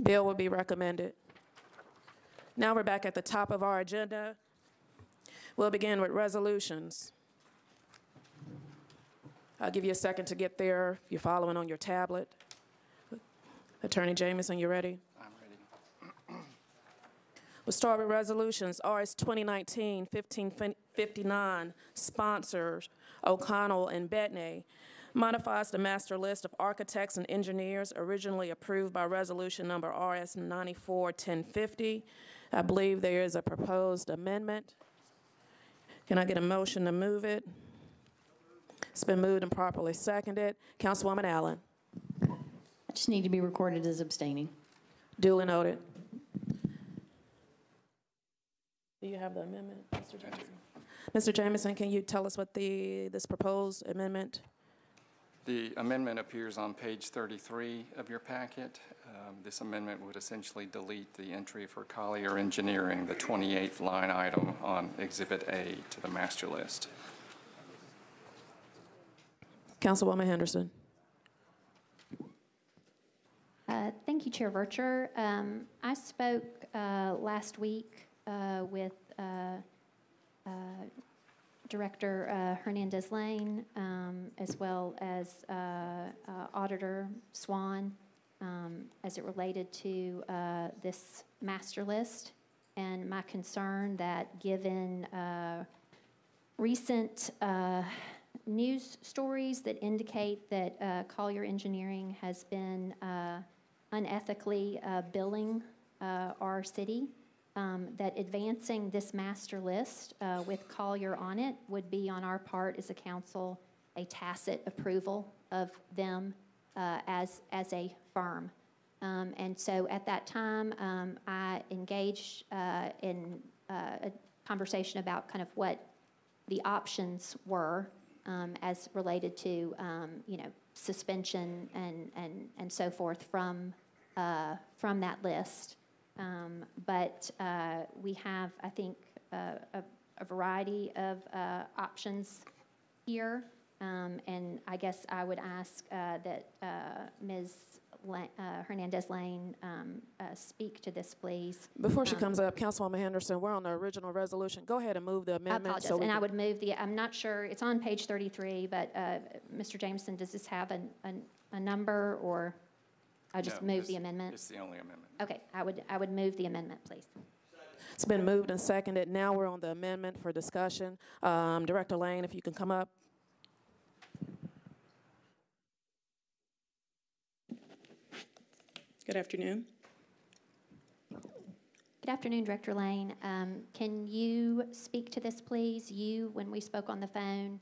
Speaker 1: Bill will be recommended. Now we're back at the top of our agenda. We'll begin with resolutions. I'll give you a second to get there if you're following on your tablet. Attorney Jameson, you ready?
Speaker 3: I'm ready.
Speaker 1: We'll start with resolutions. RS 2019-1559, sponsors O'Connell and Bedne. modifies the master list of architects and engineers originally approved by resolution number RS 941050. I believe there is a proposed amendment. Can I get a motion to move it? It's been moved and properly seconded. Councilwoman Allen.
Speaker 11: I just need to be recorded as abstaining.
Speaker 1: Duly noted. Do you have the amendment, Mr. Jameson? Mr. Jameson, can you tell us what the, this proposed amendment?
Speaker 3: The amendment appears on page 33 of your packet. Um, This amendment would essentially delete the entry for Collier Engineering, the 28th line item on Exhibit A to the master list.
Speaker 1: Councilwoman Henderson.
Speaker 12: Uh, Thank you, Chair Vercher. Um, I spoke uh, last week uh, with uh, uh, Director uh, Hernandez Lane, um, as well as uh, uh, Auditor Swann, um, as it related to uh, this master list, and my concern that given uh, recent uh, news stories that indicate that uh, Collier Engineering has been uh, unethically uh, billing our city, um, that advancing this master list with Collier on it would be on our part as a council a tacit approval of them uh, as, as a firm. Um, and so at that time, um, I engaged uh, in uh, a conversation about kind of what the options were um, as related to, um, you know, suspension and, and, and so forth from, uh, from that list. Um, but uh, we have, I think, a, a variety of options here. Um, and I guess I would ask uh, that uh, Ms. La- uh, Hernandez Lane um, uh, speak to this, please.
Speaker 1: Before she
Speaker 12: Um,
Speaker 1: comes up, Councilwoman Henderson, we're on the original resolution. Go ahead and move the
Speaker 12: I
Speaker 1: amendment.
Speaker 12: apologize,
Speaker 1: so we
Speaker 12: and I would move the, I'm not sure, it's on page 33, but uh, Mr. Jameson, does this have a, a, a number, or I just
Speaker 3: No,
Speaker 12: move the amendment?
Speaker 3: It's the only amendment.
Speaker 12: Okay, I would, I would move the amendment, please.
Speaker 1: It's been moved and seconded. Now we're on the amendment for discussion. Um, Director Lane, if you can come up.
Speaker 21: Good afternoon.
Speaker 12: Good afternoon, Director Lane. Um, Can you speak to this, please? You, when we spoke on the phone,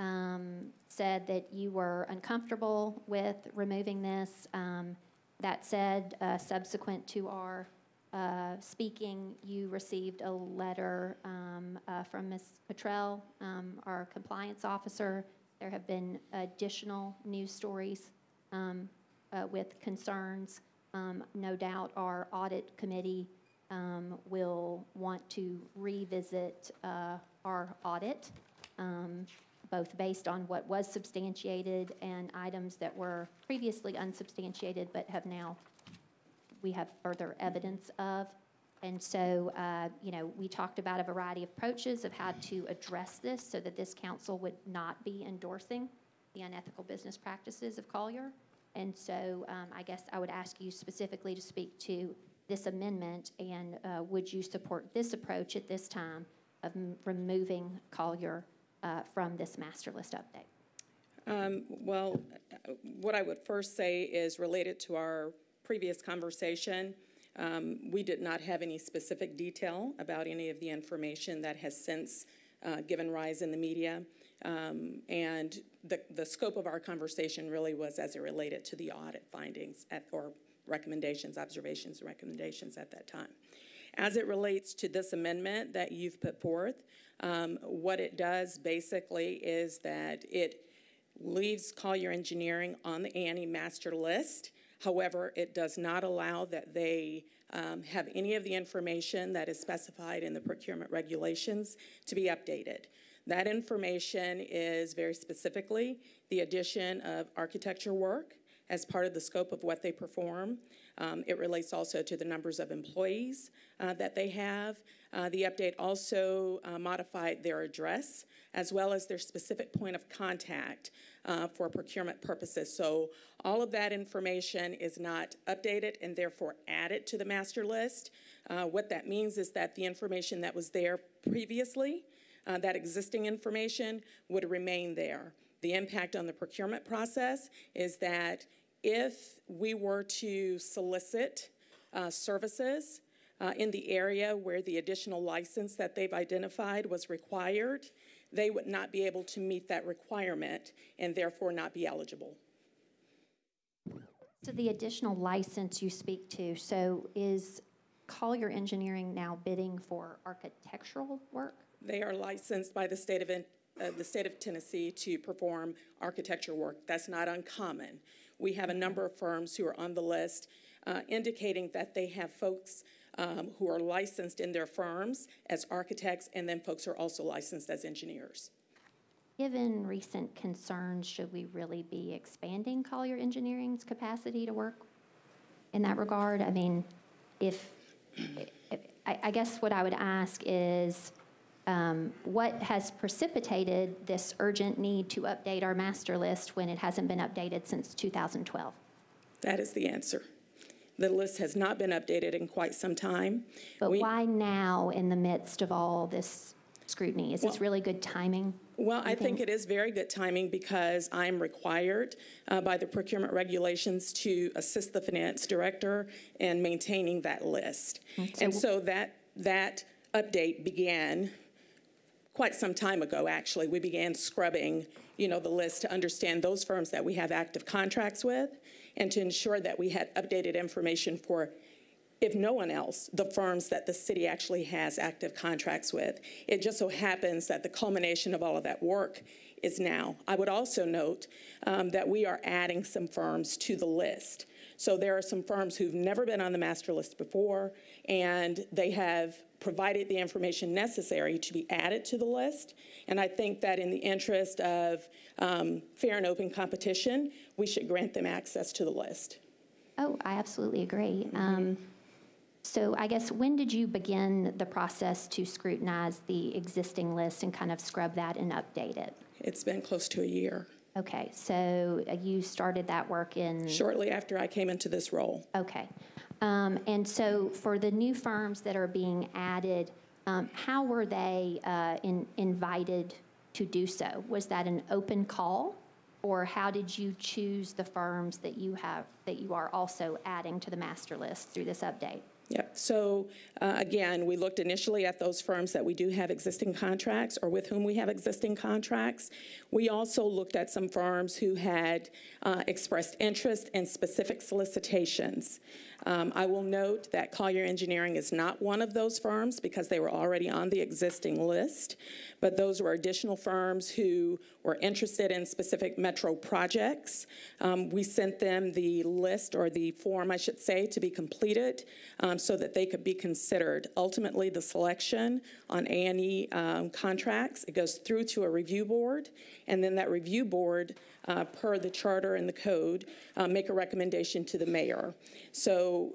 Speaker 12: um, said that you were uncomfortable with removing this. Um, That said, uh, subsequent to our uh, speaking, you received a letter um, uh, from Ms. Cottrell, um, our compliance officer. There have been additional news stories um, uh, with concerns. Um, No doubt our audit committee um, will want to revisit uh, our audit, um, both based on what was substantiated and items that were previously unsubstantiated but have now, we have further evidence of. And so, uh, you know, we talked about a variety of approaches of how to address this so that this council would not be endorsing the unethical business practices of Collier. And so um, I guess I would ask you specifically to speak to this amendment, and uh, would you support this approach at this time of removing Collier uh, from this master list update?
Speaker 21: Um, Well, what I would first say is related to our previous conversation. um, We did not have any specific detail about any of the information that has since uh, given rise in the media. Um, And the, the scope of our conversation really was as it related to the audit findings at, or recommendations, observations, and recommendations at that time. As it relates to this amendment that you've put forth, um, what it does basically is that it leaves Collier Engineering on the Annie master list. However, it does not allow that they um, have any of the information that is specified in the procurement regulations to be updated. That information is very specifically the addition of architecture work as part of the scope of what they perform. Um, It relates also to the numbers of employees uh, that they have. Uh, The update also uh, modified their address as well as their specific point of contact uh, for procurement purposes. So all of that information is not updated and therefore added to the master list. Uh, What that means is that the information that was there previously, uh, that existing information would remain there. the impact on the procurement process is that if we were to solicit uh, services uh, in the area where the additional license that they've identified was required, they would not be able to meet that requirement and therefore not be eligible.
Speaker 12: So the additional license you speak to, so is Collier Engineering now bidding for architectural work?
Speaker 21: They are licensed by the state of, uh, the state of Tennessee to perform architecture work. That's not uncommon. We have a number of firms who are on the list uh, indicating that they have folks um, who are licensed in their firms as architects, and then folks who are also licensed as engineers.
Speaker 12: Given recent concerns, should we really be expanding Collier Engineering's capacity to work in that regard? I mean, if, I, I guess what I would ask is, um, what has precipitated this urgent need to update our master list when it hasn't been updated since 2012?
Speaker 21: That is the answer. The list has not been updated in quite some time.
Speaker 12: But
Speaker 21: We-
Speaker 12: why now in the midst of all this scrutiny? Is this really good timing?
Speaker 21: Well, I
Speaker 12: you
Speaker 21: think it is very good timing because I'm required uh, by the procurement regulations to assist the finance director in maintaining that list. And so that, that update began quite some time ago, actually. We began scrubbing, you know, the list to understand those firms that we have active contracts with and to ensure that we had updated information for if no one else, the firms that the city actually has active contracts with. It just so happens that the culmination of all of that work is now. I would also note um, that we are adding some firms to the list. So there are some firms who've never been on the master list before, and they have provided the information necessary to be added to the list. And I think that in the interest of um, fair and open competition, we should grant them access to the list.
Speaker 12: Oh, I absolutely agree. Um, So I guess, when did you begin the process to scrutinize the existing list and kind of scrub that and update it?
Speaker 21: It's been close to a year.
Speaker 12: Okay, so uh, you started that work in?
Speaker 21: Shortly after I came into this role.
Speaker 12: Okay. Um, And so for the new firms that are being added, um, how were they uh, in- invited to do so? Was that an open call? Or how did you choose the firms that you have, that you are also adding to the master list through this update?
Speaker 21: Yep. So uh, again, we looked initially at those firms that we do have existing contracts or with whom we have existing contracts. We also looked at some firms who had uh, expressed interest in specific solicitations. Um, I will note that Collier Engineering is not one of those firms because they were already on the existing list, but those were additional firms who were interested in specific metro projects. Um, We sent them the list, or the form, I should say, to be completed um, so that they could be considered. Ultimately, the selection on A and E um, contracts, it goes through to a review board, and then that review board, uh, per the charter and the code, uh, make a recommendation to the mayor. So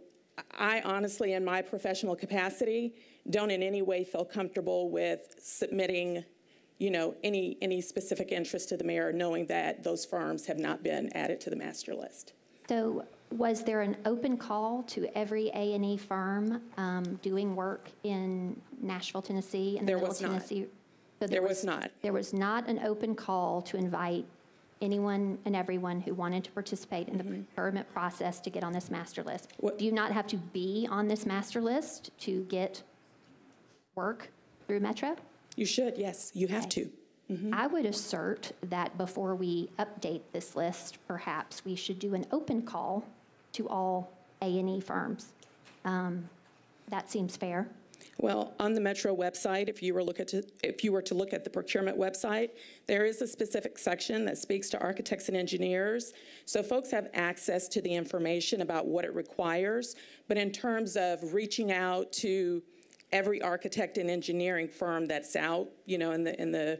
Speaker 21: I honestly, in my professional capacity, don't in any way feel comfortable with submitting, you know, any, any specific interest to the mayor, knowing that those firms have not been added to the master list.
Speaker 12: So was there an open call to every A and E firm um, doing work in Nashville, Tennessee? and the
Speaker 21: There
Speaker 12: Middle
Speaker 21: was not.
Speaker 12: So
Speaker 21: There was not.
Speaker 12: There was not an open call to invite anyone and everyone who wanted to participate in the
Speaker 21: Mm-hmm.
Speaker 12: procurement process to get on this master list? Do you not have to be on this master list to get work through Metro?
Speaker 21: You should, yes, you have to.
Speaker 12: I would assert that before we update this list, perhaps we should do an open call to all A and E firms. Um, That seems fair.
Speaker 21: Well, on the Metro website, if you were look at, if you were to look at the procurement website, there is a specific section that speaks to architects and engineers. So folks have access to the information about what it requires. But in terms of reaching out to every architect and engineering firm that's out, you know, in the, in the,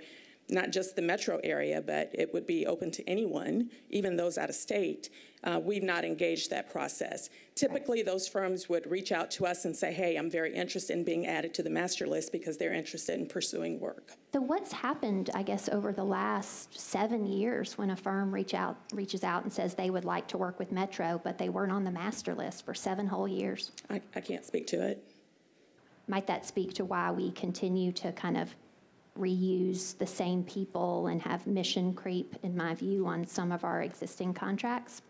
Speaker 21: not just the metro area, but it would be open to anyone, even those out of state. Uh, we've not engaged that process. Typically, those firms would reach out to us and say, hey, I'm very interested in being added to the master list because they're interested in pursuing work.
Speaker 12: So what's happened, I guess, over the last seven years when a firm reach out, reaches out and says they would like to work with Metro, but they weren't on the master list for seven whole years?
Speaker 21: I, I can't speak to it.
Speaker 12: Might that speak to why we continue to kind of reuse the same people and have mission creep, in my view, on some of our existing contracts.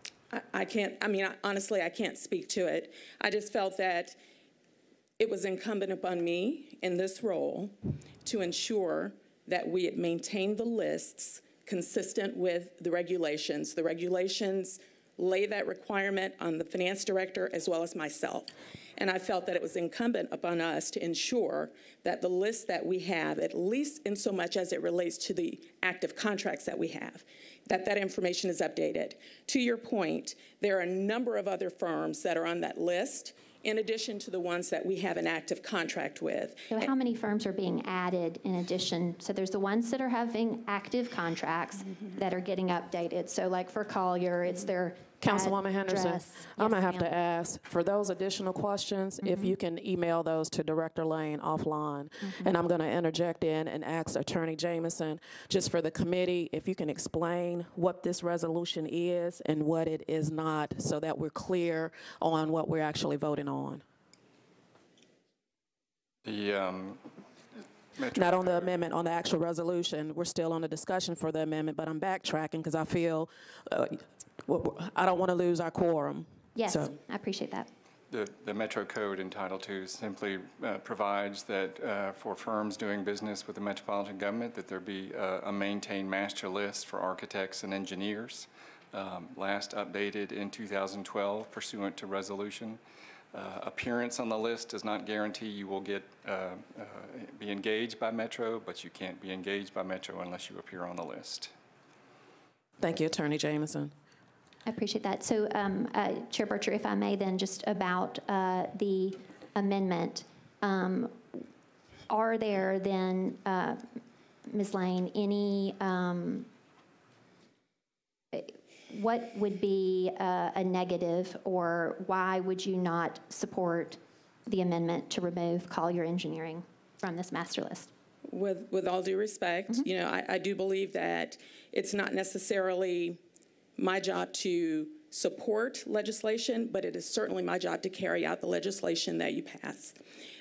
Speaker 21: I- can't, I mean, honestly, I can't speak to it. I just felt that it was incumbent upon me in this role to ensure that we had maintained the lists consistent with the regulations. The regulations lay that requirement on the finance director as well as myself. And I felt that it was incumbent upon us to ensure that the list that we have, at least in so much as it relates to the active contracts that we have, that that information is updated. To your point, there are a number of other firms that are on that list, in addition to the ones that we have an active contract with.
Speaker 12: So how many firms are being added in addition? So there's the ones that are having active contracts mm-hmm. that are getting updated. So like for Collier, it's their
Speaker 1: Councilwoman Henderson,
Speaker 12: address.
Speaker 1: I'm gonna have to
Speaker 12: ma'am.
Speaker 1: ask, for those additional questions, if you can email those to Director Lane offline. And I'm gonna interject in and ask Attorney Jameson, just for the committee, if you can explain what this resolution is and what it is not, so that we're clear on what we're actually voting on.
Speaker 3: The, um, Metro
Speaker 1: Not on the amendment, on the actual resolution. We're still on the discussion for the amendment, but I'm backtracking because I feel, uh, w- w- I don't want to lose our quorum.
Speaker 12: Yes,
Speaker 1: So-
Speaker 12: I appreciate that.
Speaker 3: The, the Metro Code in Title II simply uh, provides that uh, for firms doing business with the metropolitan government, that there be uh, a maintained master list for architects and engineers, um, last updated in 2012 pursuant to resolution. Uh, Appearance on the list does not guarantee you will get, uh, uh, be engaged by Metro, but you can't be engaged by Metro unless you appear on the list.
Speaker 1: Thank you, Attorney Jameson.
Speaker 12: I appreciate that. So, um, uh, Chair Vercher, if I may, then just about uh, the amendment, um, are there then, uh, Ms. Lane, any, um, what would be uh, a negative, or why would you not support the amendment to remove Collier Engineering from this master list?
Speaker 21: With, with all due respect, you know, I, I do believe that it's not necessarily my job to support legislation, but it is certainly my job to carry out the legislation that you pass.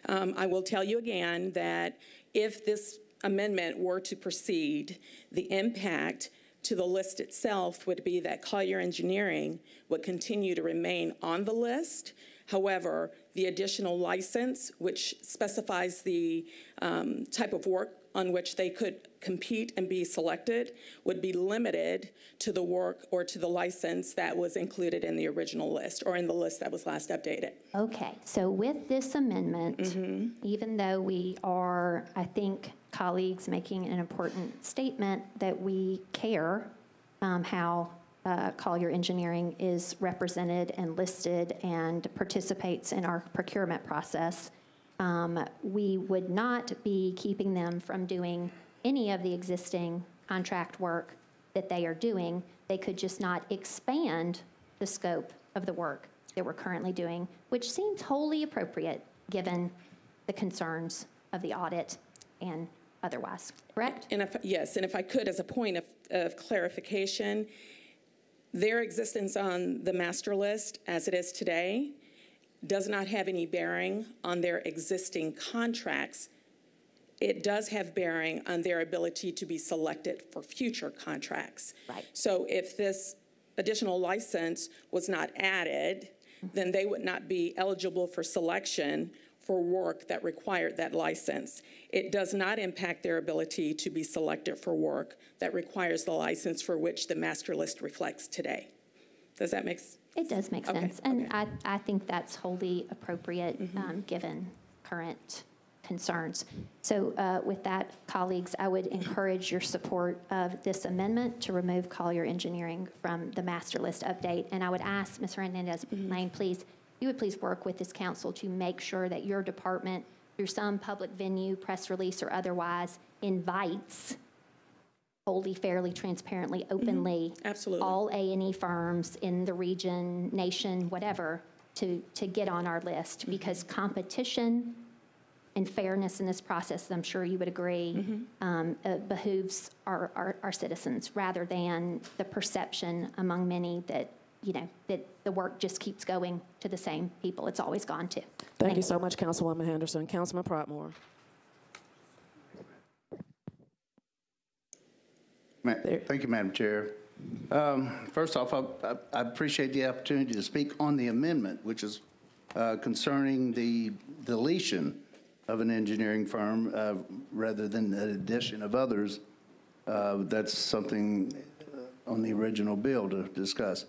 Speaker 21: Um, I will tell you again that if this amendment were to proceed, the impact to the list itself would be that Collier Engineering would continue to remain on the list. However, the additional license, which specifies the um, type of work on which they could compete and be selected, would be limited to the work or to the license that was included in the original list or in the list that was last updated.
Speaker 12: Okay, so with this amendment, even though we are, I think, colleagues making an important statement that we care um, how uh, Collier Engineering is represented and listed and participates in our procurement process, um, we would not be keeping them from doing any of the existing contract work that they are doing. They could just not expand the scope of the work that we're currently doing, which seems wholly appropriate given the concerns of the audit and otherwise, correct?
Speaker 21: And if, yes, and if I could, as a point of, of clarification, their existence on the master list as it is today does not have any bearing on their existing contracts. It does have bearing on their ability to be selected for future contracts.
Speaker 12: Right.
Speaker 21: So if this additional license was not added, then they would not be eligible for selection for work that required that license. It does not impact their ability to be selected for work that requires the license for which the master list reflects today. Does that make sense?
Speaker 12: It does make
Speaker 21: Okay,
Speaker 12: sense. And I, I think that's wholly appropriate, um, given current concerns. So uh, with that, colleagues, I would encourage your support of this amendment to remove Collier Engineering from the master list update. And I would ask Ms. Hernandez Lane, please, you would please work with this council to make sure that your department, through some public venue, press release or otherwise, invites wholly, fairly, transparently, openly.
Speaker 21: Absolutely.
Speaker 12: All A and E firms in the region, nation, whatever, to, to get on our list. Because competition and fairness in this process, I'm sure you would agree, um, uh, behooves our, our, our citizens rather than the perception among many that, you know, that the work just keeps going to the same people it's always gone to.
Speaker 1: Thank you so much, Councilwoman Henderson. Councilman Pridemore.
Speaker 22: Ma- Thank you, Madam Chair. Um, First off, I- I I appreciate the opportunity to speak on the amendment, which is uh, concerning the deletion of an engineering firm uh, rather than the addition of others. Uh, That's something uh, on the original bill to discuss.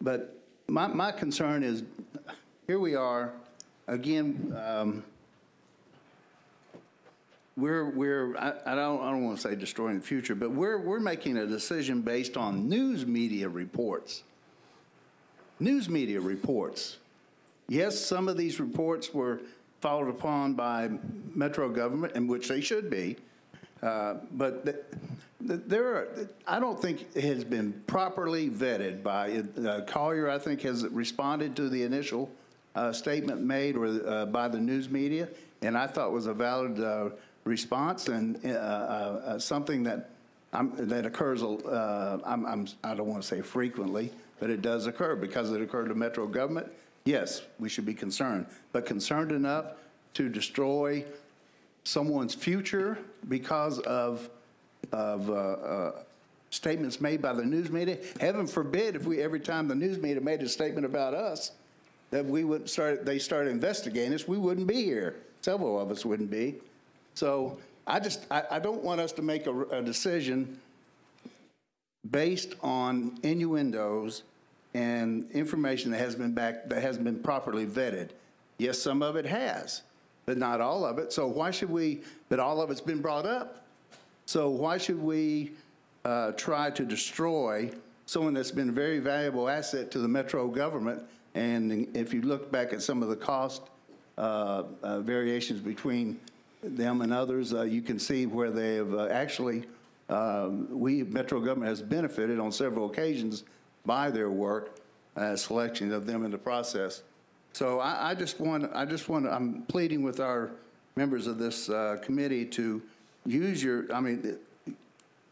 Speaker 22: But my, my concern is, here we are, again, um, we're, we're, I, I don't, I don't want to say destroying the future, but we're, we're making a decision based on news media reports. News media reports. Yes, some of these reports were followed upon by Metro government, and which they should be. Uh, but th- th- there are, I don't think it has been properly vetted by, uh, Collier, I think, has responded to the initial uh, statement made or uh, by the news media, and I thought was a valid uh, response and uh, something that I'm, that occurs. I'm, I'm, I don't want to say frequently, but it does occur because it occurred to Metro government. Yes, we should be concerned, but concerned enough to destroy someone's future because of of uh, uh, statements made by the news media. Heaven forbid if we every time the news media made a statement about us that we would start they started investigating us, we wouldn't be here. Several of us wouldn't be. So I just I, I don't want us to make a, a decision based on innuendos and information that has been back that hasn't been properly vetted. Yes, some of it has, but not all of it. So why should we? But all of it's been brought up. So why should we uh, try to destroy someone that's been a very valuable asset to the metro government? And if you look back at some of the cost uh, uh, variations between them and others, uh, you can see where they have uh, actually, um, we, Metro government has benefited on several occasions by their work, uh, selection of them in the process. So I, I just want, I just want, I'm pleading with our members of this uh, committee to use your, I mean,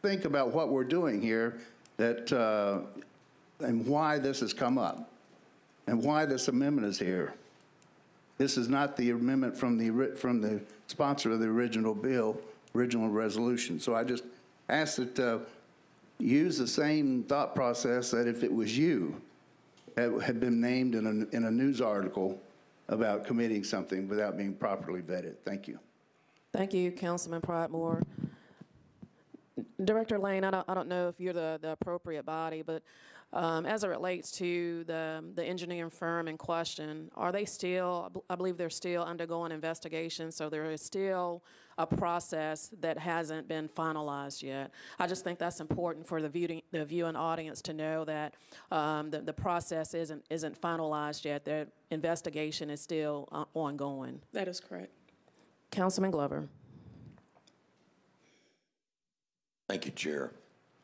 Speaker 22: think about what we're doing here that, uh, and why this has come up and why this amendment is here. This is not the amendment from the, from the sponsor of the original bill, original resolution. So I just ask that, uh, use the same thought process that if it was you that had been named in a, in a news article about committing something without being properly vetted. Thank you.
Speaker 1: Thank you, Councilman Pridemore. Director Lane, I don't, I don't know if you're the, the appropriate body, but um, as it relates to the, the engineering firm in question, are they still, I bel- I believe they're still undergoing investigation, so there is still a process that hasn't been finalized yet. I just think that's important for the viewing, the viewing audience to know that um, the, the process isn't, isn't finalized yet. The investigation is still uh, ongoing.
Speaker 21: That is correct.
Speaker 1: Councilman Glover.
Speaker 2: Thank you, Chair.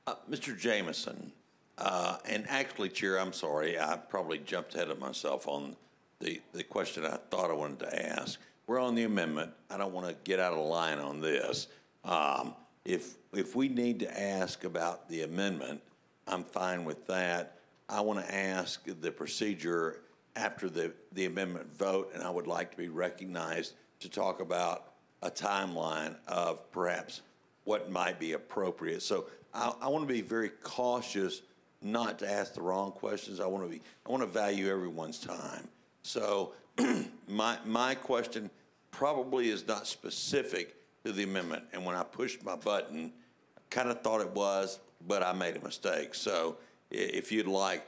Speaker 2: Uh, Mr. Jameson, uh, and actually, Chair, I'm sorry, I probably jumped ahead of myself on the, the question I thought I wanted to ask. We're on the amendment. I don't want to get out of line on this. Um, if, if we need to ask about the amendment, I'm fine with that. I want to ask the procedure after the, the amendment vote, and I would like to be recognized to talk about a timeline of perhaps what might be appropriate. So I, I want to be very cautious not to ask the wrong questions. I want to be, I want to value everyone's time. So [CLEARS THROAT] my, my question probably is not specific to the amendment. And when I pushed my button, I kind of thought it was, but I made a mistake. So if you'd like,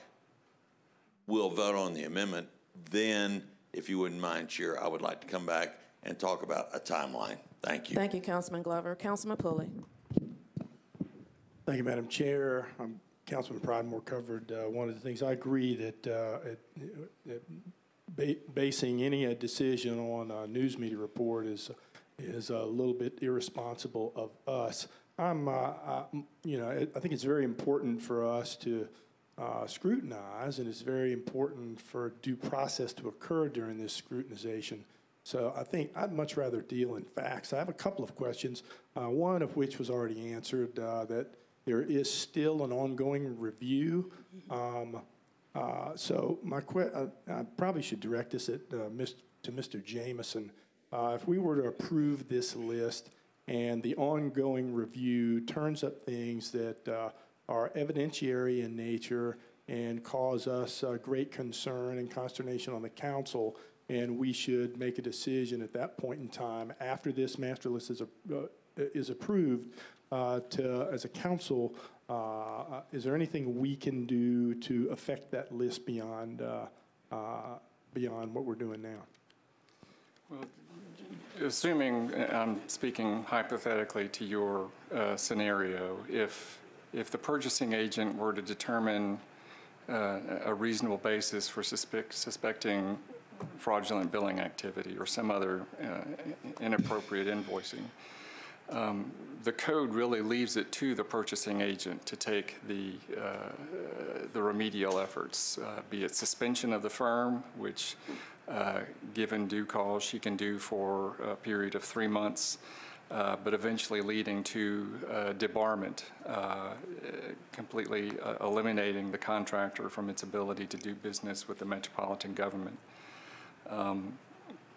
Speaker 2: we'll vote on the amendment. Then, if you wouldn't mind, Chair, I would like to come back and talk about a timeline. Thank you.
Speaker 1: Thank you, Councilman Glover. Councilman Pulley.
Speaker 23: Thank you, Madam Chair. Um, Councilman Pridemore covered uh, one of the things. I agree that, uh, it- that ba- basing any uh, decision on a news media report is, is a little bit irresponsible of us. I'm, uh, I- you know, I think it's very important for us to uh, scrutinize, and it's very important for due process to occur during this scrutinization. So I think I'd much rather deal in facts. I have a couple of questions, uh, one of which was already answered, uh, that there is still an ongoing review. Um, uh, So my que, uh, I probably should direct this at, uh, to Mr. Jameson. Uh, If we were to approve this list, and the ongoing review turns up things that uh, are evidentiary in nature and cause us uh, great concern and consternation on the council, and we should make a decision at that point in time, after this master list is, a- is approved, to, as a council, uh, is there anything we can do to affect that list beyond, uh, uh, beyond what we're doing now?
Speaker 3: Well, assuming, I'm speaking hypothetically to your uh, scenario, if, if the purchasing agent were to determine uh, a reasonable basis for suspect, suspecting fraudulent billing activity or some other uh, inappropriate invoicing, um, the code really leaves it to the purchasing agent to take the, uh, the remedial efforts, uh, be it suspension of the firm, which, uh, given due cause, she can do for a period of three months, uh, but eventually leading to uh, debarment, uh, completely eliminating the contractor from its ability to do business with the metropolitan government. Um,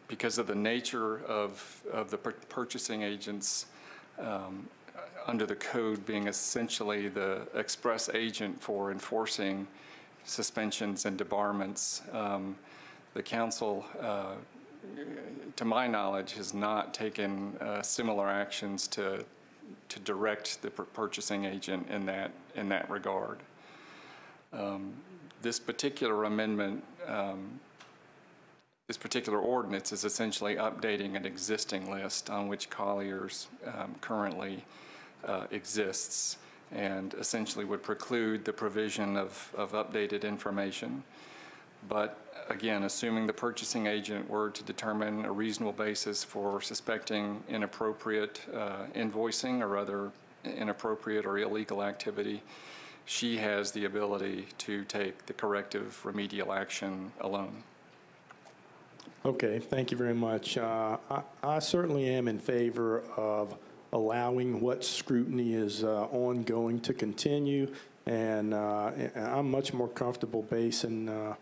Speaker 3: because of the nature of, of the purchasing agent's um, under the code being essentially the express agent for enforcing suspensions and debarments. Um, the council, uh, to my knowledge, has not taken uh, similar actions to to direct the purchasing agent in that in that regard. Um, this particular amendment um, this particular ordinance is essentially updating an existing list on which Collier's um, currently uh, exists and essentially would preclude the provision of, of updated information. But again, assuming the purchasing agent were to determine a reasonable basis for suspecting inappropriate uh, invoicing or other inappropriate or illegal activity, she has the ability to take the corrective remedial action alone.
Speaker 23: Okay, thank you very much. Uh, I I certainly am in favor of allowing what scrutiny is uh, ongoing to continue, and uh, I'm much more comfortable basing uh,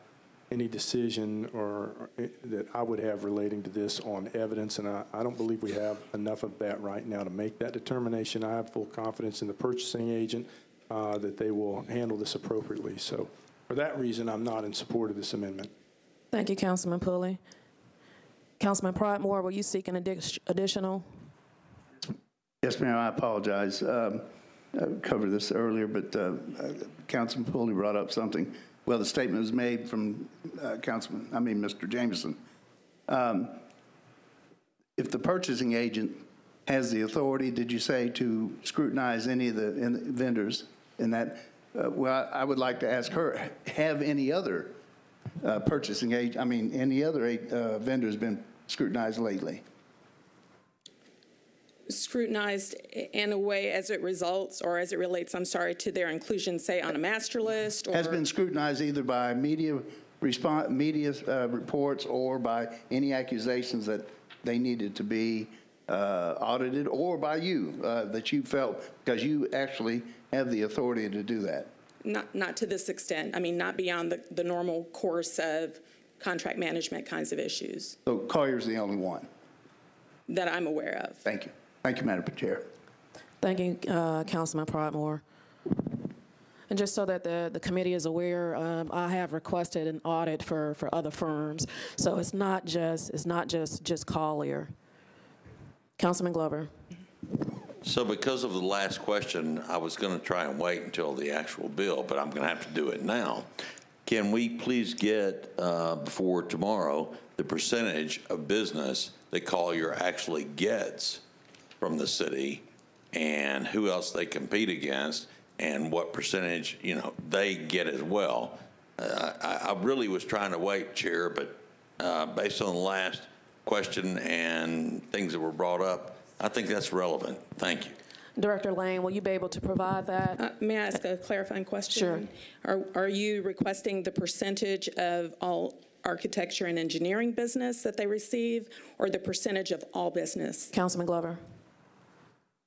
Speaker 23: any decision or or that I would have relating to this on evidence, and I I don't believe we have enough of that right now to make that determination. I have full confidence in the purchasing agent uh, that they will handle this appropriately. So for that reason, I'm not in support of this amendment.
Speaker 1: Thank you, Councilman Pulley. Councilman Pridemore, were you seeking addi- additional?
Speaker 22: Yes, ma'am, I apologize. Um, I covered this earlier, but uh, uh, Councilman Pulley brought up something. Well, the statement was made from uh, Councilman, I mean, Mr. Jameson. Um, If the purchasing agent has the authority, did you say, to scrutinize any of the vendors in that, uh, well, I would like to ask her, have any other uh, purchasing agent, I mean, any other uh, vendors been scrutinized lately?
Speaker 21: scrutinized in a way as it results, or as it relates, I'm sorry, to their inclusion, say, on a master list?
Speaker 22: has been scrutinized either by media response, media uh, reports or by any accusations that they needed to be uh, audited, or by you, uh, that you felt, because you actually have the authority to do that.
Speaker 21: Not, not to this extent. I mean, not beyond the, the normal course of contract management kinds of issues
Speaker 22: So Collier's the only one.
Speaker 21: that I'm aware of.
Speaker 22: Thank you. Thank you, Madam Chair.
Speaker 1: Thank you, uh, Councilman Pridemore. And just so that the, the committee is aware, um, I have requested an audit for, for other firms. So it's not just, it's not just, just Collier. Councilman Glover.
Speaker 2: So because of the last question, I was going to try and wait until the actual bill, but I'm going to have to do it now. Can we please get, uh, before tomorrow, the percentage of business that Collier actually gets from the city and who else they compete against and what percentage, you know, they get as well? Uh, I, I really was trying to wait, Chair, but uh, based on the last question and things that were brought up, I think that's relevant. Thank you.
Speaker 1: Director Lane, will you be able to provide that?
Speaker 21: Uh, May I ask a clarifying question?
Speaker 1: Sure.
Speaker 21: Are, are you requesting the percentage of all architecture and engineering business that they receive, or the percentage of all business?
Speaker 1: Councilman Glover.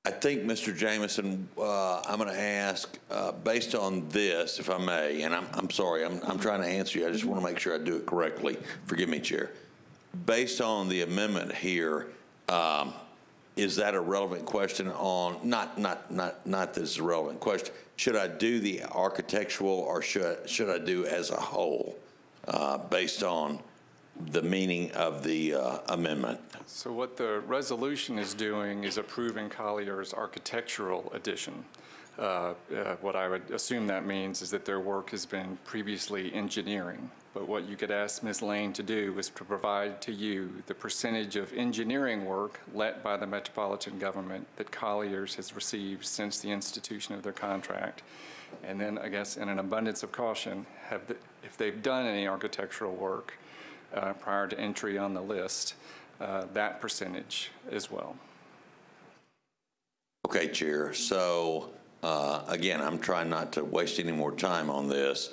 Speaker 2: I think, Mr. Jameson, uh, I'm going to ask, uh, based on this, if I may, and I'm, I'm sorry, I'm, I'm trying to answer you. I just want to make sure I do it correctly. Forgive me, Chair. Based on the amendment here, um, is that a relevant question on, not, not, not, not that it's a relevant question. Should I do the architectural or should, should I do as a whole, uh, based on the meaning of the uh, amendment?
Speaker 3: So what the resolution is doing is approving Collier's architectural addition. Uh, uh, What I would assume that means is that their work has been previously engineering. But what you could ask Ms. Lane to do is to provide to you the percentage of engineering work let by the metropolitan government that Colliers has received since the institution of their contract. And then, I guess, in an abundance of caution, have, the- if they've done any architectural work uh, prior to entry on the list, uh, that percentage as well.
Speaker 2: Okay, Chair. So, uh, again, I'm trying not to waste any more time on this.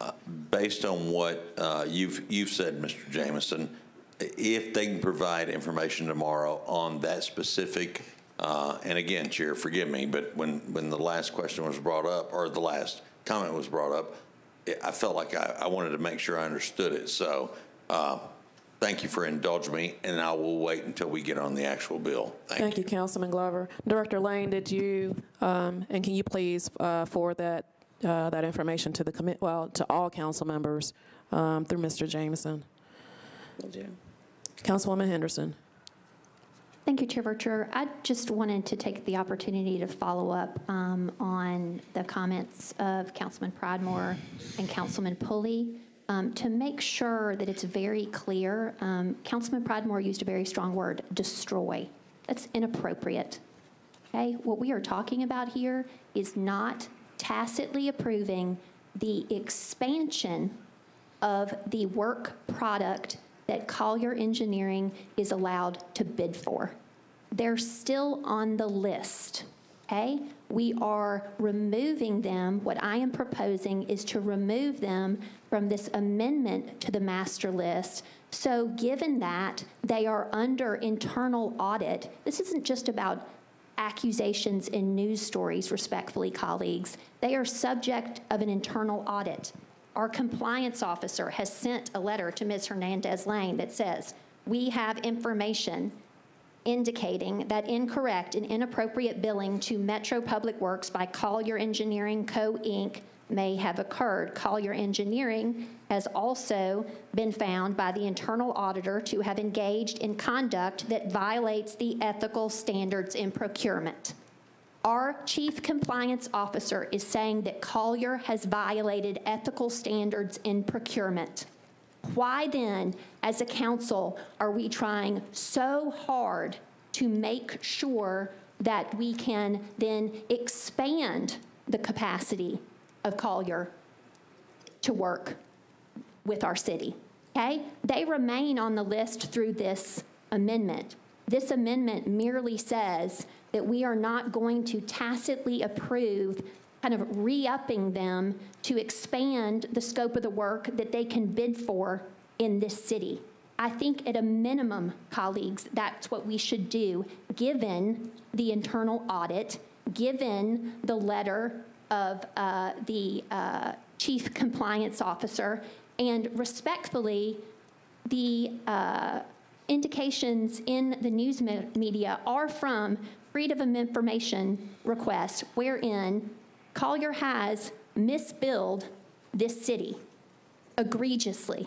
Speaker 2: Uh, Based on what uh, you've, you've said, Mr. Jameson, if they can provide information tomorrow on that specific, uh, and again, Chair, forgive me, but when, when the last question was brought up, or the last comment was brought up, I felt like I, I wanted to make sure I understood it. So, uh, thank you for indulging me, and I will wait until we get on the actual bill. Thank you.
Speaker 1: Thank you, Councilman Glover. Director Lane, did you, um, and can you please uh, forward that, uh, that information to the commit, well, to all council members um, through Mr. Jameson? Will do. Councilwoman Henderson.
Speaker 12: Thank you, Chair Vercher. I just wanted to take the opportunity to follow up um, on the comments of Councilman Pridemore and Councilman Pulley um, to make sure that it's very clear. Um, Councilman Pridemore used a very strong word, destroy. That's inappropriate. Okay? What we are talking about here is not tacitly approving the expansion of the work product that Collier Engineering is allowed to bid for. They're still on the list, okay? We are removing them. What I am proposing is to remove them from this amendment to the master list. So given that they are under internal audit, this isn't just about accusations in news stories, respectfully, colleagues. They are subject of an internal audit. Our compliance officer has sent a letter to Ms. Hernandez Lane that says, we have information indicating that incorrect and inappropriate billing to Metro Public Works by Collier Engineering Co. Inc. may have occurred. Collier Engineering has also been found by the internal auditor to have engaged in conduct that violates the ethical standards in procurement. Our chief compliance officer is saying that Collier has violated ethical standards in procurement. Why then, as a council, are we trying so hard to make sure that we can then expand the capacity of Collier to work with our city? Okay? They remain on the list through this amendment. This amendment merely says that we are not going to tacitly approve kind of re-upping them to expand the scope of the work that they can bid for in this city. I think at a minimum, colleagues, that's what we should do, given the internal audit, given the letter of uh, the uh, chief compliance officer, and respectfully, the uh, indications in the news me- media are from freedom of information requests wherein Collier has misbilled this city egregiously.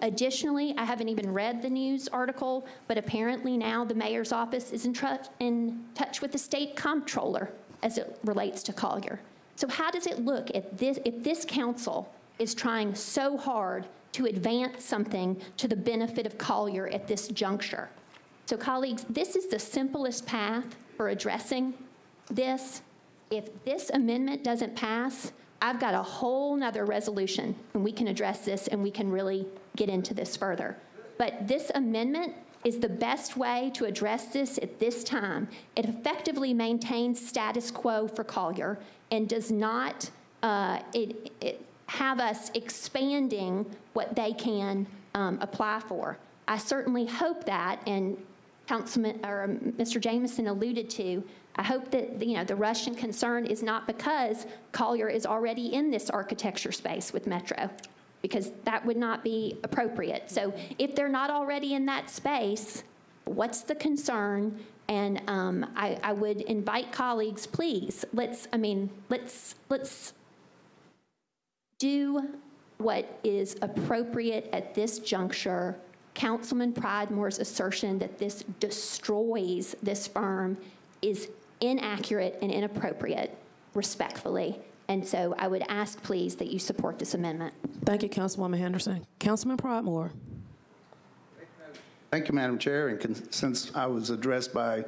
Speaker 12: Additionally, I haven't even read the news article, but apparently now the mayor's office is in, in touch with the state comptroller as it relates to Collier. So how does it look if this, if this council is trying so hard to advance something to the benefit of Collier at this juncture? So colleagues, this is the simplest path for addressing this. If this amendment doesn't pass, I've got a whole nother resolution, and we can address this and we can really get into this further. But this amendment is the best way to address this at this time. It effectively maintains status quo for Collier and does not uh, it, it have us expanding what they can um, apply for. I certainly hope that, and Councilman or Mr. Jameson alluded to, I hope that you know the Russian concern is not because Collier is already in this architecture space with Metro, because that would not be appropriate. So if they're not already in that space, what's the concern And um, I, I would invite colleagues, please, let's, I mean, let's, let's do what is appropriate at this juncture. Councilman Pridemore's assertion that this destroys this firm is inaccurate and inappropriate, respectfully. And so I would ask, please, that you support this amendment.
Speaker 1: Thank you, Councilwoman Henderson. Councilman Pridemore.
Speaker 22: Thank you, Madam Chair, and since I was addressed by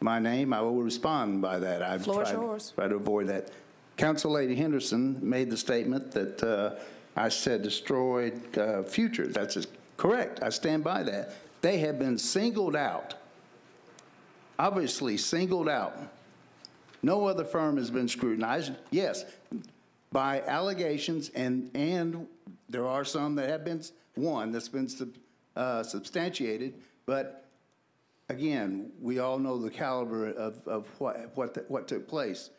Speaker 22: my name, I will respond by that. I've
Speaker 1: Floor is
Speaker 22: tried-
Speaker 1: yours.
Speaker 22: Try to avoid that. Council Lady Henderson made the statement that uh, I said destroyed uh, futures. That's correct. I stand by that. They have been singled out, obviously singled out. No other firm has been scrutinized. Yes, by allegations, and, and there are some that have been, one that's been sub- uh, substantiated, but again, we all know the caliber of, of what, what, what took place.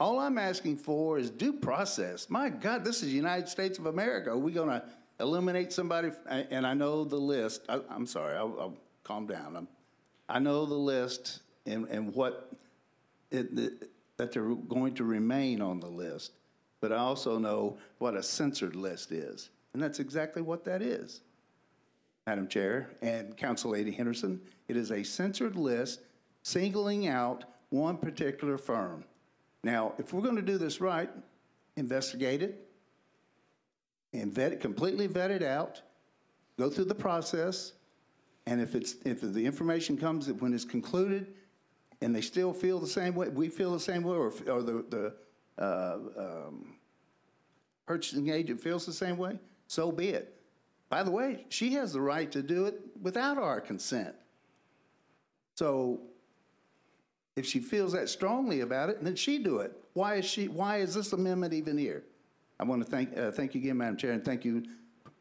Speaker 22: All I'm asking for is due process. My God, this is the United States of America. Are we going to eliminate somebody? And I know the list. I, I'm sorry, I'll, I'll calm down. I'm, I know the list and, and what it, the- that they're going to remain on the list, but I also know what a censored list is. And that's exactly what that is. Madam Chair and Council Lady Henderson, it is a censored list singling out one particular firm. Now, if we're going to do this right, investigate it and vet it, completely vet it out, go through the process, and if it's, if the information comes that when it's concluded and they still feel the same way, we feel the same way, or, or the, the, uh, um, purchasing agent feels the same way, so be it. By the way, she has the right to do it without our consent. So if she feels that strongly about it, then she do it. Why is she, why is this amendment even here? I want to thank, uh, thank you again, Madam Chair, and thank you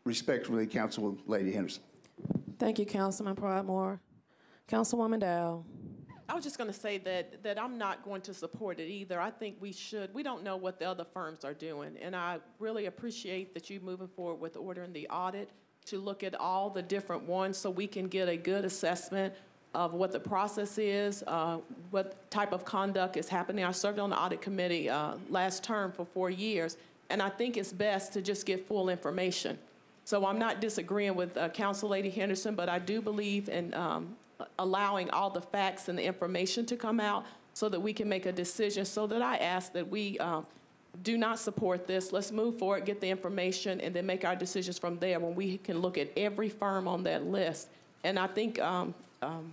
Speaker 22: respectfully, Council Lady Henderson.
Speaker 1: Thank you, Councilman Pridemore. Councilwoman Dow.
Speaker 24: I was just going to say that, that I'm not going to support it either. I think we should, we don't know what the other firms are doing. And I really appreciate that you moving forward with ordering the audit to look at all the different ones so we can get a good assessment of what the process is, uh, what type of conduct is happening. I served on the audit committee uh, last term for four years, and I think it's best to just get full information. So I'm not disagreeing with uh, Council Lady Henderson, but I do believe in um, allowing all the facts and the information to come out so that we can make a decision. So that I ask that we uh, do not support this. Let's move forward, get the information, and then make our decisions from there when we can look at every firm on that list. And I think, um, um,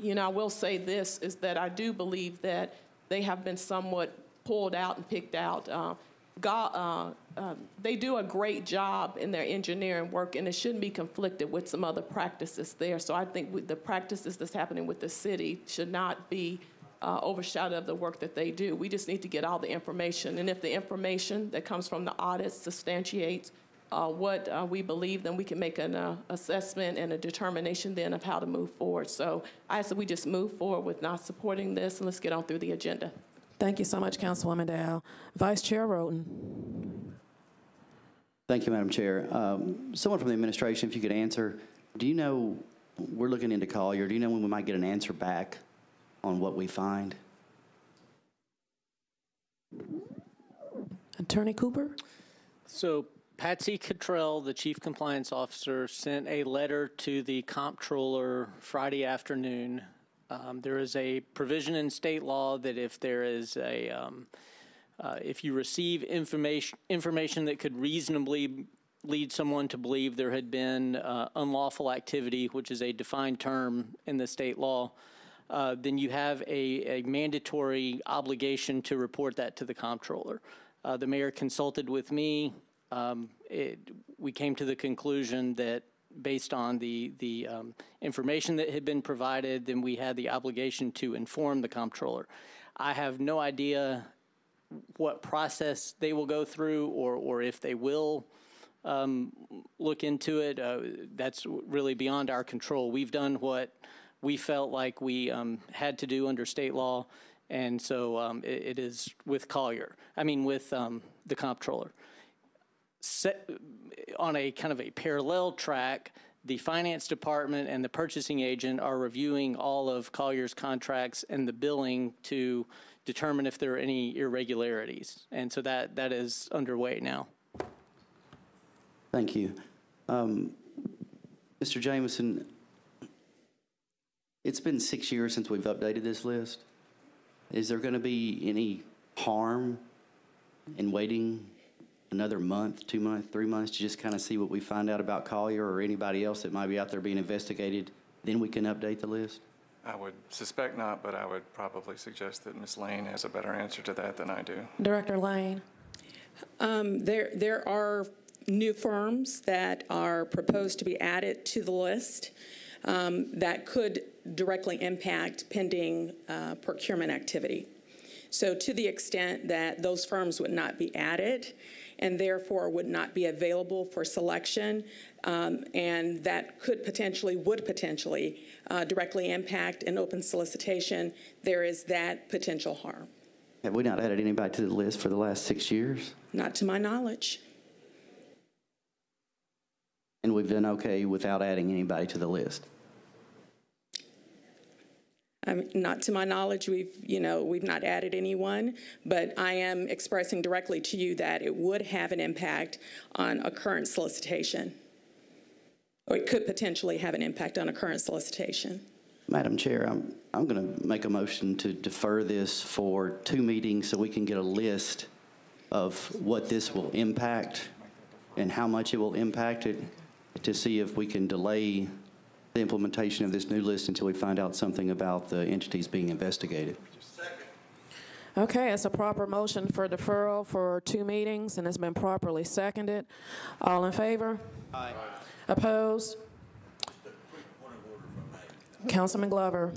Speaker 24: you know, I will say this is that I do believe that they have been somewhat pulled out and picked out. Uh, Uh, um, they do a great job in their engineering work, and it shouldn't be conflicted with some other practices there. So I think the practices that's happening with the city should not be uh, overshadowed of the work that they do. We just need to get all the information, and if the information that comes from the audit substantiates uh, what uh, we believe, then we can make an uh, assessment and a determination then of how to move forward. So I said we just move forward with not supporting this, and let's get on through the agenda.
Speaker 1: Thank you so much, Councilwoman Dow. Vice Chair Rhoten.
Speaker 25: Thank you, Madam Chair. Um, Someone from the administration, if you could answer, do you know, we're looking into Collier, do you know when we might get an answer back on what we find?
Speaker 1: Attorney Cooper?
Speaker 26: So Patsy Cottrell, the Chief Compliance Officer, sent a letter to the comptroller Friday afternoon. Um, There is a provision in state law that if there is a, um, uh, if you receive information, information that could reasonably lead someone to believe there had been uh, unlawful activity, which is a defined term in the state law, uh, then you have a, a mandatory obligation to report that to the comptroller. Uh, the mayor consulted with me. Um, it, we came to the conclusion that based on the, the um, information that had been provided, then we had the obligation to inform the comptroller. I have no idea what process they will go through or, or if they will um, look into it. Uh, that's really beyond our control. We've done what we felt like we um, had to do under state law, and so um, it, it is with Collier. I mean, with um, the comptroller. Set, on a kind of a parallel track, the finance department and the purchasing agent are reviewing all of Collier's contracts and the billing to determine if there are any irregularities. And so that, that is underway now.
Speaker 25: Thank you. Um, Mr. Jameson, it's been six years since we've updated this list. Is there going to be any harm in waiting another month, two months, three months to just kind of see what we find out about Collier or anybody else that might be out there being investigated? Then we can update the list?
Speaker 3: I would suspect not, but I would probably suggest that Ms. Lane has a better answer to that than I do.
Speaker 1: Director Lane.
Speaker 21: Um, There, there are new firms that are proposed to be added to the list um, that could directly impact pending uh, procurement activity. So to the extent that those firms would not be added and therefore would not be available for selection, um, and that could potentially, would potentially uh, directly impact an open solicitation, there is that potential harm.
Speaker 25: Have we not added anybody to the list for the last six years?
Speaker 21: Not to my knowledge.
Speaker 25: And we've done okay without adding anybody to the list?
Speaker 21: Not to my knowledge, we've, you know, we've not added anyone, but I am expressing directly to you that it would have an impact on a current solicitation. Or it could potentially have an impact on a current solicitation.
Speaker 25: Madam Chair, I'm, I'm going to make a motion to defer this for two meetings so we can get a list of what this will impact and how much it will impact it to see if we can delay the implementation of this new list until we find out something about the entities being investigated.
Speaker 1: Okay, it's a proper motion for deferral for two meetings, and it's been properly seconded. All in favor? Aye. Opposed? Councilman Glover.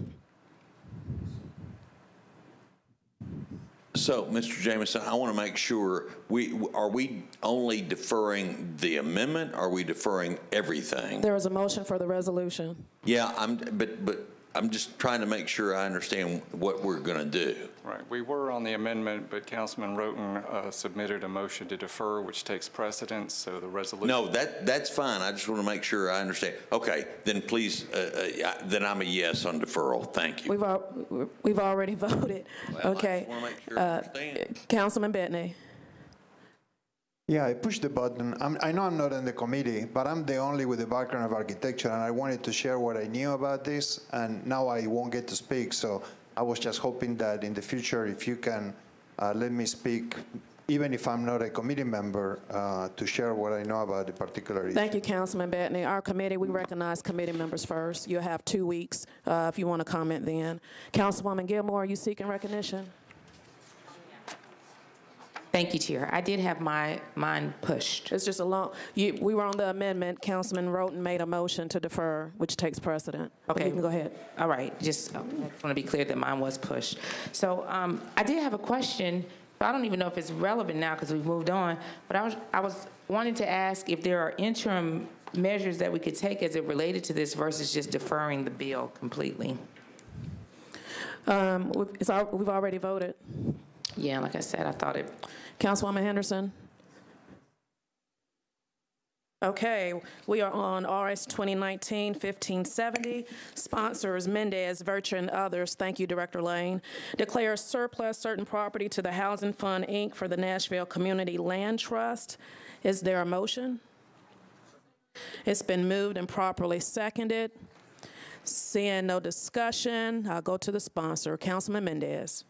Speaker 2: So, Mr. Jameson, I want to make sure, we, are we only deferring the amendment? Are we deferring everything?
Speaker 1: There was a motion for the resolution.
Speaker 2: Yeah, I'm, but, but I'm just trying to make sure I understand what we're going to do.
Speaker 3: Right, we were on the amendment, but Councilman Rhoten uh, submitted a motion to defer, which takes precedence, so the resolution.
Speaker 2: No, that, that's fine. I just want to make sure I understand. Okay, then please, uh, uh, then I'm a yes on deferral. Thank you.
Speaker 1: We've, al- we've already [LAUGHS] voted.
Speaker 2: Well, I
Speaker 1: Okay.
Speaker 2: just wanna make sure I
Speaker 1: Uh,
Speaker 2: understand.
Speaker 1: Councilman Bedne.
Speaker 19: Yeah, I pushed the button. I'm, I know I'm not in the committee, but I'm the only with the background of architecture, and I wanted to share what I knew about this, and now I won't get to speak. So I was just hoping that in the future, if you can uh, let me speak, even if I'm not a committee member, uh, to share what I know about the particular issue.
Speaker 1: Thank you, Councilman Bedne. Our committee, we recognize committee members first. You'll have two weeks uh, if you want to comment then. Councilwoman Gilmore, are you seeking recognition?
Speaker 8: Thank you, Chair. I did have my, mind pushed.
Speaker 1: It's just a long, you, we were on the amendment. Councilman Rhoten made a motion to defer, which takes precedent. But
Speaker 8: Okay.
Speaker 1: You can go ahead.
Speaker 8: All right, just want to be clear that mine was pushed. So um, I did have a question, but I don't even know if it's relevant now because we've moved on, but I was, I was wanting to ask if there are interim measures that we could take as it related to this versus just deferring the bill completely.
Speaker 1: Um, we've- It's, al- we've already voted.
Speaker 8: Yeah, like I said, I thought it,
Speaker 1: Councilwoman Henderson? Okay, we are on RS 2019-1570. Sponsors Mendes, Vercher, and others. Thank you, Director Lane. Declare surplus certain property to the Housing Fund, Inc. for the Nashville Community Land Trust. Is there a motion? It's been moved and properly seconded. Seeing no discussion, I'll go to the sponsor, Councilman Mendes.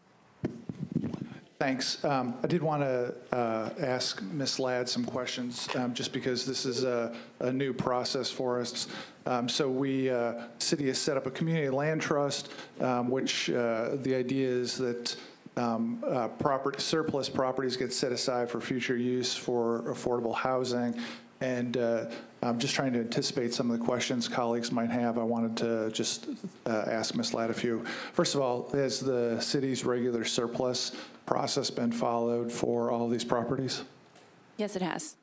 Speaker 7: Thanks. Um, I did want to uh, ask Ms. Ladd some questions, um, just because this is a, a new process for us. Um, So we, uh, city has set up a community land trust, um, which uh, the idea is that um, uh, property, surplus properties get set aside for future use for affordable housing. And uh, I'm just trying to anticipate some of the questions colleagues might have. I wanted to just uh, ask Ms. Ladd a few. First of all, has the city's regular surplus process been followed for all these properties?
Speaker 27: Yes, it has.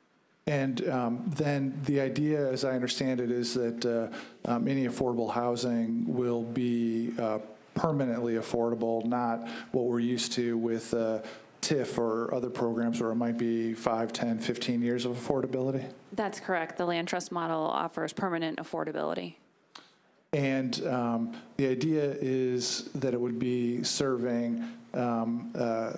Speaker 7: And um, then the idea, as I understand it, is that uh, um, any affordable housing will be uh, permanently affordable, not what we're used to with uh, TIF or other programs where it might be 5, 10, 15 years of affordability?
Speaker 27: That's correct. The land trust model offers permanent affordability.
Speaker 7: And um, the idea is that it would be serving um, uh,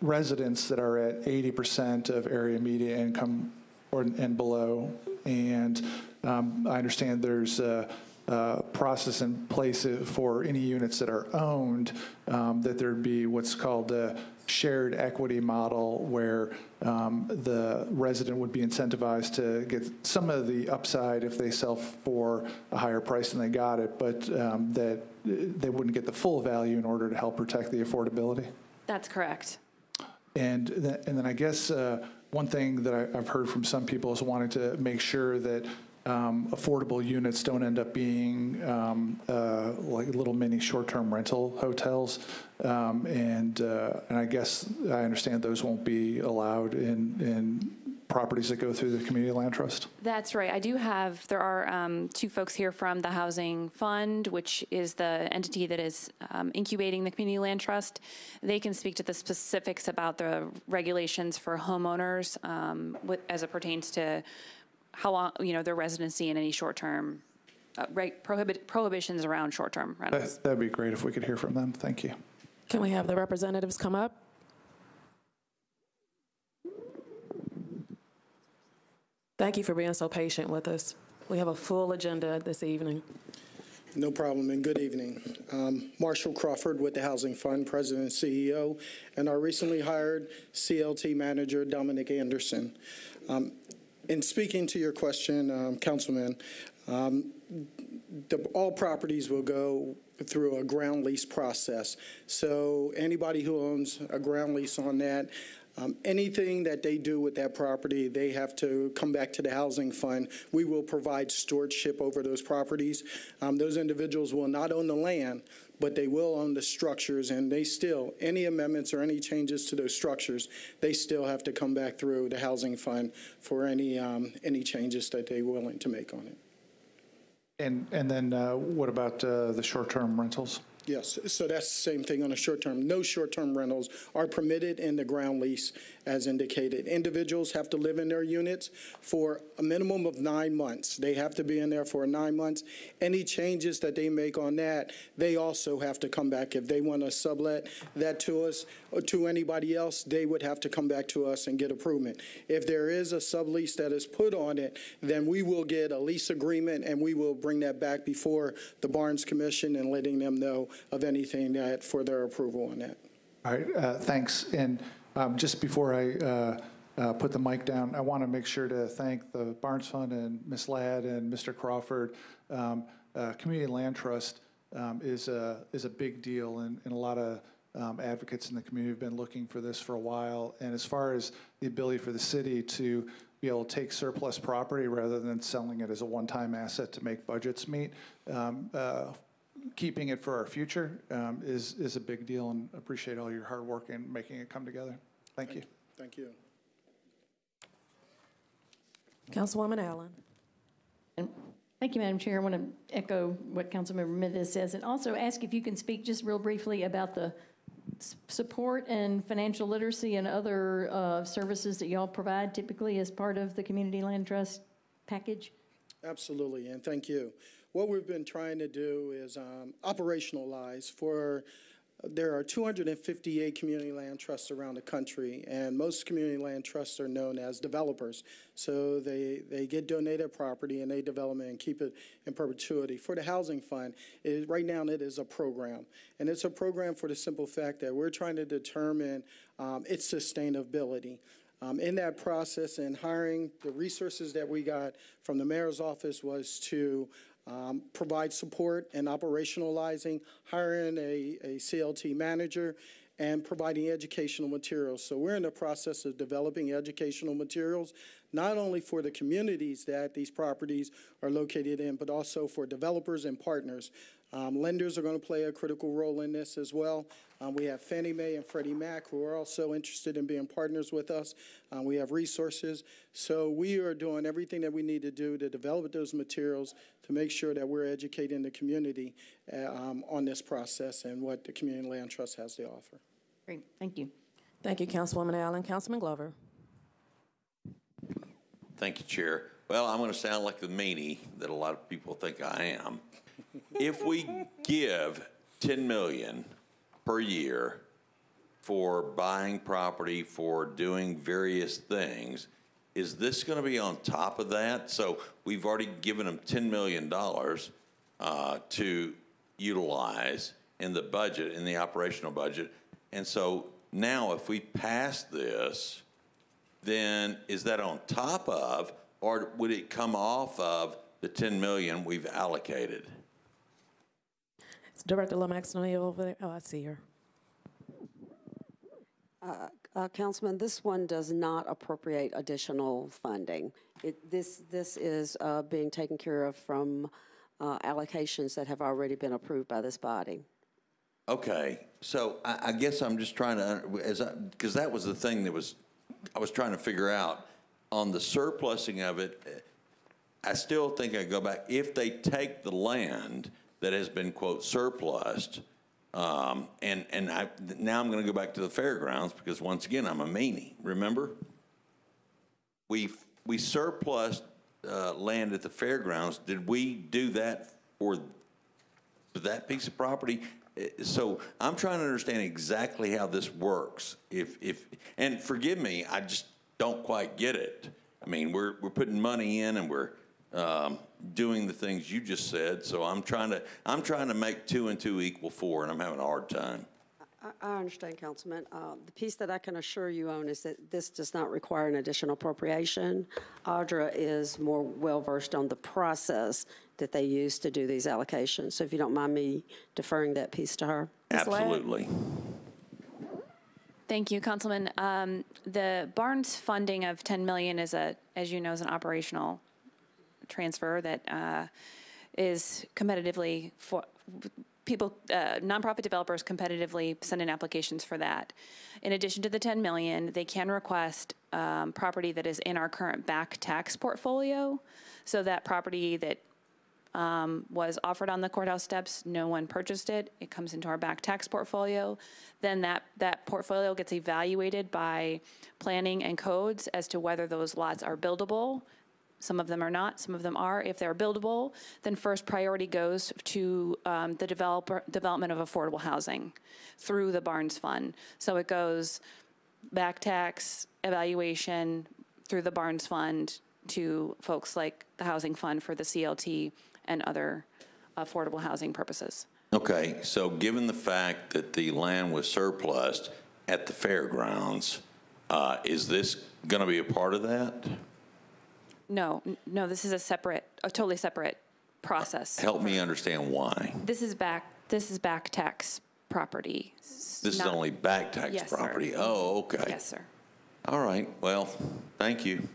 Speaker 7: residents that are at 80% of area median income or, and below. And um, I understand there's a, a process in place for any units that are owned, um, that there'd be what's called a shared equity model where um, the resident would be incentivized to get some of the upside if they sell for a higher price than they got it, but um, that they wouldn't get the full value in order to help protect the affordability.
Speaker 27: That's correct.
Speaker 7: And, th- and then I guess uh, one thing that I, I've heard from some people is wanting to make sure that um, affordable units don't end up being um, uh, like little mini short-term rental hotels. Um, and, uh, and I guess I understand those won't be allowed in, in properties that go through the community land trust.
Speaker 27: That's right. I do have, there are um, two folks here from the Housing Fund, which is the entity that is um, incubating the Community Land Trust. They can speak to the specifics about the regulations for homeowners um, with, as it pertains to how long, you know, their residency and any short-term, uh, right, prohibit, prohibitions around short-term rentals.
Speaker 7: That, that'd be great if we could hear from them. Thank you.
Speaker 28: Can we have the representatives come up? Thank you for being so patient with us. We have a full agenda this evening.
Speaker 29: No problem, and good evening. Um, Marshall Crawford with the Housing Fund, President and CEO, and our recently hired CLT Manager, Dominic Anderson. Um, in speaking to your question, um, Councilman, um, the, all properties will go through a ground lease process. So anybody who owns a ground lease on that, um, anything that they do with that property, they have to come back to the housing fund. We will provide stewardship over those properties. Um, those individuals will not own the land, but they will own the structures, and they still, any amendments or any changes to those structures, they still have to come back through the housing fund for any, um, any changes that they're willing to make on it.
Speaker 7: And, and then uh, what about uh, the short-term rentals?
Speaker 29: Yes, so that's the same thing on a short term. No short term rentals are permitted in the ground lease as indicated. Individuals have to live in their units for a minimum of nine months. They have to be in there for nine months. Any changes that they make on that, they also have to come back. If they want to sublet that to us or to anybody else, they would have to come back to us and get approval. If there is a sublease that is put on it, then we will get a lease agreement and we will bring that back before the Barnes Commission and letting them know of anything that for their approval on that.
Speaker 7: All right, uh, thanks. And um, just before I uh, uh, put the mic down, I want to make sure to thank the Barnes Fund and Ms. Ladd and Mr. Crawford. Um, uh, Community Land Trust um, is a is a big deal, and, and a lot of um, advocates in the community have been looking for this for a while. And as far as the ability for the city to be able to take surplus property rather than selling it as a one-time asset to make budgets meet, um, uh, keeping it for our future um, is, is a big deal and appreciate all your hard work in making it come together. Thank you.
Speaker 29: Thank you.
Speaker 28: Councilwoman Allen.
Speaker 11: Thank you, Madam Chair. I want to echo what Councilmember Mendes says and also ask if you can speak just real briefly about the support and financial literacy and other uh, services that y'all provide typically as part of the Community Land Trust package.
Speaker 29: Absolutely, and thank you. What we've been trying to do is um, operationalize for, there are 258 community land trusts around the country, and most community land trusts are known as developers. So they, they get donated property and they develop it and keep it in perpetuity. For the housing fund, it, right now it is a program, and it's a program for the simple fact that we're trying to determine um, its sustainability. Um, in that process and hiring, the resources that we got from the mayor's office was to um, provide support and operationalizing, hiring a, a CLT manager, and providing educational materials. So we're in the process of developing educational materials, not only for the communities that these properties are located in, but also for developers and partners. Um, lenders are going to play a critical role in this as well. Um, we have Fannie Mae and Freddie Mac who are also interested in being partners with us. Um, we have resources. So we are doing everything that we need to do to develop those materials to make sure that we're educating the community uh, um, on this process and what the Community Land Trust has to offer.
Speaker 11: Great, thank you.
Speaker 1: Thank you, Councilwoman Allen. Councilman Glover.
Speaker 2: Thank you, Chair. Well, I'm going to sound like the meanie that a lot of people think I am. If we give 10 million per year for buying property, for doing various things, is this going to be on top of that? So we've already given them $10 million uh, to utilize in the budget, in the operational budget. And so now if we pass this, then is that on top of, or would it come off of the 10 million we've allocated?
Speaker 1: Is Director Lomax O'dneal over there? Oh, I see her.
Speaker 30: Uh, uh, Councilman, this one does not appropriate additional funding. It, this, this is uh, being taken care of from uh, allocations that have already been approved by this body.
Speaker 2: Okay, so I, I guess I'm just trying to, as because that was the thing that was, I was trying to figure out on the surplusing of it. I still think I go back, if they take the land that has been quote surplused, um, and, and I, now I'm going to go back to the fairgrounds because once again, I'm a meanie, remember? We, we surplused, uh, land at the fairgrounds. Did we do that for for that piece of property? Uh, So I'm trying to understand exactly how this works. If, if, and forgive me, I just don't quite get it. I mean, we're, we're putting money in and we're, um, doing the things you just said. So I'm trying to, I'm trying to make two and two equal four and I'm having a hard time.
Speaker 30: I, I understand, Councilman. Uh, the piece that I can assure you on is that this does not require an additional appropriation. Audra is more well-versed on the process that they use to do these allocations. So if you don't mind me deferring that piece to her.
Speaker 2: Absolutely.
Speaker 27: Thank you, Councilman. Um, The Barnes funding of 10 million is a, as you know, is an operational transfer that uh, is competitively for, people, uh, nonprofit developers competitively send in applications for that. In addition to the 10 million, they can request um, property that is in our current back tax portfolio. So that property that um, was offered on the courthouse steps. No one purchased it. It comes into our back tax portfolio. Then that, that portfolio gets evaluated by planning and codes as to whether those lots are buildable. Some of them are not, some of them are. If they're buildable, then first priority goes to um, the developer, development of affordable housing through the Barnes Fund. So it goes back tax, evaluation, through the Barnes Fund to folks like the Housing Fund for the CLT and other affordable housing purposes.
Speaker 2: Okay, so given the fact that the land was surplus at the fairgrounds, uh, is this going to be a part of that?
Speaker 27: No, n- no, this is a separate, a totally separate process.
Speaker 2: Help me understand why.
Speaker 27: This is back, this is back tax property.
Speaker 2: This is
Speaker 27: not-
Speaker 2: only back tax
Speaker 27: Yes, sir.
Speaker 2: property? Oh, okay.
Speaker 27: Yes, sir.
Speaker 2: All right, well, thank you.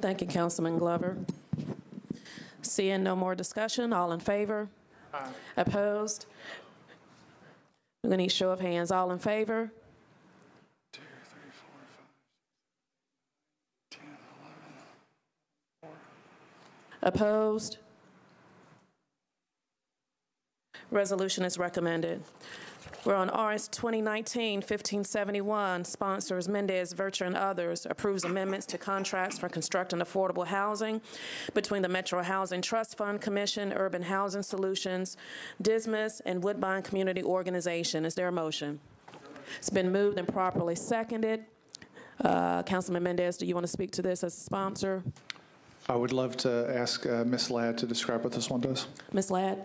Speaker 1: Thank you, Councilman Glover. Seeing no more discussion, all in favor? Opposed? We're going to need show of hands. All in favor? Opposed? Resolution is recommended. We're on RS 2019-1571, sponsors Mendes, Vercher, and others, approves amendments to contracts for constructing affordable housing between the Metro Housing Trust Fund Commission, Urban Housing Solutions, Dismas, and Woodbine Community Organization. Is there a motion? It's been moved and properly seconded. Uh, Councilman Mendes, do you want to speak to this as a sponsor?
Speaker 7: I would love to ask uh, Ms. Ladd to describe what this one does.
Speaker 1: Ms. Ladd?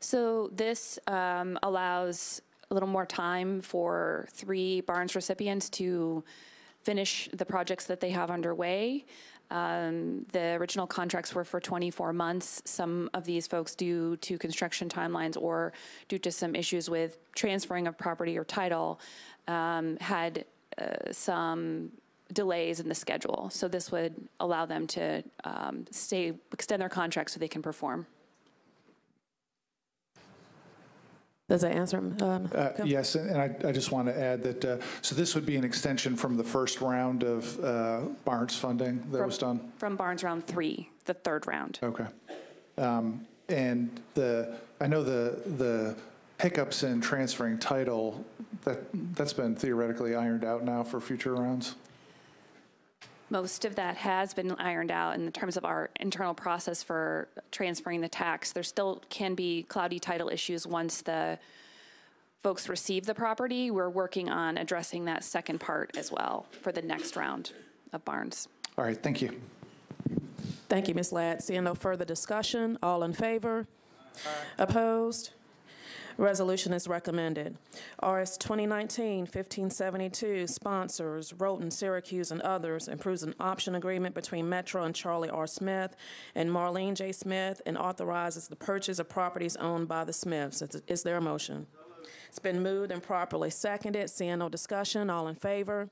Speaker 27: So this um, allows a little more time for three Barnes recipients to finish the projects that they have underway. Um, The original contracts were for 24 months. Some of these folks, due to construction timelines or due to some issues with transferring of property or title, um, had uh, some delays in the schedule. So this would allow them to um, stay, extend their contract so they can perform.
Speaker 1: Does that answer? um,
Speaker 7: Uh, Yes, and I, I just want to add that, uh, so this would be an extension from the first round of uh, Barnes funding that
Speaker 27: From-
Speaker 7: was done?
Speaker 27: From Barnes Round Three, the third round.
Speaker 7: Okay. Um, And the, I know the, the hiccups in transferring title, that, that's been theoretically ironed out now for future rounds?
Speaker 27: Most of that has been ironed out in terms of our internal process for transferring the tax. There still can be cloudy title issues once the folks receive the property. We're working on addressing that second part as well for the next round of Barnes.
Speaker 7: All right, thank you.
Speaker 1: Thank you, Ms. Ladd. Seeing no further discussion, all in favor? Opposed? Resolution is recommended. RS 2019-1572, sponsors Rhoten, Syracuse, and others, approves an option agreement between Metro and Charlie R. Smith and Marlene J. Smith, and authorizes the purchase of properties owned by the Smiths. Is there a motion? It's been moved and properly seconded. Seeing no discussion, all in favor?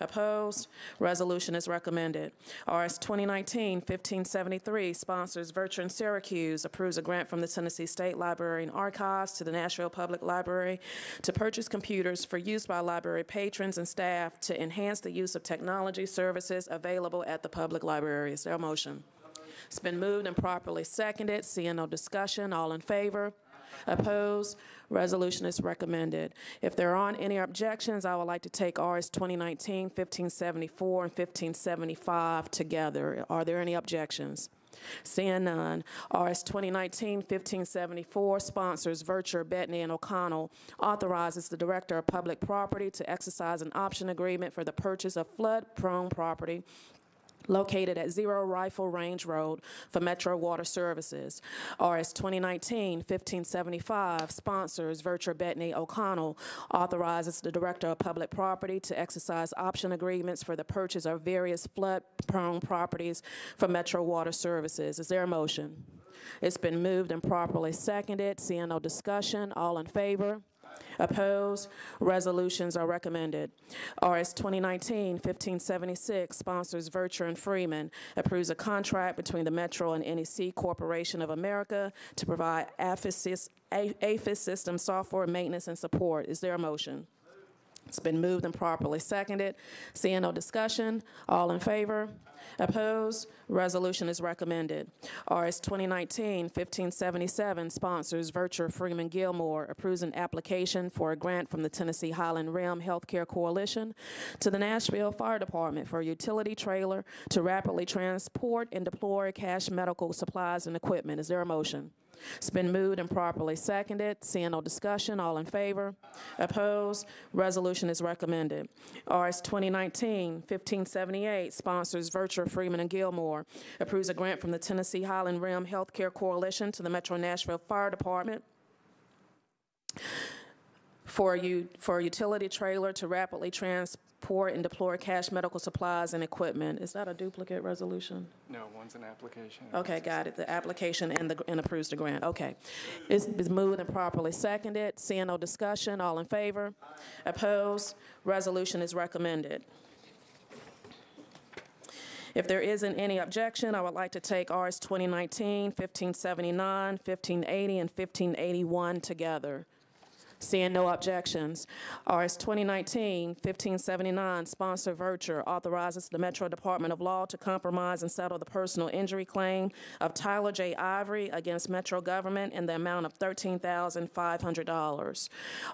Speaker 1: Opposed? Resolution is recommended. RS 2019-1573, sponsors Vercher and Syracuse, approves a grant from the Tennessee State Library and Archives to the Nashville Public Library to purchase computers for use by library patrons and staff to enhance the use of technology services available at the public library. Is there a motion? It's been moved and properly seconded. Seeing no discussion, all in favor? Opposed? Resolution is recommended. If there aren't any objections, I would like to take RS 2019-1574 and 1575 together. Are there any objections? Seeing none, RS 2019-1574 sponsors Vercher, Bedne, and O'Connell authorizes the Director of Public Property to exercise an option agreement for the purchase of flood-prone property located at Zero Rifle Range Road for Metro Water Services. RS 2019-1575 sponsors Vercher Bedne O'Connell authorizes the Director of Public Property to exercise option agreements for the purchase of various flood-prone properties for Metro Water Services. Is there a motion? It's been moved and properly seconded. Seeing no discussion, all in favor? Opposed? Resolutions are recommended. RS 2019-1576 sponsors Vercher and Freeman, approves a contract between the Metro and NEC Corporation of America to provide AFIS system software maintenance and support. Is there a motion? It's been moved and properly seconded. Seeing no discussion, all in favor? Opposed? Resolution is recommended. RS 2019-1577 sponsors Vercher Freeman Gilmore approves an application for a grant from the Tennessee Highland Rim Healthcare Coalition to the Nashville Fire Department for a utility trailer to rapidly transport and deploy cache medical supplies and equipment. Is there a motion? It's been moved and properly seconded. Seeing no discussion, all in favor? Opposed? Resolution is recommended. RS 2019-1578 sponsors Vercher, Freeman, and Gilmore, approves a grant from the Tennessee Highland Rim Healthcare Coalition to the Metro Nashville Fire Department for a, for a utility trailer to rapidly transport and deploy cache medical supplies and equipment. Is that a duplicate resolution?
Speaker 3: No, one's an application.
Speaker 1: Okay, got it. The application and the, and approves the grant. Okay. It's been moved and properly seconded. Seeing no discussion, all in favor? Opposed? Resolution is recommended. If there isn't any objection, I would like to take RS 2019, 1579, 1580, and 1581 together. Seeing no objections. RS 2019-1579, sponsor Vercher, authorizes the Metro Department of Law to compromise and settle the personal injury claim of Tyler J. Ivory against Metro government in the amount of $13,500.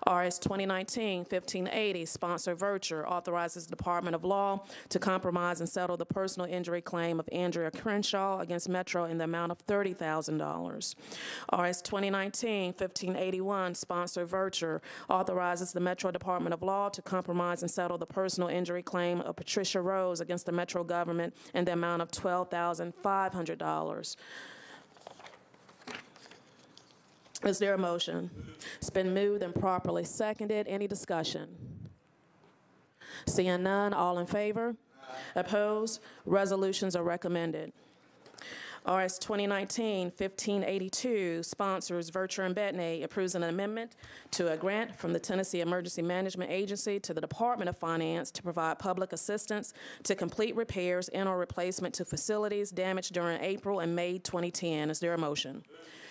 Speaker 1: RS 2019-1580, sponsor Vercher, authorizes the Department of Law to compromise and settle the personal injury claim of Andrea Crenshaw against Metro in the amount of $30,000. RS 2019-1581, sponsor Authorizes the Metro Department of Law to compromise and settle the personal injury claim of Patricia Rose against the Metro government in the amount of $12,500. Is there a motion? It's been moved and properly seconded. Any discussion? Seeing none, all in favor? Opposed? Resolutions are recommended. RS 2019-1582 sponsors Vercher and Bedne approves an amendment to a grant from the Tennessee Emergency Management Agency to the Department of Finance to provide public assistance to complete repairs and/or replacement to facilities damaged during April and May 2010. Is there a motion?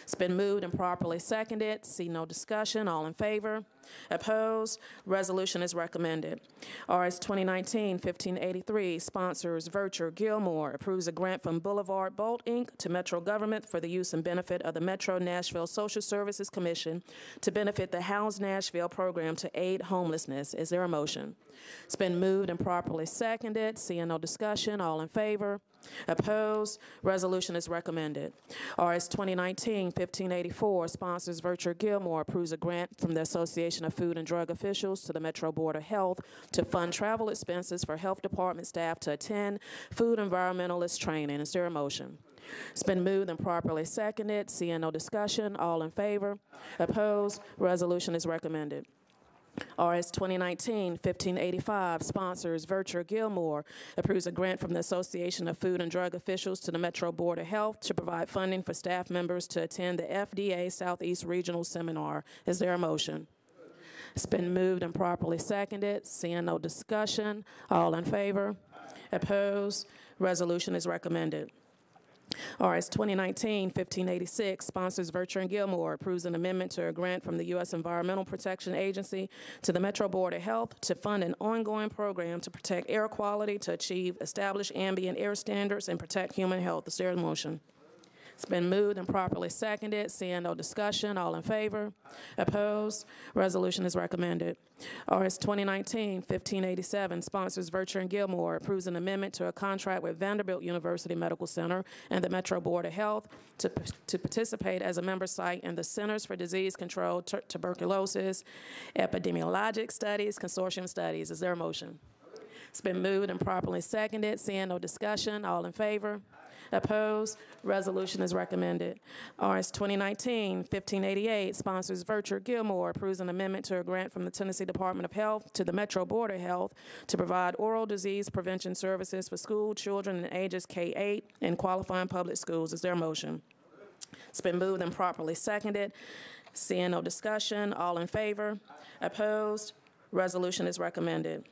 Speaker 1: It's been moved and properly seconded. See no discussion. All in favor? Opposed? Resolution is recommended. RS 2019-1583, sponsors Vercher Gilmore, approves a grant from Boulevard Bolt, Inc. to Metro Government for the use and benefit of the Metro Nashville Social Services Commission to benefit the How's Nashville program to aid homelessness. Is there a motion? It's been moved and properly seconded. Seeing no discussion, all in favor? Opposed? Resolution is recommended. RS 2019-1584, sponsors Vercher Gilmore, approves a grant from the Association of Food and Drug Officials to the Metro Board of Health to fund travel expenses for health department staff to attend food environmentalist training. Is there a motion? It's been moved and properly seconded. Seeing no discussion, all in favor? Opposed? Resolution is recommended. RS 2019-1585 sponsors Vercher Gilmore approves a grant from the Association of Food and Drug Officials to the Metro Board of Health to provide funding for staff members to attend the FDA Southeast Regional Seminar. Is there a motion? It's been moved and properly seconded. Seeing no discussion, all in favor? Opposed? Resolution is recommended. RS 2019-1586 sponsors Vercher and Gilmore approves an amendment to a grant from the U.S. Environmental Protection Agency to the Metro Board of Health to fund an ongoing program to protect air quality to achieve established ambient air standards and protect human health. Is there a motion? It's been moved and properly seconded. Seeing no discussion, all in favor? Opposed? Resolution is recommended. RS 2019-1587 sponsors Vercher and Gilmore approves an amendment to a contract with Vanderbilt University Medical Center and the Metro Board of Health to, to participate as a member site in the Centers for Disease Control, Tuberculosis, Epidemiologic Studies, Consortium Studies. Is there a motion? It's been moved and properly seconded. Seeing no discussion, all in favor? Opposed? Resolution is recommended. RS 2019-1588 sponsors Vercher Gilmore approves an amendment to a grant from the Tennessee Department of Health to the Metro Board of Health to provide oral disease prevention services for school children in ages K-8 in qualifying public schools. Is there a motion? It's been moved and properly seconded. Seeing no discussion, all in favor? Opposed? Resolution is recommended.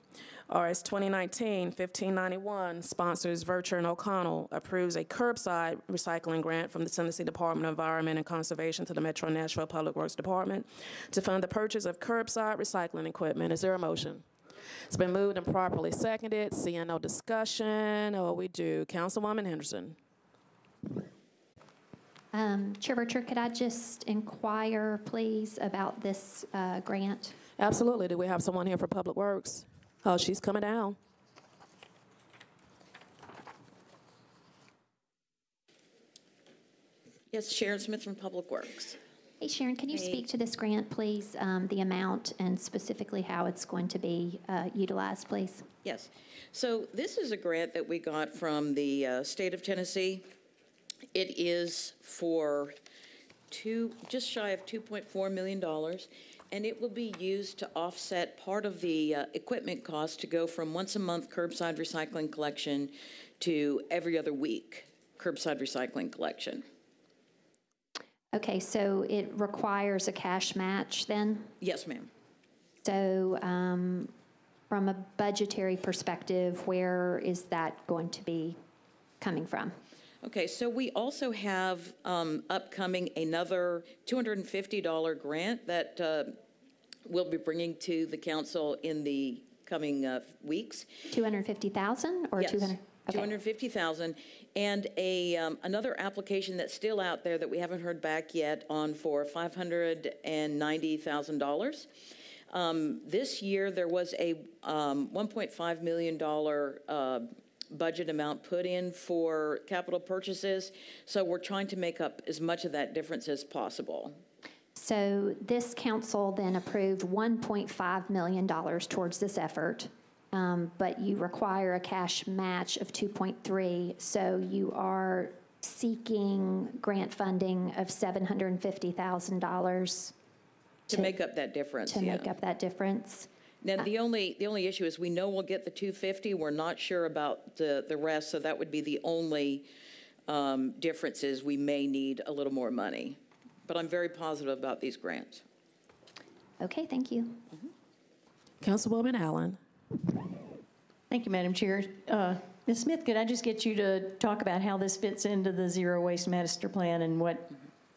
Speaker 1: RS 2019-1591 sponsors Vercher and O'Connell approves a curbside recycling grant from the Tennessee Department of Environment and Conservation to the Metro Nashville Public Works Department to fund the purchase of curbside recycling equipment. Is there a motion? It's been moved and properly seconded. Seeing no discussion, oh, we do. Councilwoman Henderson.
Speaker 12: Um, Chair Vercher, could I just inquire, please, about this uh, grant?
Speaker 1: Absolutely. Do we have someone here for Public Works? Oh, she's coming down.
Speaker 31: Yes, Sharon Smith from Public Works.
Speaker 12: Hey, Sharon, can you
Speaker 31: Hey.
Speaker 12: speak to this grant, please? Um, The amount and specifically how it's going to be uh, utilized, please?
Speaker 31: Yes. So this is a grant that we got from the uh, state of Tennessee. It is for two, just shy of $2.4 million, and it will be used to offset part of the uh, equipment cost to go from once-a-month curbside recycling collection to every other week curbside recycling collection.
Speaker 12: Okay, so it requires a cash match then?
Speaker 31: Yes, ma'am.
Speaker 12: So um, from a budgetary perspective, where is that going to be coming from?
Speaker 31: Okay, so we also have um, upcoming another $250 grant that uh, we'll be bringing to the council in the coming uh, weeks.
Speaker 12: 250,000 or
Speaker 31: Yes,
Speaker 12: 200? okay.
Speaker 31: 250,000. And a, um, another application that's still out there that we haven't heard back yet on for $590,000. Um, This year, there was a um, $1.5 million uh, budget amount put in for capital purchases, so we're trying to make up as much of that difference as possible.
Speaker 12: So this council then approved $1.5 million towards this effort, um, but you require a cash match of 2.3, so you are seeking grant funding of $750,000
Speaker 31: To make up that difference,
Speaker 12: to
Speaker 31: yeah.
Speaker 12: make up that difference.
Speaker 31: Now, the only, the only issue is we know we'll get the 250, we're not sure about the, the rest, so that would be the only um, difference is we may need a little more money. But I'm very positive about these grants.
Speaker 12: Okay, thank you.
Speaker 1: Councilwoman Allen.
Speaker 11: Thank you, Madam Chair. Uh, Ms. Smith, could I just get you to talk about how this fits into the Zero Waste Master Plan and what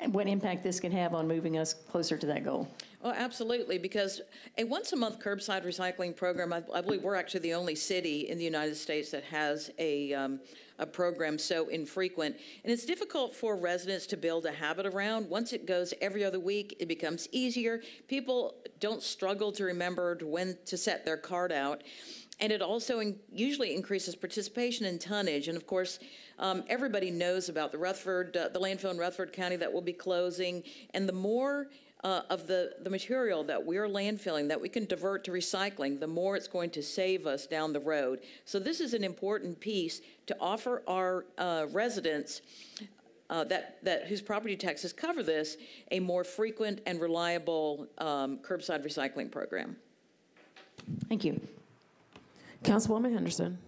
Speaker 11: what impact this can have on moving us closer to that goal.
Speaker 31: Oh, absolutely, because a once-a-month curbside recycling program, I I believe we're actually the only city in the United States that has a, um, a program so infrequent. And it's difficult for residents to build a habit around. Once it goes every other week, it becomes easier. People don't struggle to remember when to set their card out. And it also in- usually increases participation in tonnage. And of course, um, everybody knows about the Rutherford, uh, the landfill in Rutherford County that will be closing. And the more uh, of the, the material that we're landfilling that we can divert to recycling, the more it's going to save us down the road. So this is an important piece to offer our uh, residents uh, that, that whose property taxes cover this a more frequent and reliable um, curbside recycling program.
Speaker 11: Thank you.
Speaker 1: Councilwoman Henderson.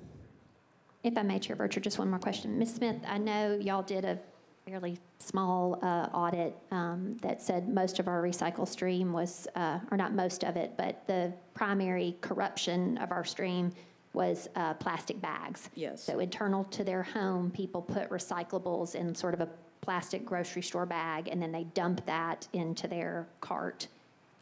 Speaker 12: If I may, Chair Vercher, just one more question. Ms. Smith, I know y'all did a fairly small uh, audit um, that said most of our recycle stream was, uh, or not most of it, but the primary corruption of our stream was uh, plastic bags.
Speaker 31: Yes.
Speaker 12: So internal to their home, people put recyclables in sort of a plastic grocery store bag, and then they dump that into their cart.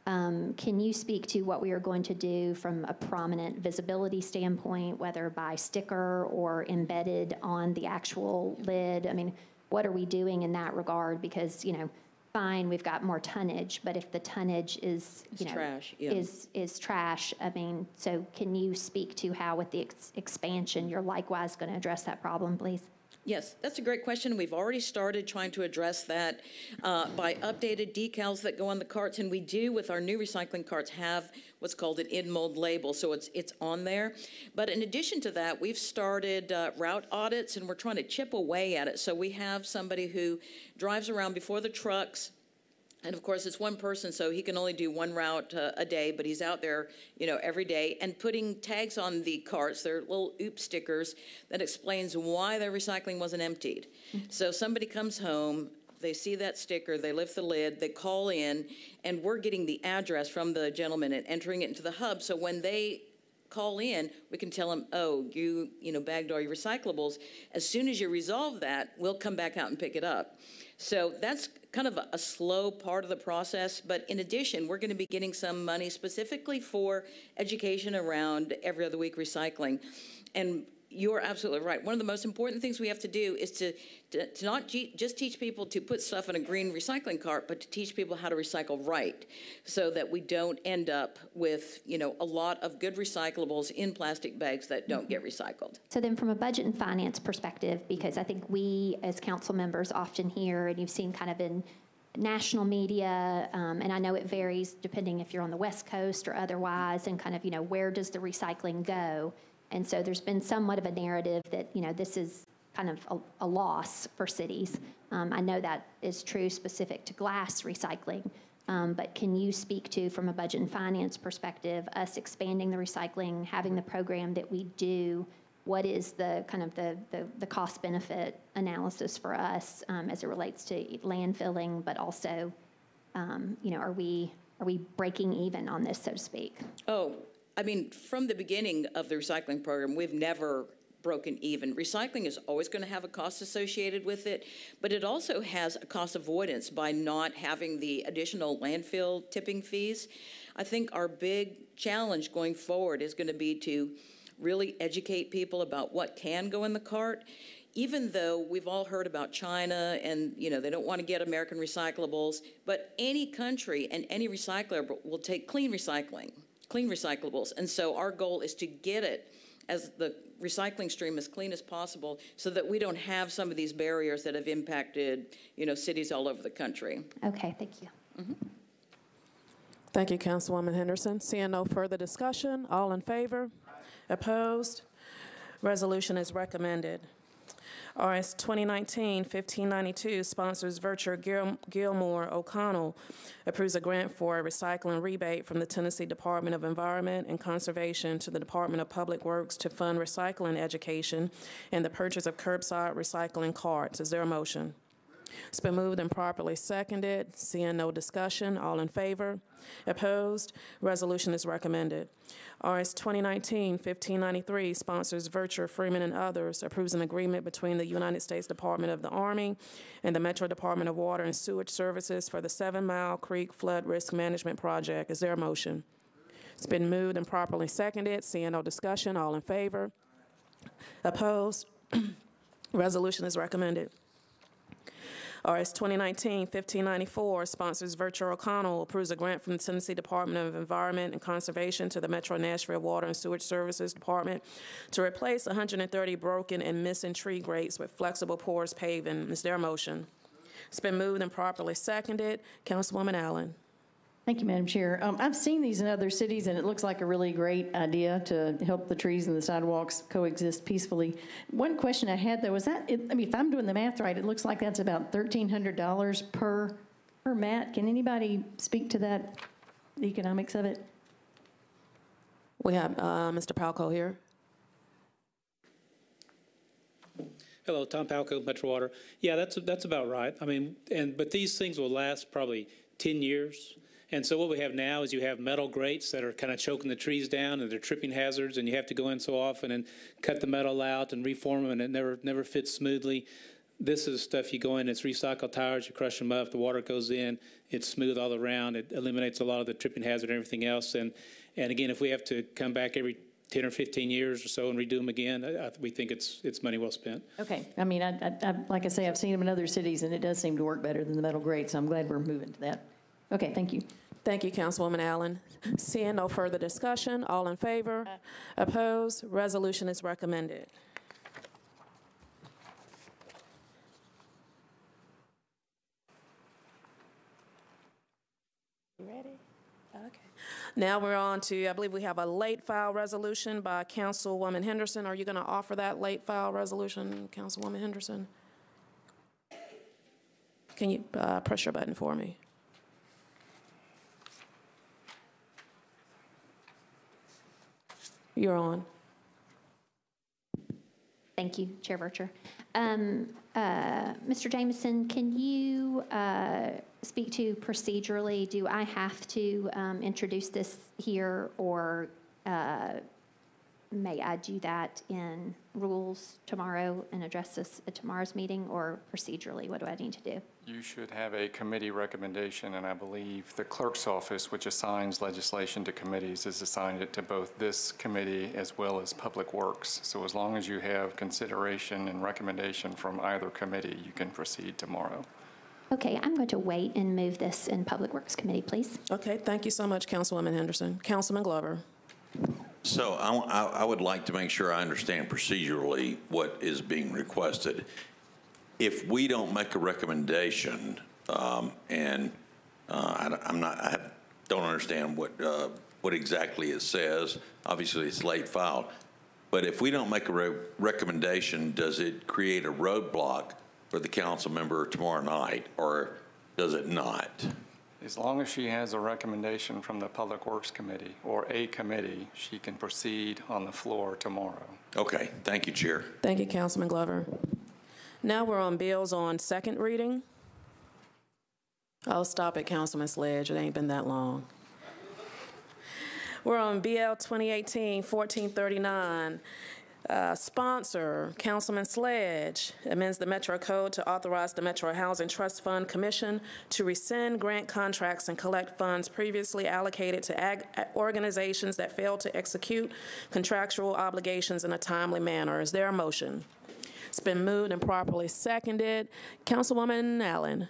Speaker 12: Um, Can you speak to what we are going to do from a prominent visibility standpoint, whether by sticker or embedded on the actual lid? I mean, what are we doing in that regard? Because, you know, fine, we've got more tonnage, but if the tonnage is, you
Speaker 31: It's
Speaker 12: know,
Speaker 31: trash, yeah.
Speaker 12: is, is trash, I mean, so can you speak to how with the ex- expansion, you're likewise going to address that problem, please?
Speaker 31: Yes, that's a great question. We've already started trying to address that uh, by updated decals that go on the carts, and we do with our new recycling carts have what's called an in-mold label, so it's it's on there. But in addition to that, we've started uh, route audits, and we're trying to chip away at it. So we have somebody who drives around before the trucks. And of course, it's one person, so he can only do one route uh, a day, but he's out there, you know, every day and putting tags on the carts. They're little oop stickers that explains why their recycling wasn't emptied. So somebody comes home, they see that sticker, they lift the lid, they call in, and we're getting the address from the gentleman and entering it into the hub. So when they call in, we can tell them, oh, you, you know, bagged all your recyclables. As soon as you resolve that, we'll come back out and pick it up. So that's kind of a, slow part of the process. But in addition, we're going to be getting some money specifically for education around every other week recycling. And you're absolutely right. One of the most important things we have to do is to, to, to not ge- just teach people to put stuff in a green recycling cart, but to teach people how to recycle right so that we don't end up with, you know, a lot of good recyclables in plastic bags that don't get recycled.
Speaker 12: So then, from a budget and finance perspective, because I think we as council members often hear, and you've seen kind of in national media, um, and I know it varies depending if you're on the West Coast or otherwise, and kind of, you know, where does the recycling go? And so there's been somewhat of a narrative that, you know, this is kind of a, a loss for cities. Um, I know that is true specific to glass recycling. Um, but can you speak to, from a budget and finance perspective, us expanding the recycling, having the program that we do? What is the kind of the, the, the cost benefit analysis for us um, as it relates to landfilling, but also, um, you know, are we are we breaking even on this, so to speak?
Speaker 31: Oh, I mean, from the beginning of the recycling program, we've never broken even. Recycling is always going to have a cost associated with it, but it also has a cost avoidance by not having the additional landfill tipping fees. I think our big challenge going forward is going to be to really educate people about what can go in the cart even though we've all heard about China and, you know, they don't want to get American recyclables, but any country and any recycler will take clean recycling, clean recyclables. And so our goal is to get it as the recycling stream as clean as possible so that we don't have some of these barriers that have impacted, you know, cities all over the country.
Speaker 12: Okay, thank you. Mm-hmm.
Speaker 1: Thank you, Councilwoman Henderson. Seeing no further discussion, all in favor? Opposed? Resolution is recommended. RS 2019-1592 sponsors Vercher Gil- Gilmore O'Connell approves a grant for a recycling rebate from the Tennessee Department of Environment and Conservation to the Department of Public Works to fund recycling education and the purchase of curbside recycling carts. Is there a motion? It's been moved and properly seconded. Seeing no discussion, all in favor? Opposed? Resolution is recommended. RS 2019-1593 sponsors Vercher, Freeman, and others, approves an agreement between the United States Department of the Army and the Metro Department of Water and Sewage Services for the Seven Mile Creek Flood Risk Management Project. Is there a motion? It's been moved and properly seconded. Seeing no discussion, all in favor? Opposed? [CLEARS THROAT] Resolution is recommended. RS 2019-1594 sponsors Vercher O'Connell, approves a grant from the Tennessee Department of Environment and Conservation to the Metro Nashville Water and Sewage Services Department to replace 130 broken and missing tree grates with flexible porous paving. Is there a motion? It's been moved and properly seconded. Councilwoman Allen.
Speaker 11: Thank you, Madam Chair. Um, I've seen these in other cities, and it looks like a really great idea to help the trees and the sidewalks coexist peacefully. One question I had, though, was that, it- I mean, if I'm doing the math right, it looks like that's about $1,300 per, per mat. Can anybody speak to that, the economics of it?
Speaker 1: We have uh, Mr. Palko here.
Speaker 5: Hello, Tom Palko, Metro Water. Yeah, that's, that's about right. I mean, and, but these things will last probably 10 years. And so what we have now is you have metal grates that are kind of choking the trees down and they're tripping hazards and you have to go in so often and cut the metal out and reform them and it never, never fits smoothly. This is stuff you go in, it's recycled tires, you crush them up, the water goes in, it's smooth all around, it eliminates a lot of the tripping hazard and everything else. And, and again, if we have to come back every 10 or 15 years or so and redo them again, I, I, we think it's, it's money well spent.
Speaker 11: Okay, I mean, I, I, like I say, I've seen them in other cities, and it does seem to work better than the metal grate, so I'm glad we're moving to that. Okay, thank you.
Speaker 1: Thank you, Councilwoman Allen. Seeing no further discussion, all in favor? Opposed? Resolution is recommended. You ready? Okay. Now we're on to, I believe we have a late file resolution by Councilwoman Henderson. Are you going to offer that late file resolution, Councilwoman Henderson? Can you uh, press your button for me? You're on.
Speaker 12: Thank you, Chair Vercher. Um, uh, Mr. Jameson, can you uh, speak to procedurally, do I have to um, introduce this here, or uh, may I do that in rules tomorrow and address this at tomorrow's meeting, or procedurally, what do I need to do?
Speaker 3: You should have a committee recommendation, and I believe the clerk's office, which assigns legislation to committees, has assigned it to both this committee as well as Public Works. So as long as you have consideration and recommendation from either committee, you can proceed tomorrow.
Speaker 12: Okay, I'm going to wait and move this in Public Works Committee, please.
Speaker 1: Okay, thank you so much, Councilwoman Henderson. Councilman Glover.
Speaker 2: So I, I I would like to make sure I understand procedurally what is being requested. If we don't make a recommendation, um, and uh, I I'm not, I don't understand what, uh, what exactly it says, obviously it's late filed, but if we don't make a re- recommendation, does it create a roadblock for the council member tomorrow night, or does it not?
Speaker 3: As long as she has a recommendation from the Public Works Committee or a committee, she can proceed on the floor tomorrow.
Speaker 2: Okay, thank you, Chair.
Speaker 1: Thank you, Councilman Glover. Now we're on bills on second reading. I'll stop it, Councilman Sledge. It ain't been that long. We're on BL 2018-1439. Uh, Sponsor, Councilman Sledge, amends the Metro Code to authorize the Metro Housing Trust Fund Commission to rescind grant contracts and collect funds previously allocated to organizations that fail to execute contractual obligations in a timely manner. Is there a motion? It's been moved and properly seconded. Councilwoman Allen.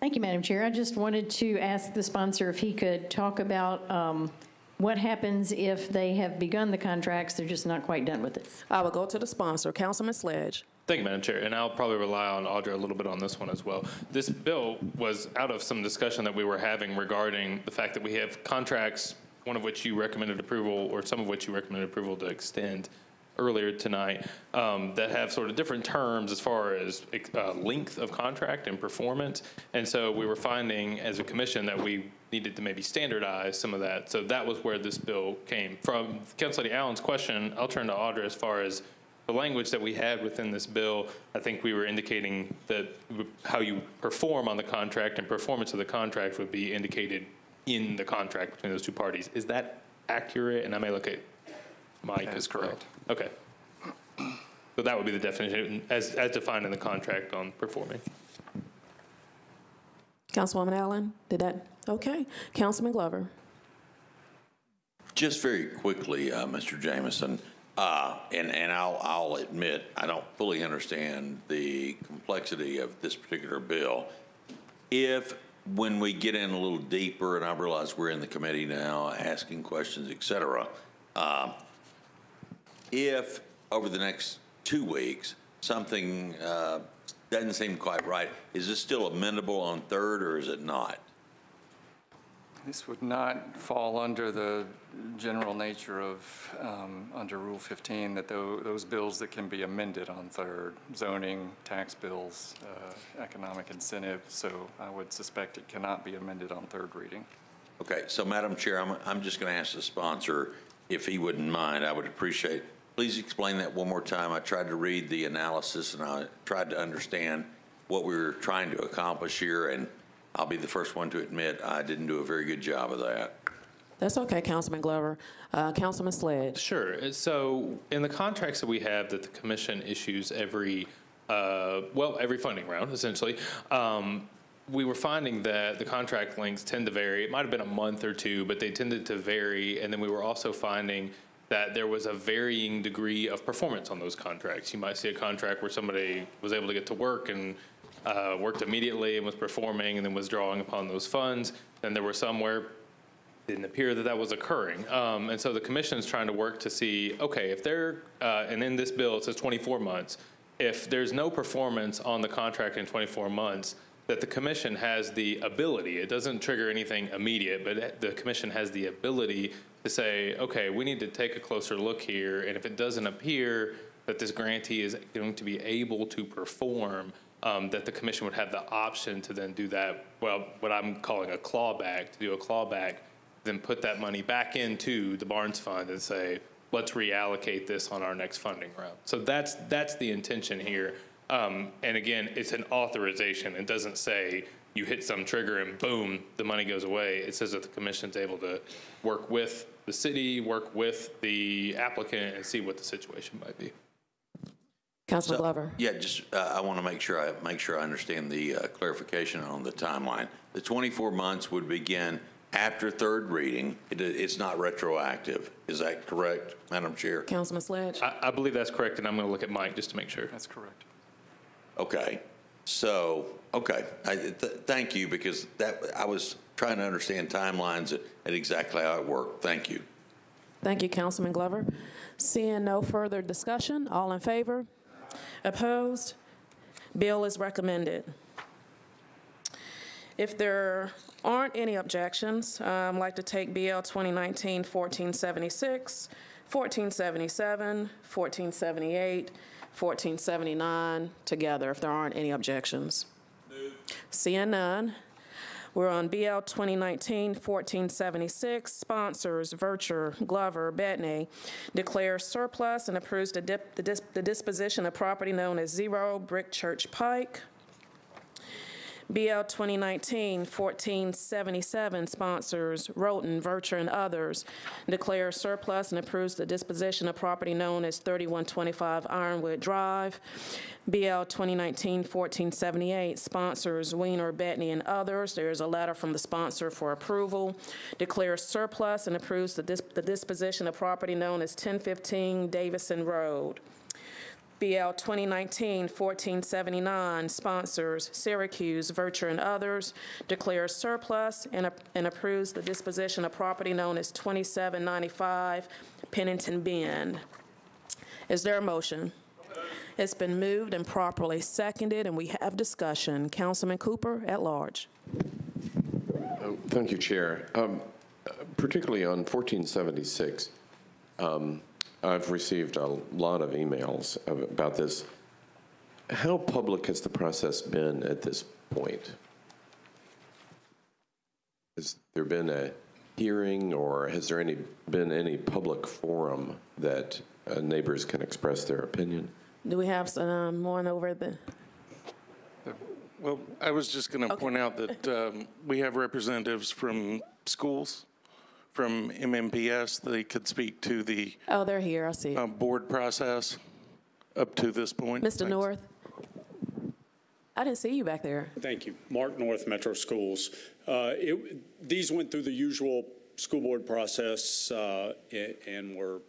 Speaker 11: Thank you, Madam Chair. I just wanted to ask the sponsor if he could talk about um, what happens if they have begun the contracts, they're just not quite done with it.
Speaker 1: I will go to the sponsor, Councilman Sledge.
Speaker 32: Thank you, Madam Chair, and I'll probably rely on Audra a little bit on this one as well. This bill was out of some discussion that we were having regarding the fact that we have contracts, one of which you recommended approval, or some of which you recommended approval to extend earlier tonight, um, that have sort of different terms as far as uh, length of contract and performance. And so we were finding as a commission that we needed to maybe standardize some of that. So that was where this bill came from. Council Lady Allen's question, I'll turn to Audra as far as the language that we had within this bill, I think we were indicating that how you perform on the contract and performance of the contract would be indicated in the contract between those two parties. Is that accurate? And I may look at Mike
Speaker 3: That
Speaker 32: as
Speaker 3: is
Speaker 32: well.
Speaker 3: correct.
Speaker 32: Okay. So that would be the definition as, as defined in the contract on performing.
Speaker 1: Councilwoman Allen, did that, okay. Councilman Glover?
Speaker 2: Just very quickly, uh, Mr. Jameson, uh, and, and I'll, I'll admit, I don't fully understand the complexity of this particular bill. If, when we get in a little deeper, and I realize we're in the committee now, asking questions, et cetera, uh, if over the next two weeks, something uh, doesn't seem quite right, is this still amendable on third, or is it not?
Speaker 3: This would not fall under the general nature of, um, under Rule 15, that tho- those bills that can be amended on third, zoning, tax bills, uh, economic incentive, so I would suspect it cannot be amended on third reading.
Speaker 2: Okay, so Madam Chair, I'm, I'm just going to ask the sponsor if he wouldn't mind. I would appreciate, please explain that one more time. I tried to read the analysis and I tried to understand what we were trying to accomplish here, and I'll be the first one to admit I didn't do a very good job of that.
Speaker 1: That's okay, Councilman Glover. Uh, Councilman Sledge?
Speaker 32: Sure. Uh, So in the contracts that we have that the commission issues every, uh, well, every funding round, essentially, um, we were finding that the contract lengths tend to vary. It might have been a month or two, but they tended to vary. And then we were also finding that there was a varying degree of performance on those contracts. You might see a contract where somebody was able to get to work and uh, worked immediately and was performing and then was drawing upon those funds. Then there were some where didn't appear that that was occurring. Um, and so the commission is trying to work to see, okay, if there, uh, and in this bill, it says 24 months. If there's no performance on the contract in 24 months, that the commission has the ability, it doesn't trigger anything immediate, but the commission has the ability to say, okay, we need to take a closer look here. And if it doesn't appear that this grantee is going to be able to perform, um, that the commission would have the option to then do that, well, what I'm calling a clawback, to do a clawback, then put that money back into the Barnes Fund and say, let's reallocate this on our next funding round. So that's, that's the intention here. Um, and again, it's an authorization. It doesn't say you hit some trigger and boom, the money goes away. It says that the commission's able to work with the city, work with the applicant and see what the situation might be.
Speaker 1: Councilman
Speaker 2: So-
Speaker 1: Glover?
Speaker 2: Yeah, just, uh, I want to make sure I, make sure I understand the uh, clarification on the timeline. The 24 months would begin after third reading. It, it's not retroactive. Is that correct, Madam Chair?
Speaker 1: Councilman Sledge?
Speaker 32: I, I believe that's correct, and I'm going to look at Mike just to make sure.
Speaker 3: That's correct.
Speaker 2: Okay, so, okay, I, th- thank you, because that, I was trying to understand timelines and and exactly how it worked. Thank you.
Speaker 1: Thank you, Councilman Glover. Seeing no further discussion, all in favor? Opposed? Bill is recommended. If there aren't any objections, I'd like to take BL 2019-1476, 1477, 1478, 1479 together, if there aren't any objections. Seeing none, we're on BL 2019-1476, sponsors Vercher, Glover, Bedne, declares surplus and approves the dip- the dis- the disposition of property known as Zero Brick Church Pike. BL 2019-1477 sponsors Rhoten, Vercher, and others, declares surplus and approves the disposition of property known as 3125 Ironwood Drive. BL 2019-1478 sponsors Weiner, Bedne, and others. There is a letter from the sponsor for approval. Declares surplus and approves the the disposition of property known as 1015 Davison Road. BL 2019-1479 sponsors Syracuse, Vercher, and others, declares surplus and and approves the disposition of property known as 2795 Pennington Bend. Is there a motion? It's been moved and properly seconded, and we have discussion. Councilman Cooper, at large.
Speaker 15: Oh, Thank you, Chair. Um, uh, Particularly on 1476, um, I've received a lot of emails about this. How public has the process been at this point? Has there been a hearing, or has there any, been any public forum that uh, neighbors can express their opinion.
Speaker 1: Do we have some, one over the,
Speaker 33: Well, I was just going to point out that um, we have representatives from schools, from MNPS. They could speak to the
Speaker 1: oh, they're here, I see.
Speaker 33: uh, board process up to this point.
Speaker 1: Mr.
Speaker 33: Thanks.
Speaker 1: North? I didn't see you back there.
Speaker 34: Thank you. Mark North, Metro Schools. Uh, it- These went through the usual school board process uh, a- and were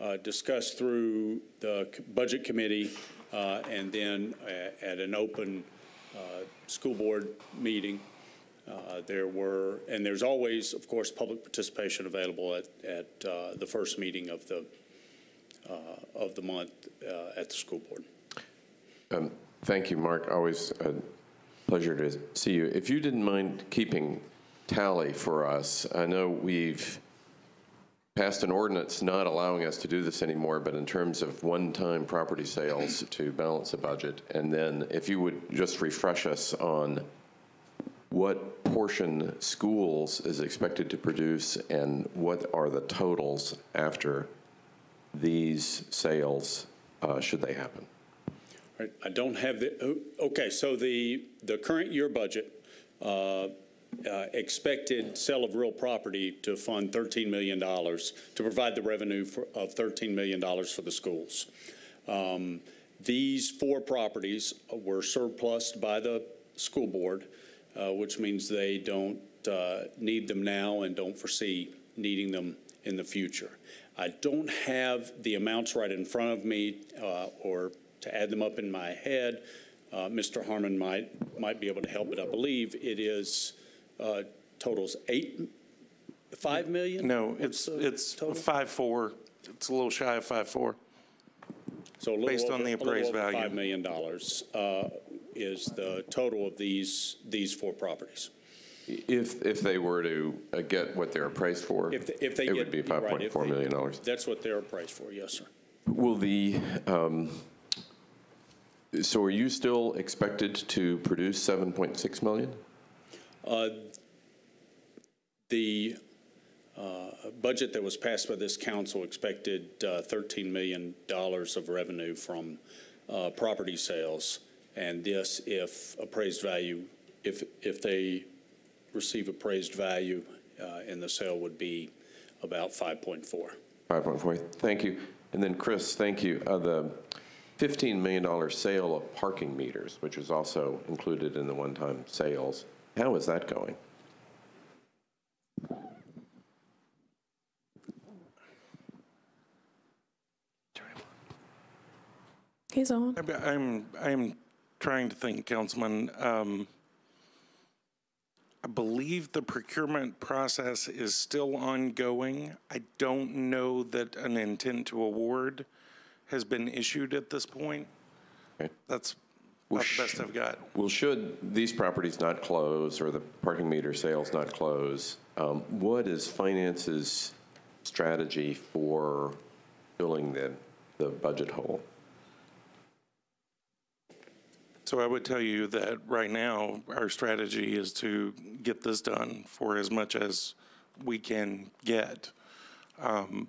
Speaker 34: uh, discussed through the c- Budget Committee uh, and then a- at an open uh, school board meeting. Uh, There were, and there's always, of course, public participation available at, at uh, the first meeting of the, uh, of the month uh, at the school board.
Speaker 15: Um, Thank you, Mark. Always a pleasure to see you. If you didn't mind keeping tally for us, I know we've passed an ordinance not allowing us to do this anymore, but in terms of one-time property sales to balance the budget. And then if you would just refresh us on what portion schools is expected to produce and what are the totals after these sales, uh, should they happen?
Speaker 34: I don't have the, oh, okay, so the, the current year budget, uh, uh, expected sale of real property to fund $13 million, to provide the revenue for, of $13 million for the schools. Um, These four properties were surplused by the school board, uh, which means they don't uh, need them now and don't foresee needing them in the future. I don't have the amounts right in front of me uh, or to add them up in my head. Uh, Mr. Harmon might, might be able to help, but I believe it is uh, totals eight, 5 million?
Speaker 33: No, it's, it's five four. It's a little shy of five four.
Speaker 34: So a little
Speaker 33: Based on
Speaker 34: over-
Speaker 33: the
Speaker 34: a little
Speaker 33: appraised value.
Speaker 34: $5 million uh, is the total of these, these four properties.
Speaker 15: If, if they were to uh, get what they're appraised for,
Speaker 34: If, if they
Speaker 15: it
Speaker 34: get.
Speaker 15: would be
Speaker 34: right, if
Speaker 15: $5.4
Speaker 34: they-
Speaker 15: million dollars.
Speaker 34: That's what they're appraised for, yes, sir.
Speaker 15: Will the, um, so are you still expected to produce 7.6 million?
Speaker 34: Uh, The uh, budget that was passed by this council expected uh, $13 million of revenue from uh, property sales. And this, if appraised value, if, if they receive appraised value uh, in the sale would be about 5.4.
Speaker 15: 5.4, thank you. And then Chris, thank you. Uh, The $15 million sale of parking meters, which is also included in the one-time sales, how is that going?
Speaker 1: He's on.
Speaker 33: I'm, I'm trying to think, Councilman. Um, I believe the procurement process is still ongoing. I don't know that an intent to award has been issued at this point. That's about the best I've got.
Speaker 15: Well, should these properties not close or the parking meter sales not close, um, what is finance's strategy for filling the, the budget hole?
Speaker 33: So I would tell you that right now, our strategy is to get this done for as much as we can get. Um,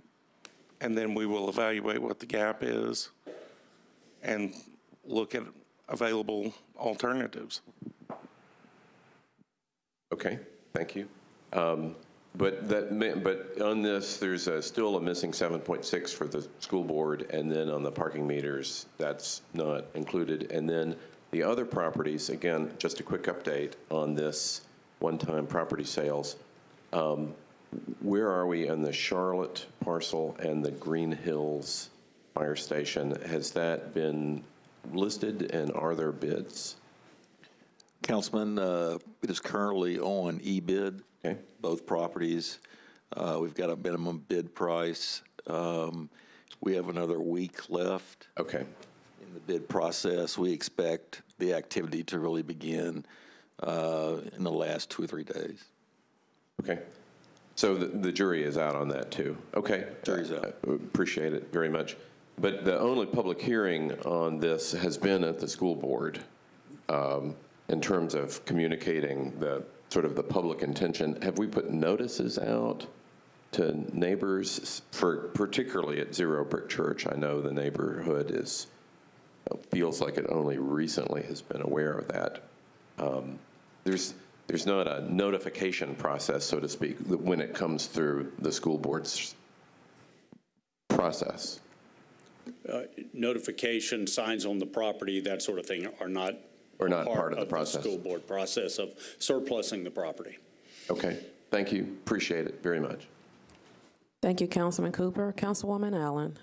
Speaker 33: And then we will evaluate what the gap is and look at available alternatives.
Speaker 15: Okay, thank you. Um, But that, but on this, there's a- still a missing 7.6 for the school board, and then on the parking meters, that's not included. And then the other properties, again, just a quick update on this one-time property sales. Um, Where are we on the Charlotte parcel and the Green Hills Fire Station? Has that been listed, and are there bids?
Speaker 35: Councilman, uh, it is currently on eBid.
Speaker 15: Okay.
Speaker 35: Both properties. Uh, We've got a minimum bid price. Um, We have another week left.
Speaker 15: Okay.
Speaker 35: In the bid process, we expect the activity to really begin uh, in the last two or three days.
Speaker 15: Okay. So the, the jury is out on that too. Okay.
Speaker 35: Jury's out.
Speaker 15: Uh, Appreciate it very much. But the only public hearing on this has been at the school board um, in terms of communicating the, sort of the public intention. Have we put notices out
Speaker 36: to neighbors, for, particularly at Zero Brick Church. I know the neighborhood is, feels like it only recently has been aware of that. Um, There's, there's not a notification process, so to speak, that when it comes through the school board's process.
Speaker 34: Uh, Notification, signs on the property, that sort of thing are not.
Speaker 36: Are not part of the process.
Speaker 34: school board process of surplusing the property.
Speaker 36: Okay, thank you, appreciate it very much.
Speaker 28: Thank you, Councilman Cooper. Councilwoman Allen.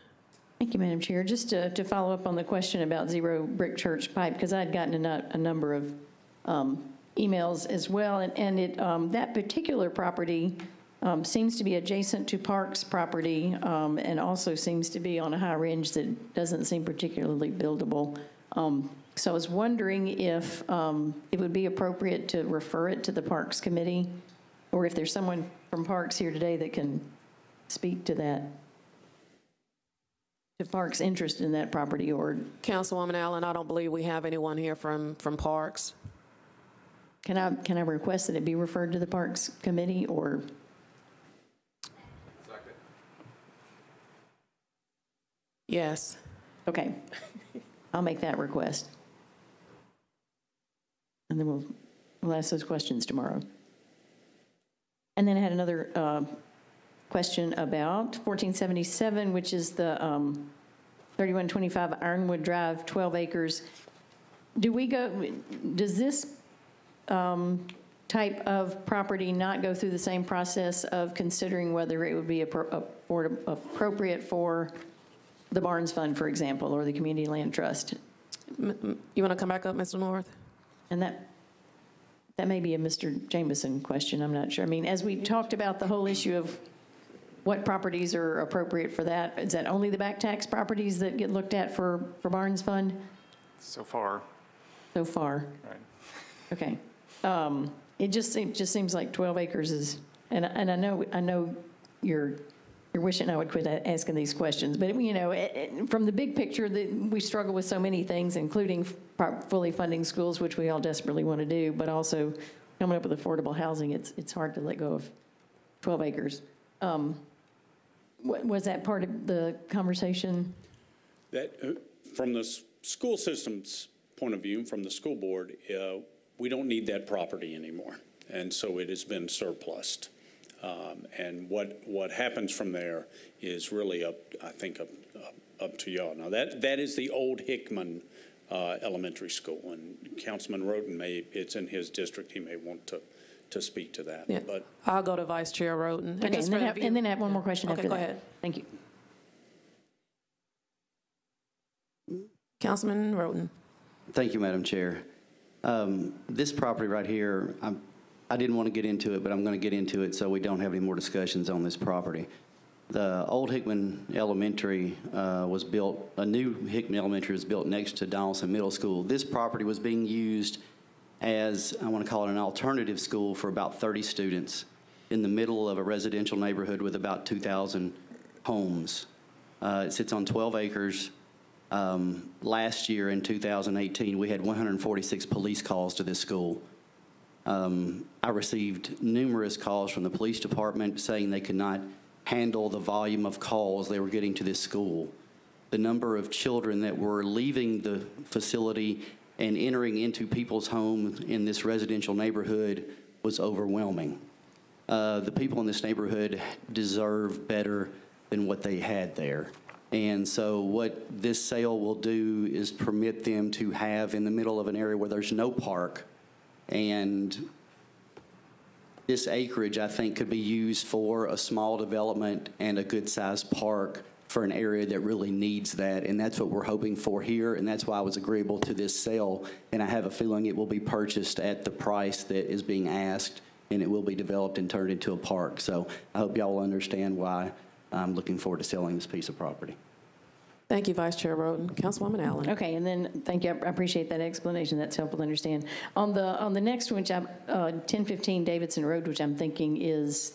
Speaker 11: Thank you, Madam Chair. Just to, to follow up on the question about Zero Brick Church Pike, because I'd gotten a, a number of um, emails as well, and, and it, um, that particular property um, seems to be adjacent to Parks property, um, and also seems to be on a high range that doesn't seem particularly buildable. Um, So I was wondering if it would be appropriate to refer it to the Parks Committee, or if there's someone from Parks here today that can speak to that, to Parks' interest in that property, or
Speaker 28: Councilwoman Allen, I don't believe we have anyone here from, from Parks.
Speaker 11: Can I, can I request that it be referred to the Parks Committee, or?
Speaker 28: Yes.
Speaker 11: Okay. I'll make that request. And then we'll, we'll ask those questions tomorrow. And then I had another uh, question about 1477, which is the um, 3125 Ironwood Drive, 12 acres. Do we go, does this um, type of property not go through the same process of considering whether it would be appro- appropriate for the Barnes Fund, for example, or the Community Land Trust?
Speaker 28: You want to come back up, Mr. North?
Speaker 11: And that, that may be a Mr. Jameson question, I'm not sure. I mean, as we talked about the whole issue of what properties are appropriate for that, is that only the back tax properties that get looked at for, for Barnes Fund
Speaker 3: So far,
Speaker 11: so far?
Speaker 3: right.
Speaker 11: Okay. Um, It just, it just seems like 12 acres is, and, and I know, I know you're, you're wishing I would quit a- asking these questions, but, you know, it- it- from the big picture, that we struggle with so many things, including f- fully funding schools, which we all desperately want to do, but also coming up with affordable housing, it's, it's hard to let go of 12 acres. Um, wa- Was that part of the conversation?
Speaker 34: That, uh, from the school system's point of view, from the school board, uh, we don't need that property anymore. And so it has been surplused. Um, And what, what happens from there is really up, I think, up, up- up to y'all. Now, that, that is the old Hickman uh, Elementary School, and Councilman Rhoten may, it's in his district, he may want to, to speak to that.
Speaker 28: Yeah.
Speaker 34: But
Speaker 28: I'll go to Vice Chair Rhoten.
Speaker 11: Okay,
Speaker 28: just
Speaker 11: and then, have- and then I have one more question
Speaker 28: Okay,
Speaker 11: after
Speaker 28: go
Speaker 11: that.
Speaker 28: ahead.
Speaker 11: Thank you.
Speaker 28: Councilman Rhoten.
Speaker 25: Thank you, Madam Chair. Um, This property right here, I'm- I didn't want to get into it, but I'm going to get into it so we don't have any more discussions on this property. The old Hickman Elementary uh, was built, a new Hickman Elementary was built next to Donelson Middle School. This property was being used as, I want to call it an alternative school for about 30 students in the middle of a residential neighborhood with about 2,000 homes. Uh, It sits on 12 acres. Um, Last year, in 2018, we had 146 police calls to this school. Um, I received numerous calls from the police department saying they could not handle the volume of calls they were getting to this school. The number of children that were leaving the facility and entering into people's homes in this residential neighborhood was overwhelming. Uh, the people in this neighborhood deserve better than what they had there. And so what this sale will do is permit them to have in the middle of an area where there's no park and this acreage, I think, could be used for a small development and a good-sized park for an area that really needs that. And that's what we're hoping for here, and that's why I was agreeable to this sale. And I have a feeling it will be purchased at the price that is being asked, and it will be developed and turned into a park. So I hope y'all understand why I'm looking forward to selling this piece of property.
Speaker 28: Thank you, Vice Chair Rhoten. Councilwoman Allen.
Speaker 11: Okay, and then, thank you, I appreciate that explanation, that's helpful to understand. On the, on the next one, which I'm, uh, 1015 Davidson Road, which I'm thinking is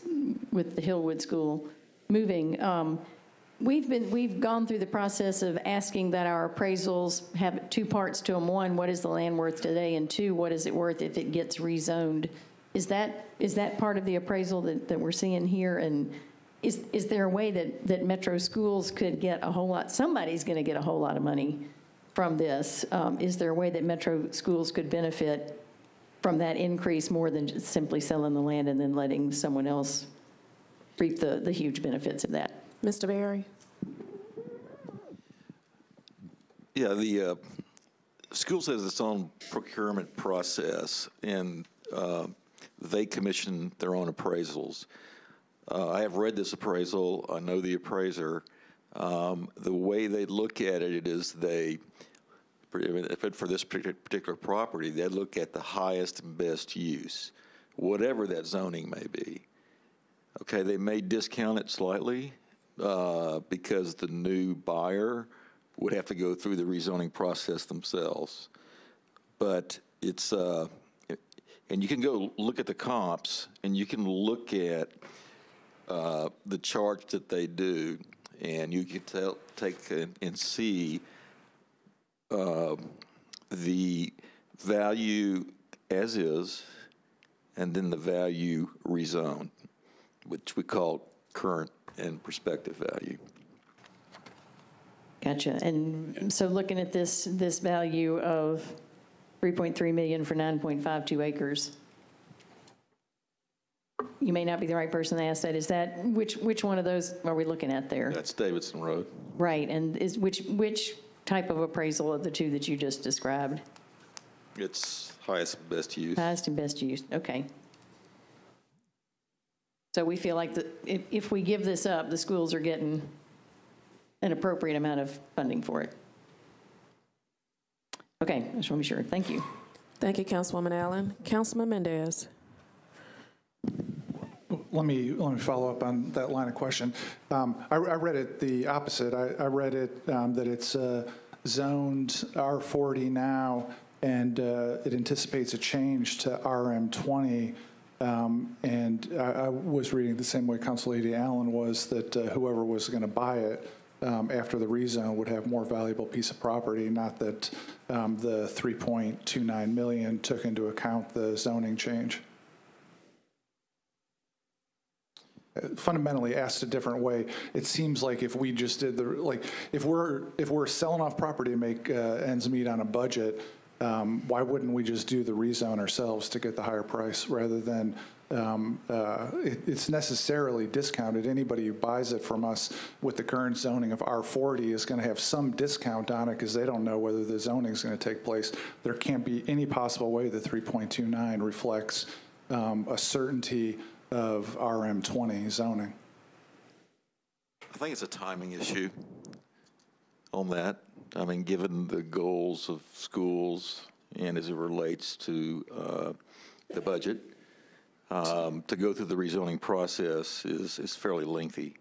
Speaker 11: with the Hillwood School moving, um, we've been, we've gone through the process of asking that our appraisals have two parts to them. One, what is the land worth today? And two, what is it worth if it gets rezoned? Is that, is that part of the appraisal that, that we're seeing here? And is, is there a way that, that Metro Schools could get a whole lot, somebody's going to get a whole lot of money from this? Um, Is there a way that Metro Schools could benefit from that increase more than just simply selling the land and then letting someone else reap the, the huge benefits of that?
Speaker 28: Mr. Barry?
Speaker 35: Yeah, the uh, schools has its own procurement process, and uh, they commission their own appraisals. Uh, I have read this appraisal. I know the appraiser. Um, the way they look at it is they, it- for this particular property, they look at the highest and best use, whatever that zoning may be. Okay, they may discount it slightly uh, because the new buyer would have to go through the rezoning process themselves. But it's, uh, and you can go look at the comps, and you can look at uh, the charts that they do, and you can tell, take and- and see um, the value as is, and then the value rezoned, which we call current and prospective value.
Speaker 11: Gotcha. And so looking at this, this value of 3.3 million for 9.52 acres, you may not be the right person to ask that. Is that, which, which one of those are we looking at there?
Speaker 35: That's Davidson Road.
Speaker 11: Right, and is, which, which type of appraisal of the two that you just described?
Speaker 35: It's highest and best use.
Speaker 11: Highest and best use, okay. So we feel like that if, if we give this up, the schools are getting an appropriate amount of funding for it. Okay, I just want to be sure. Thank you.
Speaker 28: Thank you, Councilwoman Allen. Councilman Mendes?
Speaker 7: Let me, let me follow up on that line of question. Um, I, I read it the opposite. I, I read it um, that it's uh, zoned R40 now, and uh, it anticipates a change to RM20. Um, And I, I was reading the same way Council Lady Allen was, that uh, whoever was going to buy it um, after the rezone would have more valuable piece of property, not that um, the 3.29 million took into account the zoning change. fundamentally asked a different way, it seems like if we just did the, like, if we're, if we're selling off property to make uh, ends meet on a budget, um, why wouldn't we just do the rezone ourselves to get the higher price rather than, um, uh, it- it's necessarily discounted. Anybody who buys it from us with the current zoning of R40 is going to have some discount on it because they don't know whether the zoning is going to take place. There can't be any possible way that 3.29 reflects um, a certainty of RM20 zoning.
Speaker 35: I think it's a timing issue on that. I mean, given the goals of schools and as it relates to uh, the budget, um, to go through the rezoning process is, is fairly lengthy.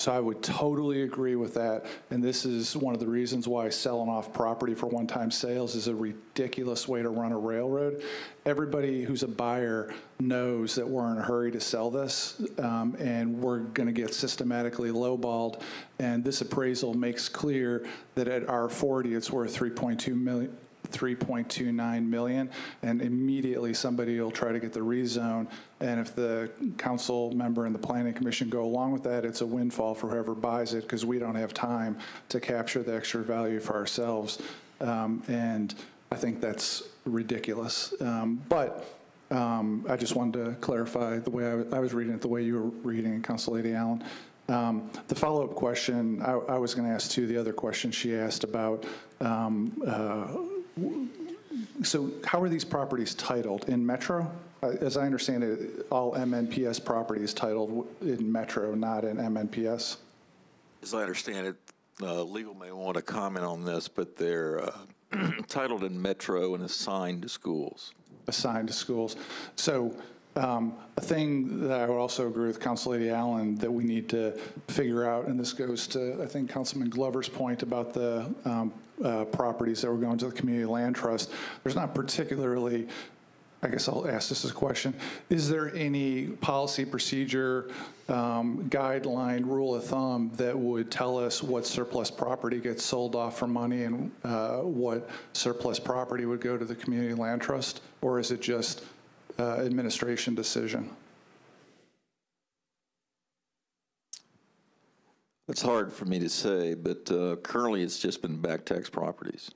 Speaker 7: So I would totally agree with that. And this is one of the reasons why selling off property for one-time sales is a ridiculous way to run a railroad. Everybody who's a buyer knows that we're in a hurry to sell this, um, and we're going to get systematically lowballed. And this appraisal makes clear that at R40, it's worth 3.2 million, 3.29 million, and immediately somebody will try to get the rezone. And if the council member and the planning commission go along with that, it's a windfall for whoever buys it, because we don't have time to capture the extra value for ourselves. Um, And I think that's ridiculous. Um, But um, I just wanted to clarify the way I was reading it, the way you were reading it, Council Lady Allen. Um, The follow-up question, I I was going to ask too, the other question she asked about um, uh, so how are these properties titled? In Metro? Uh, As I understand it, all MNPS properties titled in Metro, not in MNPS?
Speaker 35: As I understand it, uh, legal may want to comment on this, but they're uh, [CLEARS THROAT] titled in Metro and assigned to schools.
Speaker 7: Assigned to schools. So um, a thing that I would also agree with Council Lady Allen that we need to figure out, and this goes to, I think, Councilman Glover's point about the um, uh, properties that were going to the Community Land Trust. There's not particularly I guess I'll ask this as a question. Is there any policy, procedure, um, guideline, rule of thumb that would tell us what surplus property gets sold off for money and uh, what surplus property would go to the community land trust? Or is it just uh, administration decision?
Speaker 35: It's hard for me to say, but uh, currently it's just been back tax properties.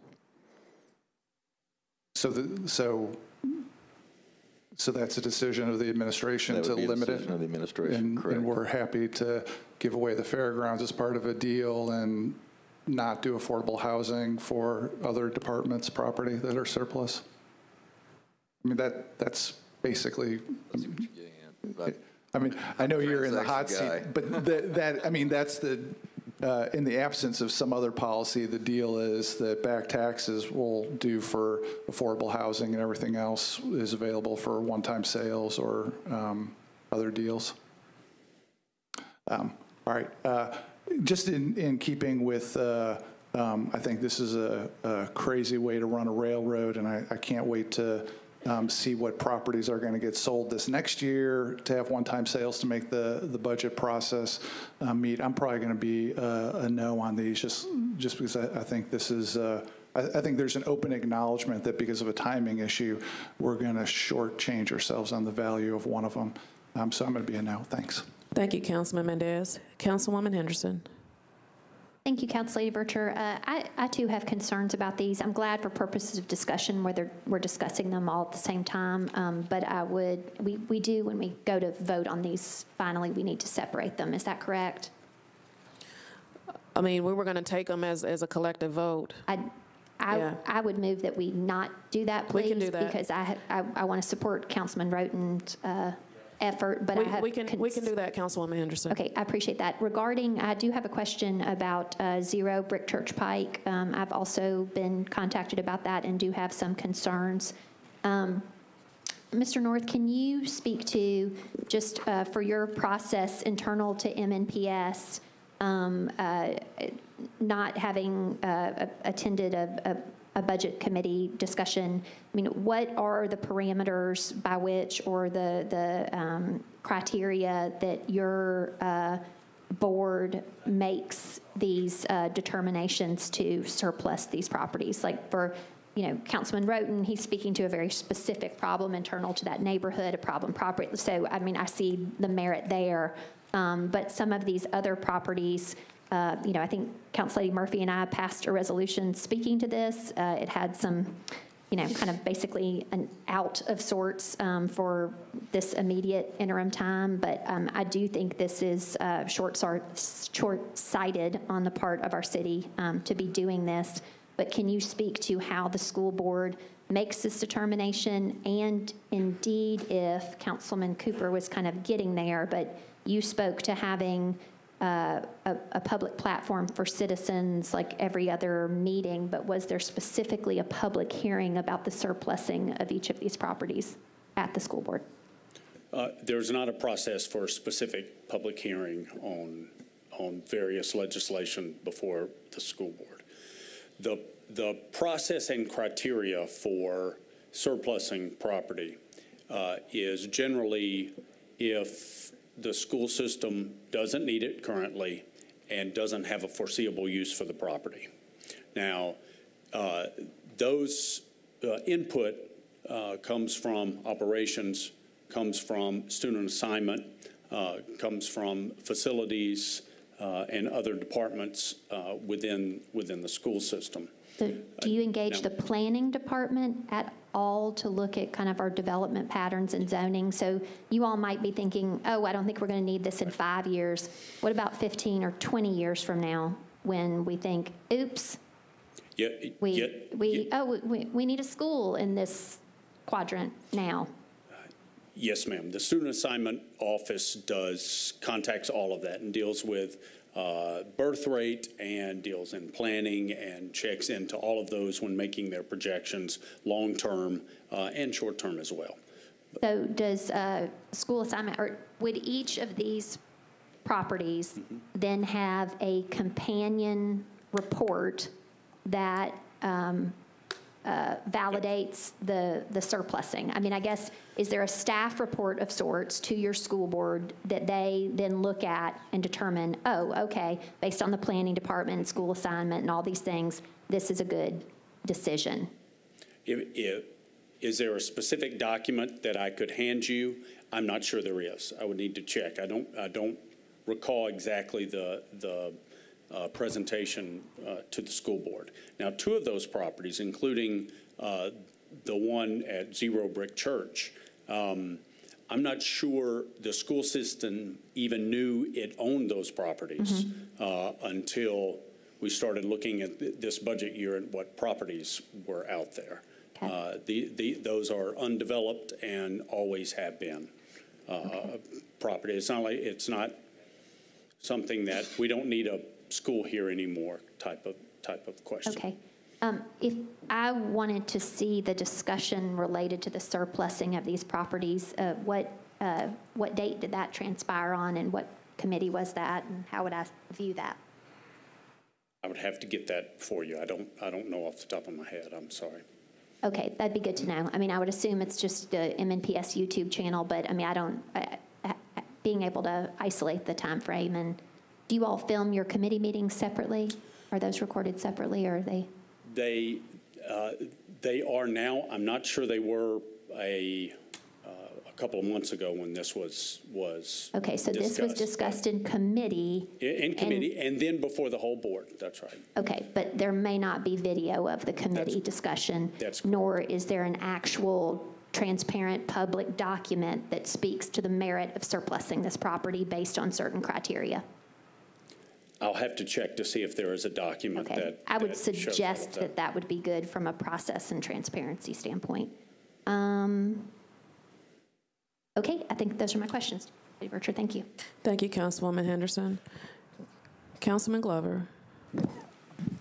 Speaker 7: So, the, so, so that's a decision of the administration
Speaker 35: That
Speaker 7: to
Speaker 35: would be a
Speaker 7: limit it?
Speaker 35: of the administration,
Speaker 7: And-
Speaker 35: correct.
Speaker 7: And we're happy to give away the fairgrounds as part of a deal and not do affordable housing for other departments' property that are surplus? I mean, that, that's basically, I mean, I know you're in the hot seat, but that, that, I mean, that's the, uh, in the absence of some other policy, the deal is that back taxes will do for affordable housing and everything else is available for one-time sales or um, other deals. Um, All right, uh, just in, in keeping with, uh, um, I think this is a a crazy way to run a railroad, and I, I can't wait to um, see what properties are going to get sold this next year, to have one-time sales to make the, the budget process uh, meet. I'm probably going to be uh, a no on these, just, just because I, I think this is, uh, I, think there's an open acknowledgement that because of a timing issue, we're going to shortchange ourselves on the value of one of them. Um, So I'm going to be a no, thanks.
Speaker 28: Thank you, Councilman Mendes. Councilwoman Henderson.
Speaker 12: Thank you, Council Lady. Uh, I, I too have concerns about these. I'm glad for purposes of discussion whether we're discussing them all at the same time. Um, but I would, we, we do, when we go to vote on these, finally, we need to separate them. Is that correct?
Speaker 28: I mean, we were going to take them as, as a collective vote.
Speaker 12: I, I,
Speaker 28: Yeah.
Speaker 12: I would move that we not do that,
Speaker 28: We
Speaker 12: please.
Speaker 28: can do that.
Speaker 12: Because I, ha- I, I want to support Councilman Rhoten's uh, effort, but I
Speaker 28: We-
Speaker 12: have.
Speaker 28: We can, we can do that, Councilwoman Henderson.
Speaker 12: Okay, I appreciate that. Regarding, I do have a question about uh, Zero Brick Church Pike. Um, I've also been contacted about that and do have some concerns. Um, Mr. North, can you speak to, just uh, for your process internal to MNPS, um, uh, not having uh, attended a, a a budget committee discussion, I mean, what are the parameters by which, or the, the um, criteria that your uh, board makes these uh, determinations to surplus these properties? Like for, you know, Councilman Rhoten, he's speaking to a very specific problem internal to that neighborhood, a problem property. So, I mean, I see the merit there. Um, But some of these other properties, uh, you know, I think Council Lady Murphy and I passed a resolution speaking to this. Uh, It had some, you know, kind of basically an out of sorts um, for this immediate interim time. But um, I do think this is uh, short short-sighted on the part of our city um, to be doing this. But can you speak to how the school board makes this determination? And indeed, if Councilman Cooper was kind of getting there, but you spoke to having uh, a, a public platform for citizens like every other meeting, but was there specifically a public hearing about the surplusing of each of these properties at the school board?
Speaker 34: Uh, There's not a process for a specific public hearing on, on various legislation before the school board. The, the process and criteria for surplusing property uh, is generally if the school system doesn't need it currently and doesn't have a foreseeable use for the property. Now, uh, those uh, input uh, comes from operations, comes from student assignment, uh, comes from facilities uh, and other departments uh, within, within the school system.
Speaker 12: So do you engage
Speaker 34: no.
Speaker 12: the planning department at all to look at kind of our development patterns and zoning? So you all might be thinking, oh, I don't think we're going to need this in five years. What about 15 or 20 years from now when we think, oops,
Speaker 34: Yet,
Speaker 12: we,
Speaker 34: yet,
Speaker 12: we, oh, we, we need a school in this quadrant now?
Speaker 34: Yes, ma'am. The Student Assignment Office does, contacts all of that and deals with uh, birth rate and deals in planning and checks into all of those when making their projections, long-term uh, and short-term as well.
Speaker 12: So does uh, school assignment, or would each of these properties then have a companion report that um, uh, validates the, the surplusing? I mean, I guess, is there a staff report of sorts to your school board that they then look at and determine, oh, okay, based on the planning department school assignment and all these things, this is a good decision?
Speaker 34: If, if, is there a specific document that I could hand you? I'm not sure there is. I would need to check. I don't, I don't recall exactly the, the uh, presentation uh, to the school board. Now, two of those properties, including uh, the one at Zero Brick Church, um, I'm not sure the school system even knew it owned those properties uh, until we started looking at th- this budget year and what properties were out there. Uh, The, the, those are undeveloped and always have been uh, property. It's not like, it's not something that we don't need a school here anymore type of, type of question.
Speaker 12: Okay. Um, If I wanted to see the discussion related to the surplusing of these properties, uh, what, uh, what date did that transpire on, and what committee was that, and how would I view that?
Speaker 34: I would have to get that for you. I don't, I don't know off the top of my head. I'm sorry.
Speaker 12: Okay, that'd be good to know. I mean, I would assume it's just the MNPS YouTube channel, but I mean, I don't, I- I- being able to isolate the time frame and do you all film your committee meetings separately? Are those recorded separately, or are they?
Speaker 34: They, uh, they are now, I'm not sure they were a, uh, a couple of months ago when this was, was
Speaker 12: Okay, so this was discussed in committee.
Speaker 34: In in
Speaker 12: and-
Speaker 34: committee, and then before the whole board, that's right.
Speaker 12: Okay, but there may not be video of the committee discussion.
Speaker 34: that's
Speaker 12: Nor is there an actual transparent public document that speaks to the merit of surplusing this property based on certain criteria.
Speaker 34: I'll have to check to see if there is a document
Speaker 12: Okay,
Speaker 34: that.
Speaker 12: I would
Speaker 34: that shows all of
Speaker 12: suggest that that would be good from a process and transparency standpoint. Um, Okay, I think those are my questions. Lady Vercher, thank you.
Speaker 28: Thank you, Councilwoman Henderson. Councilman Glover.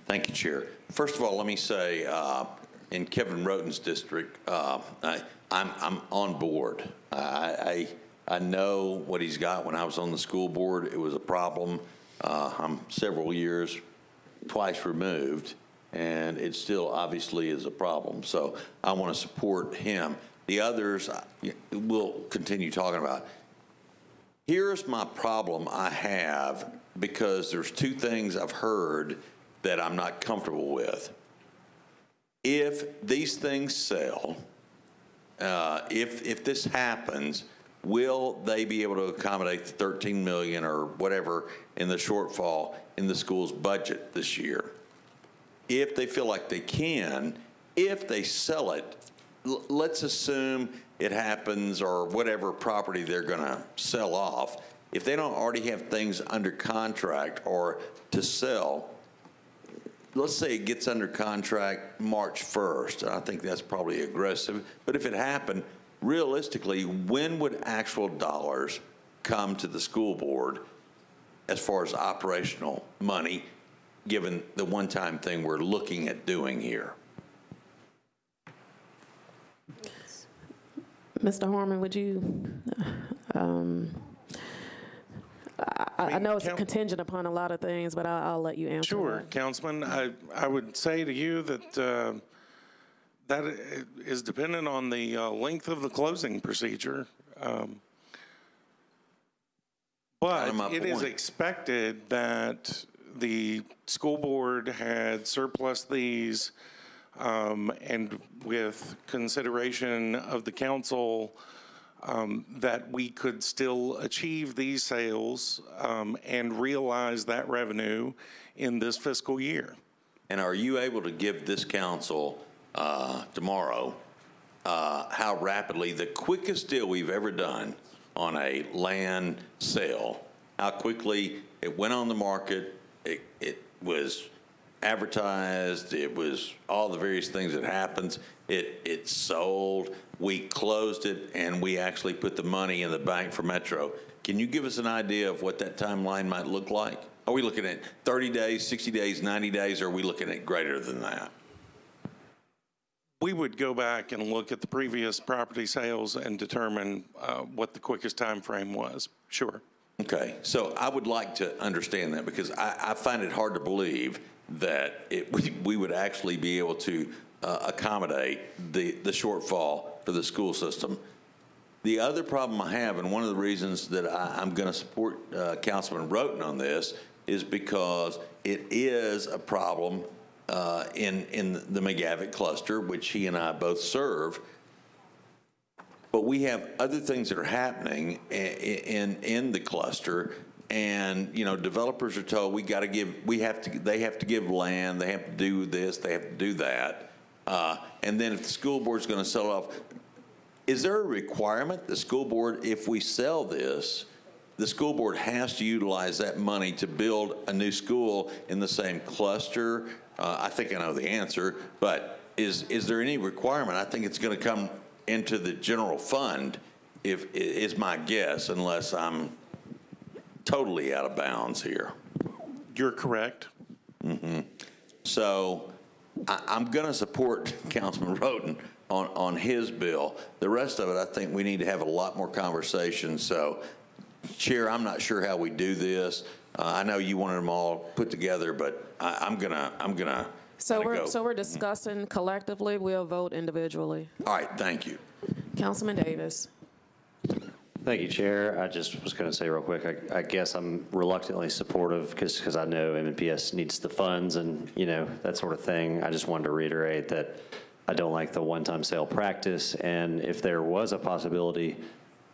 Speaker 2: Thank you, Chair. First of all, let me say, uh, in Kevin Rhoten's district, uh, I, I'm, I'm on board. I, I, I know what he's got. When I was on the school board, it was a problem. Uh, I'm several years, twice removed, and it still obviously is a problem. So I want to support him. The others, we'll continue talking about. Here's my problem I have because there's two things I've heard that I'm not comfortable with. If these things sell, uh, if, if this happens, will they be able to accommodate the 13 million or whatever in the shortfall in the school's budget this year? If they feel like they can, if they sell it, let's assume it happens or whatever property they're going to sell off. If they don't already have things under contract or to sell, let's say it gets under contract March 1st. I think that's probably aggressive. But if it happened, realistically, when would actual dollars come to the school board as far as operational money, given the one-time thing we're looking at doing here?
Speaker 28: Mr. Harmon, would you, um, I, I know it's contingent upon a lot of things, but I'll, I'll let you answer.
Speaker 33: Sure,
Speaker 28: that.
Speaker 33: Councilman, I, I would say to you that uh, that is dependent on the uh, length of the closing procedure. Um, But it is expected that the school board had surplus these, um, and with consideration of the council, um, that we could still achieve these sales um, and realize that revenue in this fiscal year.
Speaker 2: And are you able to give this council uh, tomorrow uh, how rapidly, the quickest deal we've ever done on a land sale, how quickly it went on the market, it, it was advertised, it was all the various things that happens, it, it sold, we closed it, and we actually put the money in the bank for Metro. Can you give us an idea of what that timeline might look like? Are we looking at 30 days, 60 days, 90 days, or are we looking at greater than that?
Speaker 33: We would go back and look at the previous property sales and determine uh, what the quickest time frame was. Sure.
Speaker 2: Okay, so I would like to understand that because I, I find it hard to believe that it, we, we would actually be able to uh, accommodate the, the shortfall for the school system. The other problem I have, and one of the reasons that I, I'm going to support uh, Councilman Rhoten on this, is because it is a problem uh, in in the McGavock cluster, which he and I both serve. But we have other things that are happening i- i- in in the cluster, and, you know, developers are told, we got to give, we have to, they have to give land, they have to do this, they have to do that. Uh, And then if the school board's going to sell off, is there a requirement, the school board, if we sell this, the school board has to utilize that money to build a new school in the same cluster? Uh, I think I know the answer, but is, is there any requirement? I think it's going to come into the general fund, if, is my guess, unless I'm totally out of bounds here.
Speaker 33: You're correct.
Speaker 2: hmm So I, I'm going to support [LAUGHS] Councilman Rhoten on, on his bill. The rest of it, I think we need to have a lot more conversation. So, Chair, I'm not sure how we do this. Uh, I know you wanted them all put together, but I, I'm gonna, I'm gonna
Speaker 1: So
Speaker 2: kinda
Speaker 1: we're,
Speaker 2: go.
Speaker 1: so we're discussing collectively, we'll vote individually.
Speaker 2: All right, thank you.
Speaker 1: Councilman Davis.
Speaker 37: Thank you, Chair. I just was going to say real quick, I, I guess I'm reluctantly supportive because, because I know MNPS needs the funds and, you know, that sort of thing. I just wanted to reiterate that I don't like the one-time sale practice. And if there was a possibility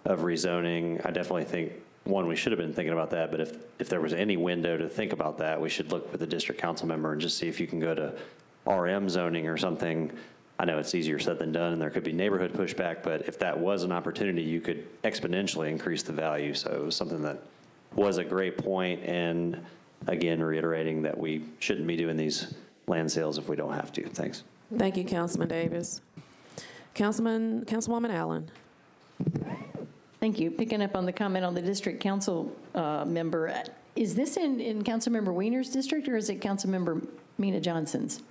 Speaker 37: of rezoning, I definitely think, one, we should have been thinking about that. But if, if there was any window to think about that, we should look with the district council member and just see if you can go to RM zoning or something. I know it's easier said than done, and there could be neighborhood pushback, but if that was an opportunity, you could exponentially increase the value. So it was something that was a great point, and again, reiterating that we shouldn't be doing these land sales if we don't have to. Thanks.
Speaker 1: Thank you, Councilman Davis. Councilman, Councilwoman Allen.
Speaker 11: Thank you. Picking up on the comment on the district council uh, member, uh, is this in, in Councilmember Weiner's district, or is it Councilmember Mina Johnson's?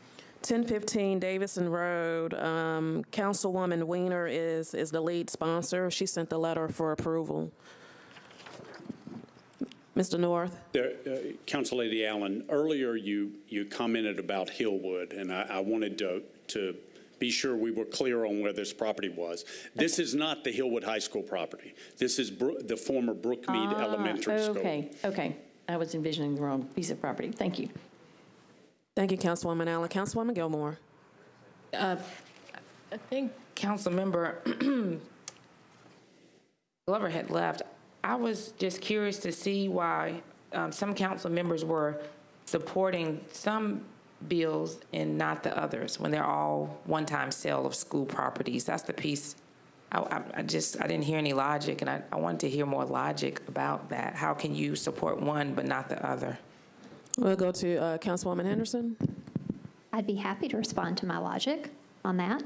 Speaker 1: 1015 Davidson Road, um, Councilwoman Weiner is, is the lead sponsor. She sent the letter for approval. Mr. North?
Speaker 34: There, uh, Council Lady Allen, earlier you, you commented about Hillwood, and I, I wanted to, to be sure we were clear on where this property was. This is not the Hillwood High School property. This is Bro- the former Brookmeade
Speaker 11: Ah,
Speaker 34: Elementary School.
Speaker 11: Okay, okay. I was envisioning the wrong piece of property. Thank you.
Speaker 1: Thank you, Councilwoman Allen. Councilwoman Gilmore?
Speaker 8: Uh, I think Councilmember [CLEARS THROAT] Glover had left. I was just curious to see why um, some council members were supporting some bills and not the others, when they're all one-time sale of school properties. That's the piece, I- I I just, I didn't hear any logic, and I I wanted to hear more logic about that. How can you support one but not the other?
Speaker 1: We'll go to uh, Councilwoman Henderson.
Speaker 12: I'd be happy to respond to my logic on that.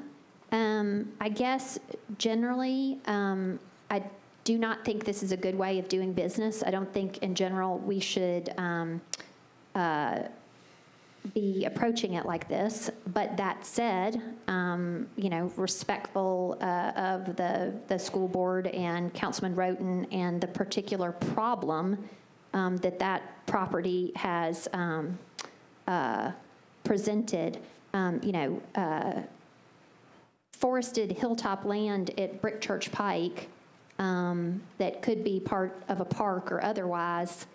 Speaker 12: Um, I guess generally, um, I do not think this is a good way of doing business. I don't think in general we should um, uh, be approaching it like this. But that said, um, you know, respectful uh, of the, the school board and Councilman Rhoten and the particular problem um, that that property has um, uh, presented, um, you know, uh, forested hilltop land at Brick Church Pike um, that could be part of a park or otherwise,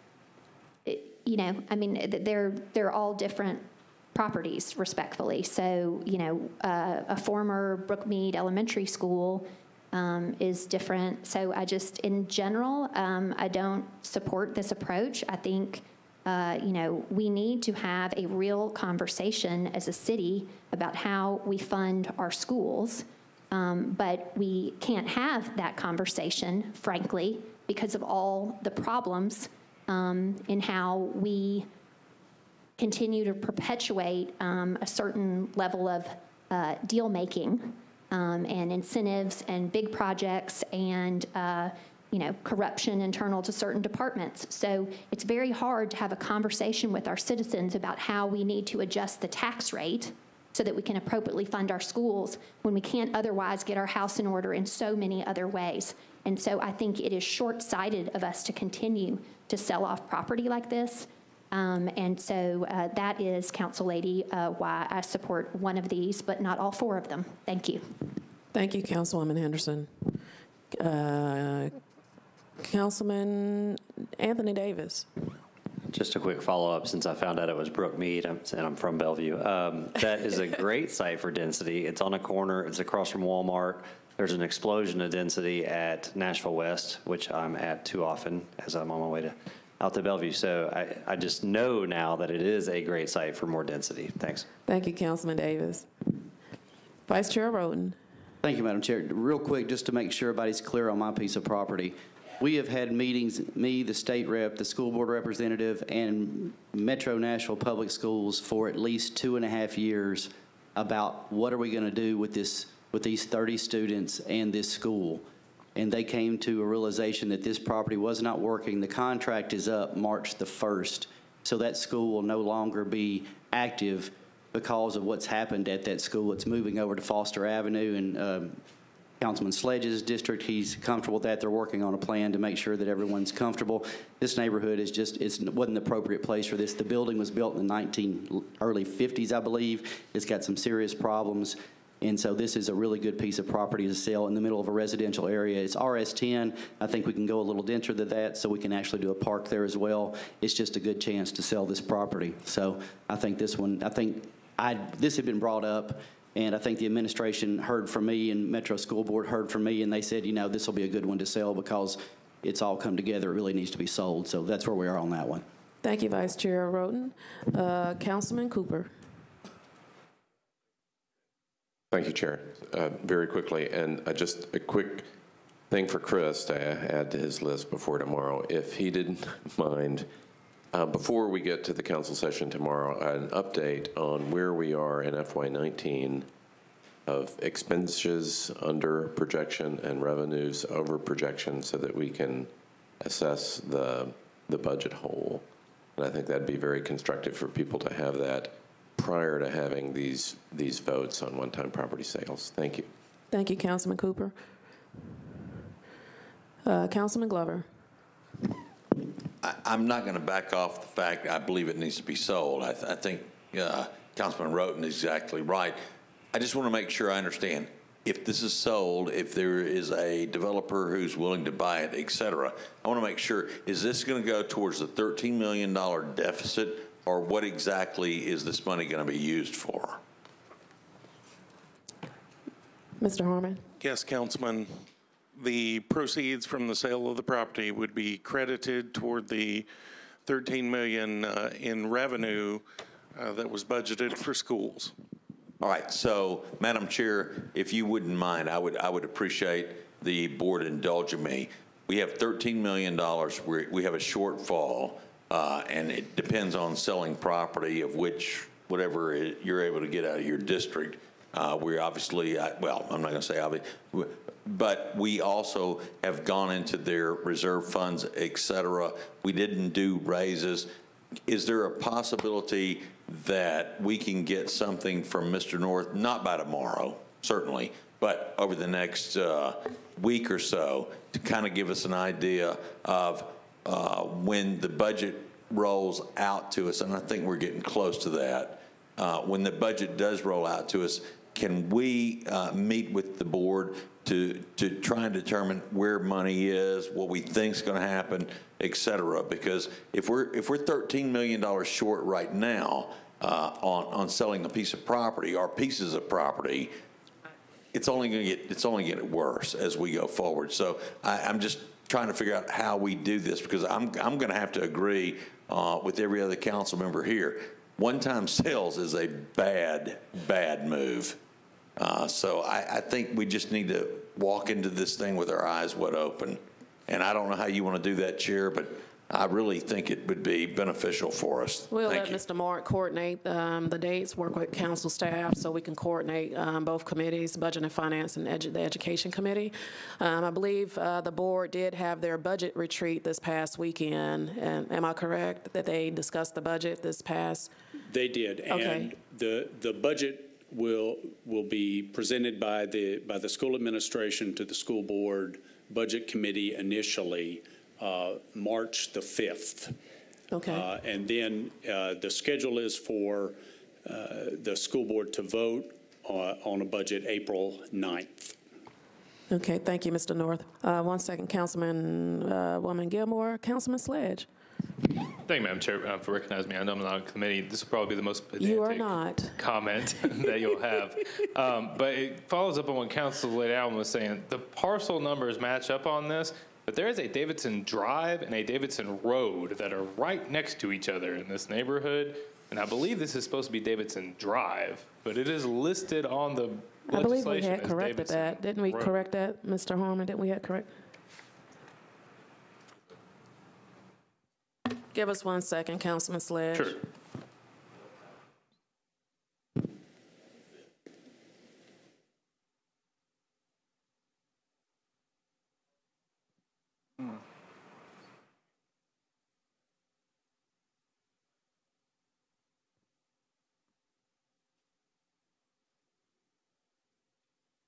Speaker 12: you know, I mean, they're, they're all different properties respectfully. So, you know, uh, a former Brookmeade Elementary School um, is different. So I just, in general, um, I don't support this approach. I think, uh, you know, we need to have a real conversation as a city about how we fund our schools. Um, but we can't have that conversation, frankly, because of all the problems um, in how we continue to perpetuate um, a certain level of uh, deal making um, and incentives and big projects and uh, you know corruption internal to certain departments. So it's very hard to have a conversation with our citizens about how we need to adjust the tax rate so that we can appropriately fund our schools when we can't otherwise get our house in order in so many other ways. And so I think it is short-sighted of us to continue to sell off property like this. Um, and so uh, that is, Council Lady, uh, why I support one of these, but not all four of them. Thank you.
Speaker 1: Thank you, Councilwoman Henderson. Uh, Councilman Anthony Davis.
Speaker 37: Just a quick follow-up, since I found out it was Brookmeade, I'm- and I'm from Bellevue. Um, That is a great [LAUGHS] site for density. It's on a corner, it's across from Walmart. There's an explosion of density at Nashville West, which I'm at too often as I'm on my way to out to Bellevue. So I, I just know now that it is a great site for more density. Thanks.
Speaker 1: Thank you, Councilman Davis. Vice Chair Rhoten.
Speaker 25: Thank you, Madam Chair. Real quick, just to make sure everybody's clear on my piece of property. We have had meetings, me, the state rep, the school board representative, and Metro Nashville Public Schools for at least two and a half years about what are we going to do with this, with these 30 students and this school. And they came to a realization that this property was not working. The contract is up March the 1st, so that school will no longer be active because of what's happened at that school. It's moving over to Foster Avenue, and um, Councilman Sledge's district, he's comfortable with that. They're working on a plan to make sure that everyone's comfortable. This neighborhood is just, it wasn't the appropriate place for this. The building was built in the 19, early 50s, I believe. It's got some serious problems. And so this is a really good piece of property to sell in the middle of a residential area. It's RS10. I think we can go a little denser than that, so we can actually do a park there as well. It's just a good chance to sell this property. So I think this one, I think I, this had been brought up, and I think the administration heard from me, and Metro School Board heard from me, and they said, you know, this will be a good one to sell because it's all come together. It really needs to be sold. So that's where we are on that one.
Speaker 1: Thank you, Vice Chair Rhoten. Uh, Councilman Cooper.
Speaker 15: Thank you, Chair. Uh, Very quickly, and uh, just a quick thing for Chris to add to his list before tomorrow. If he didn't [LAUGHS] mind, uh, before we get to the council session tomorrow, an update on where we are in FY19 of expenses under projection and revenues over projection so that we can assess the, the budget whole. And I think that'd be very constructive for people to have that prior to having these, these votes on one-time property sales. Thank you.
Speaker 1: Thank you, Councilman Cooper. Uh, Councilman Glover.
Speaker 2: I, I'm not going to back off the fact I believe it needs to be sold. I, th- I think uh, Councilman Rhoten is exactly right. I just want to make sure I understand. If this is sold, if there is a developer who's willing to buy it, et cetera, I want to make sure, is this going to go towards the $13 million deficit, or what exactly is this money going to be used for?
Speaker 1: Mr. Harmon.
Speaker 33: Yes, Councilman. The proceeds from the sale of the property would be credited toward the 13 million uh, in revenue uh, that was budgeted for schools.
Speaker 2: All right, so, Madam Chair, if you wouldn't mind, I would, I would appreciate the board indulging me. We have $13 million, We're- we have a shortfall, uh, and it depends on selling property of which, whatever it- you're able to get out of your district. Uh, We're obviously, well, I'm not going to say obviously, but we also have gone into their reserve funds, et cetera. We didn't do raises. Is there a possibility that we can get something from Mr. North, not by tomorrow, certainly, but over the next uh, week or so, to kind of give us an idea of uh, when the budget rolls out to us, and I think we're getting close to that, uh, when the budget does roll out to us, can we uh, meet with the board to, to try and determine where money is, what we think is going to happen, et cetera? Because if we're, if we're $13 million short right now uh, on, on selling a piece of property or pieces of property, it's only going to get, it's only going to get worse as we go forward. So I, I'm just trying to figure out how we do this because I'm, I'm going to have to agree uh, with every other council member here. One-time [LAUGHS] sales is a bad, bad move. Uh, so I, I think we just need to walk into this thing with our eyes wide open. And I don't know how you want to do that, Chair, but I really think it would be beneficial for us.
Speaker 1: We'll
Speaker 2: Thank
Speaker 1: let
Speaker 2: you.
Speaker 1: Mr. Mark coordinate um, the dates, work with council staff so we can coordinate um, both committees, Budget and Finance and edu- the Education Committee. Um, I believe uh, the board did have their budget retreat this past weekend. And Am I correct that they discussed the budget this past?
Speaker 34: They did.
Speaker 1: Okay.
Speaker 34: And the, the budget will, will be presented by the, by the school administration to the school board budget committee initially, uh, March the 5th.
Speaker 1: Okay.
Speaker 34: Uh, And then uh, the schedule is for uh, the school board to vote on, on a budget April 9th.
Speaker 1: Okay, thank you, Mr. North. Uh, One second, Councilman, uh, Woman Gilmore, Councilman Sledge.
Speaker 32: Thank you, Madam Chair, uh, for recognizing me. I know I'm not on committee. This will probably be the most
Speaker 1: You are
Speaker 32: pedantic
Speaker 1: not.
Speaker 32: comment [LAUGHS] that you'll have. Um, But it follows up on what Council laid out and was saying, the parcel numbers match up on this. But there is a Davidson Drive and a Davidson Road that are right next to each other in this neighborhood. And I believe this is supposed to be Davidson Drive, but it is listed on the
Speaker 1: I believe we
Speaker 32: legislation
Speaker 1: had
Speaker 32: as
Speaker 1: corrected
Speaker 32: Davidson
Speaker 1: that. Didn't we
Speaker 32: Road.
Speaker 1: correct that, Mr. Harmon? Didn't we have correct? Give us one second, Councilman Sledge.
Speaker 32: Sure.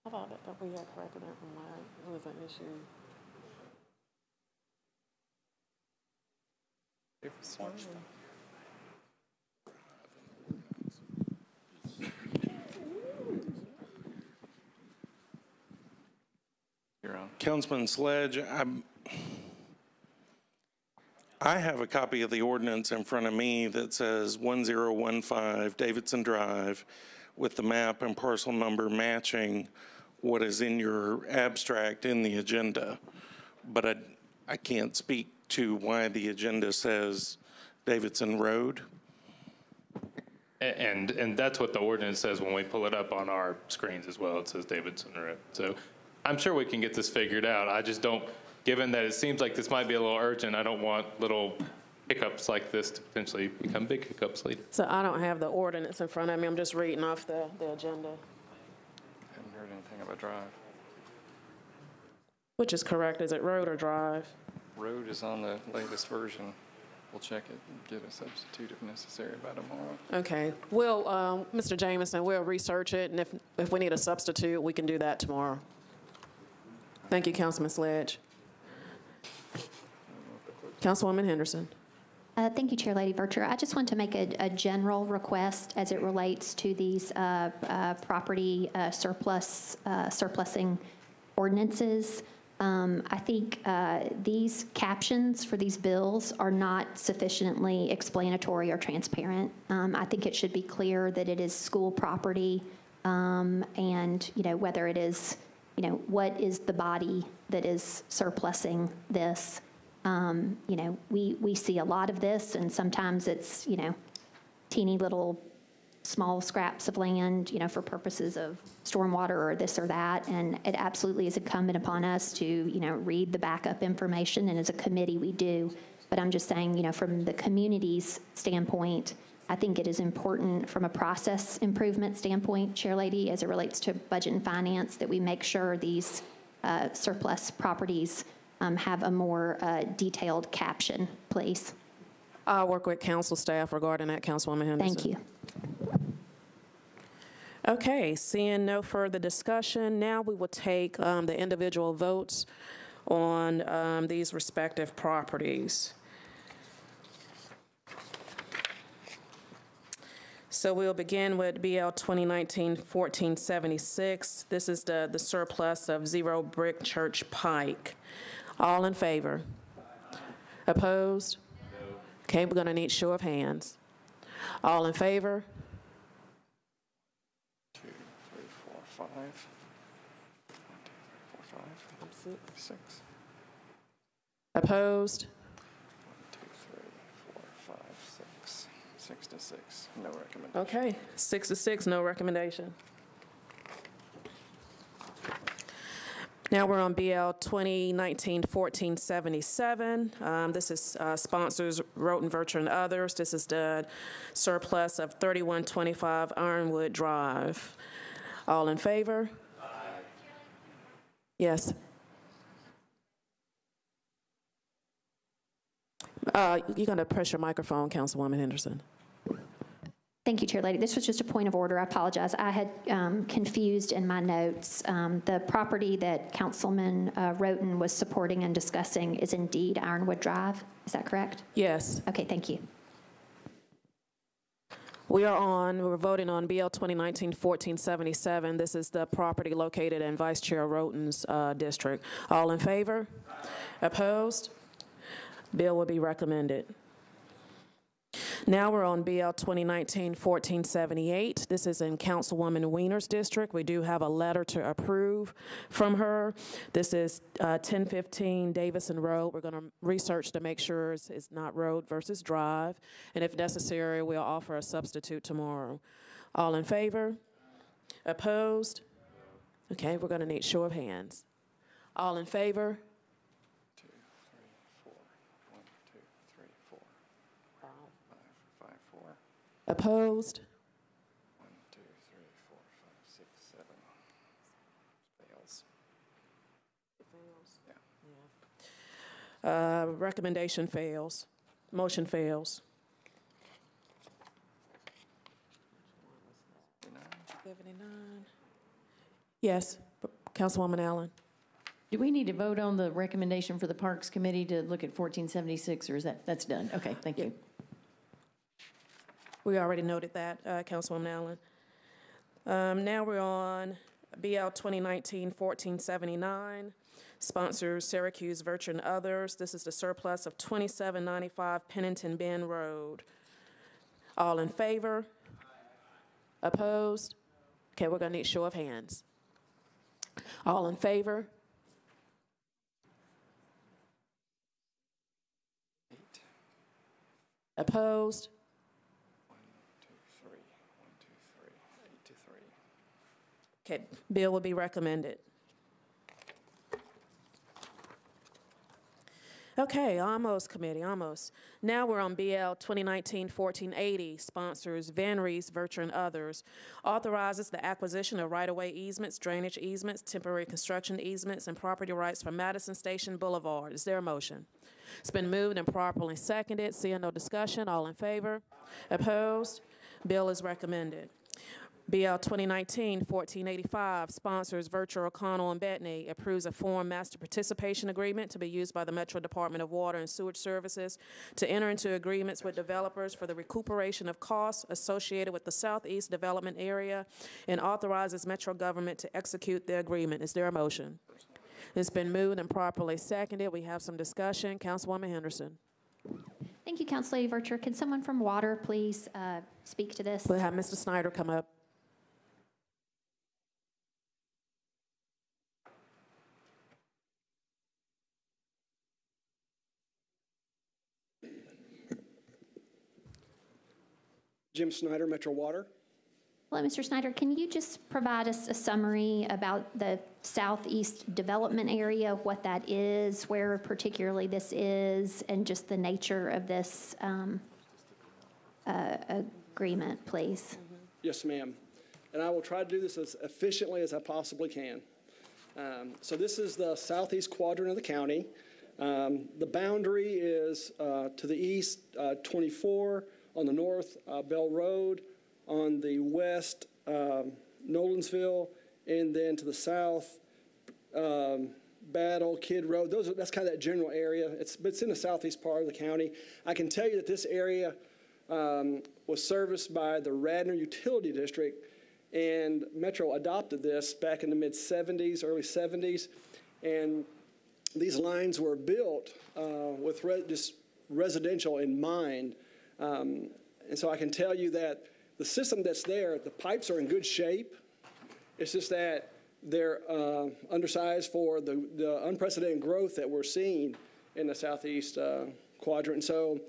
Speaker 1: I thought that that we had corrected it from last, it was an issue.
Speaker 3: You're.
Speaker 33: Councilman Sledge, I'm, I have a copy of the ordinance in front of me that says 1015 Davidson Drive with the map and parcel number matching what is in your abstract in the agenda. But I, I can't speak to why the agenda says Davidson Road.
Speaker 32: And, and that's what the ordinance says when we pull it up on our screens as well. It says Davidson Road. So I'm sure we can get this figured out. I just don't, given that it seems like this might be a little urgent, I don't want little hiccups like this to potentially become big hiccups later.
Speaker 1: So I don't have the ordinance in front of me. I'm just reading off the, the agenda,
Speaker 3: Hadn't heard anything of a drive.
Speaker 1: which is correct. Is it road or drive?
Speaker 3: Road is on the latest version. We'll check it and get a substitute if necessary by tomorrow.
Speaker 1: Okay. We'll, um, Mr. Jameson, we'll research it, and if, if we need a substitute, we can do that tomorrow. Thank you, Councilman Sledge. Councilwoman Henderson.
Speaker 12: Uh, Thank you, Chair Lady Vercher. I just want to make a, a general request as it relates to these uh, uh, property uh, surplus, uh, surplusing ordinances. Um, I think uh, these captions for these bills are not sufficiently explanatory or transparent. Um, I think it should be clear that it is school property um, and, you know, whether it is, you know, what is the body that is surplusing this? Um, You know, we, we see a lot of this, and sometimes it's, you know, teeny little, small scraps of land, you know, for purposes of stormwater or this or that. And it absolutely is incumbent upon us to, you know, read the backup information, and as a committee, we do. But I'm just saying, you know, from the community's standpoint, I think it is important from a process improvement standpoint, Chair Lady, as it relates to budget and finance, that we make sure these uh, surplus properties um, have a more uh, detailed caption, please.
Speaker 1: I'll work with council staff regarding that, Councilwoman Henderson.
Speaker 12: Thank you.
Speaker 1: Okay, seeing no further discussion, now we will take um, the individual votes on um, these respective properties. So we'll begin with BL 2019-1476. This is the the surplus of Zero Brick Church Pike. All in favor? Opposed? Okay, we're going to need show of hands. All in favor?
Speaker 3: Two, three, four, five. One, two, three, four, five. Six.
Speaker 1: Opposed?
Speaker 3: One, two, three, four, five, six. Six to six. No recommendation.
Speaker 1: Okay, six to six, no recommendation. Now we're on BL 2019-1477. Um, This is uh, sponsors Rhoten, Vercher, and others. This is the surplus of 3125 Ironwood Drive. All in favor? Yes. Uh, You're going to press your microphone, Councilwoman Henderson.
Speaker 12: Thank you, Chair Lady. This was just a point of order. I apologize. I had um, confused in my notes. Um, The property that Councilman uh, Rhoten was supporting and discussing is indeed Ironwood Drive. Is that correct?
Speaker 1: Yes.
Speaker 12: Okay, thank you.
Speaker 1: We are on, we're voting on BL 2019-1477. This is the property located in Vice Chair Rhoten's uh, district. All in favor? Opposed? Bill will be recommended. Now we're on BL 2019-1478. This is in Councilwoman Weiner's district. We do have a letter to approve from her. This is uh, 1015 Davidson Road. We're going to research to make sure it's it's not road versus drive, and if necessary, we'll offer a substitute tomorrow. All in favor? Opposed? Okay, we're going to need show of hands. All in favor?
Speaker 3: Two, three, four. One, two, three, four. Five, five, four.
Speaker 1: Opposed?
Speaker 3: One, two, three, four, five, six, seven. Fails. Fails? Yeah.
Speaker 1: Uh, Recommendation fails. Motion fails. 79. Yes, Councilwoman Allen.
Speaker 11: Do we need to vote on the recommendation for the Parks Committee to look at 1476, or is that, that's done? Okay, thank you.
Speaker 1: We already noted that, uh, Councilwoman Allen. Um, Now we're on BL 2019-1479, sponsors Syracuse Vercher and others. This is the surplus of 2795 Pennington Bend Road. All in favor? Opposed? Okay, we're going to need show of hands. All in favor? Opposed?
Speaker 3: Three, one, two, three, eight to three.
Speaker 1: Okay, bill will be recommended. Okay, almost committee, almost. Now we're on BL 2019-1480, sponsors Van Rees, Vercher, and others. Authorizes the acquisition of right-of-way easements, drainage easements, temporary construction easements, and property rights for Madison Station Boulevard. Is there a motion? It's been moved and properly seconded. Seeing no discussion, all in favor? Opposed? Bill is recommended. BL 2019-1485, sponsors Vercher O'Connell and Bedne, approves a form master participation agreement to be used by the Metro Department of Water and Sewage Services to enter into agreements with developers for the recuperation of costs associated with the Southeast Development Area and authorizes Metro government to execute the agreement. Is there a motion? It's been moved and properly seconded. We have some discussion. Councilwoman Henderson.
Speaker 12: Thank you, Council Lady Vercher. Can someone from Water please uh, speak to this?
Speaker 1: We'll have Mr. Snyder come up.
Speaker 38: Jim Snyder, Metro Water.
Speaker 12: Hello, Mr. Snyder. Can you just provide us a summary about the southeast development area, what that is, where particularly this is, and just the nature of this um, uh, agreement, please?
Speaker 38: Yes, ma'am. And I will try to do this as efficiently as I possibly can. Um, So this is the southeast quadrant of the county. Um, The boundary is uh, to the east, uh, 24, on the north, uh, Bell Road, on the west, um, Nolensville, and then to the south, um, Battle, Kid Road. Those are, that's kind of that general area. It's, it's in the southeast part of the county. I can tell you that this area um, was serviced by the Radnor Utility District, and Metro adopted this back in the mid 70s, early 70s, and these lines were built uh, with re- just residential in mind. Um, and so I can tell you that the system that's there, the pipes are in good shape. It's just that they're uh, undersized for the, the unprecedented growth that we're seeing in the southeast uh, quadrant. And so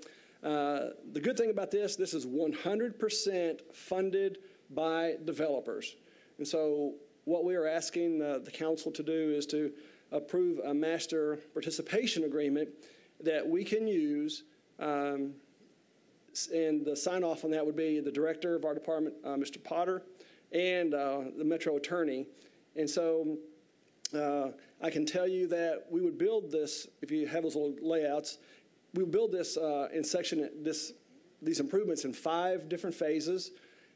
Speaker 38: uh, the good thing about this, this is 100% funded by developers. And so what we are asking uh, the council to do is to approve a master participation agreement that we can use um, and the sign off on that would be the director of our department, uh, Mr. Potter, and uh, the metro attorney. And so uh, I can tell you that we would build this, if you have those little layouts, we would build this uh, in section, this, these improvements in five different phases.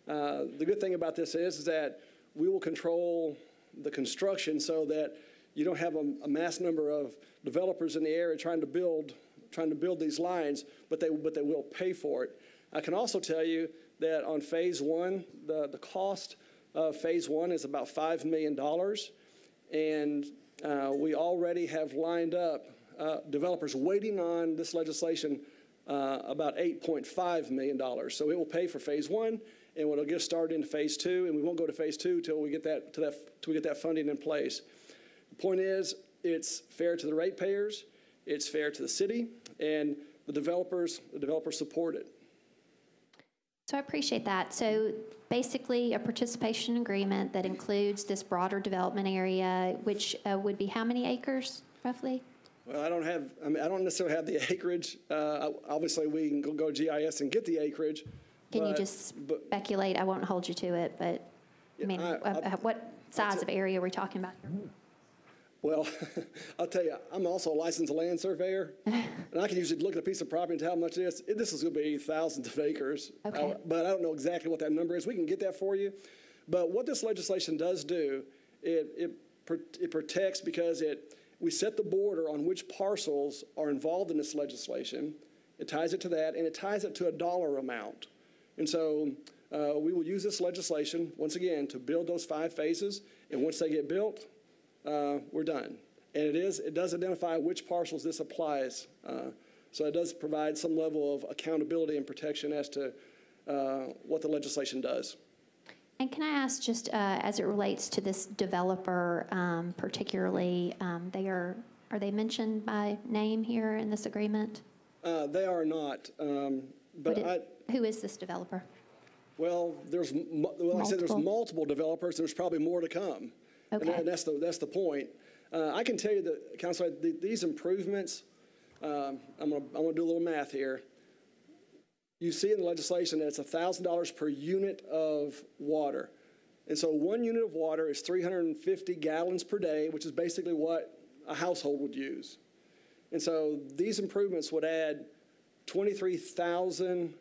Speaker 38: Uh, the good thing about this is, is that we will control the construction so that you don't have a, a mass number of developers in the area trying to build trying to build these lines, but they, but they will pay for it. I can also tell you that on phase one, the, the cost of phase one is about $5 million. And uh, we already have lined up uh, developers waiting on this legislation uh, about $8.5 million. So it will pay for phase one, and it'll get started into phase two, and we won't go to phase two till we get that, to that, till we get that funding in place. The point is, it's fair to the ratepayers, it's fair to the city, and the developers, the developers support it.
Speaker 12: So I appreciate that. So basically, a participation agreement that includes this broader development area, which uh, would be how many acres roughly?
Speaker 38: Well, I don't have, I mean, I don't necessarily have the [LAUGHS] acreage. Uh, Obviously, we can go- go GIS and get the acreage.
Speaker 12: Can you just
Speaker 38: but-
Speaker 12: speculate? I won't hold you to it, but I mean,
Speaker 38: I-
Speaker 12: uh, uh, what size of area are we talking about here?
Speaker 38: Well, [LAUGHS] I'll tell you, I'm also a licensed land surveyor, [LAUGHS] and I can usually look at a piece of property and tell how much it is. It- This is going to be thousands of acres.
Speaker 12: Okay.
Speaker 38: Uh, But I don't know exactly what that number is. We can get that for you. But what this legislation does do, it, it, pr- it protects because it, we set the border on which parcels are involved in this legislation. It ties it to that, and it ties it to a dollar amount. And so uh, we will use this legislation, once again, to build those five phases. And once they get built, uh, we're done. And it is, it does identify which parcels this applies. Uh, So it does provide some level of accountability and protection as to uh, what the legislation does.
Speaker 12: And can I ask, just uh, as it relates to this developer um, particularly, um, they are, are they mentioned by name here in this agreement?
Speaker 38: Uh, They are not, um, but
Speaker 12: Would
Speaker 38: I,
Speaker 12: Who is this developer?
Speaker 38: well, there's, well, like I said, there's
Speaker 12: multiple
Speaker 38: developers, there's probably more to come. And
Speaker 12: Okay.
Speaker 38: and that's the, that's the point. Uh, I can tell you that, Counselor, th- these improvements, um, I'm gonna, I'm gonna do a little math here. You see in the legislation that it's $1,000 per unit of water. And so one unit of water is 350 gallons per day, which is basically what a household would use. And so these improvements would add 23,000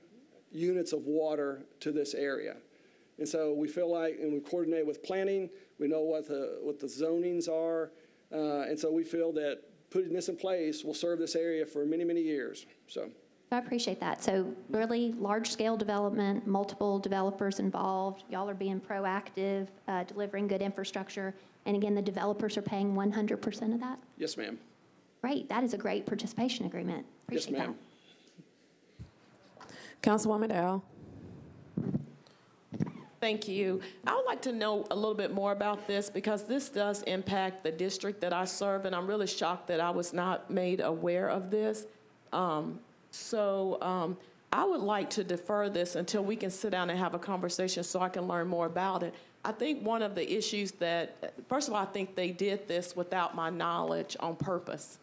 Speaker 38: units of water to this area. And so we feel like, and we coordinate with planning, we know what the, what the zonings are, uh, and so we feel that putting this in place will serve this area for many, many years, so.
Speaker 12: I appreciate that. So really large-scale development, multiple developers involved. Y'all are being proactive, uh, delivering good infrastructure. And again, the developers are paying 100% of that?
Speaker 38: Yes, ma'am.
Speaker 12: Great, that is a great participation agreement.
Speaker 38: Yes,
Speaker 12: Appreciate that.
Speaker 38: ma'am.
Speaker 28: Councilwoman Dow.
Speaker 24: Thank you. I would like to know a little bit more about this because this does impact the district that I serve, and I'm really shocked that I was not made aware of this. Um, So um, I would like to defer this until we can sit down and have a conversation so I can learn more about it. I think one of the issues that, first of all, I think they did this without my knowledge on purpose.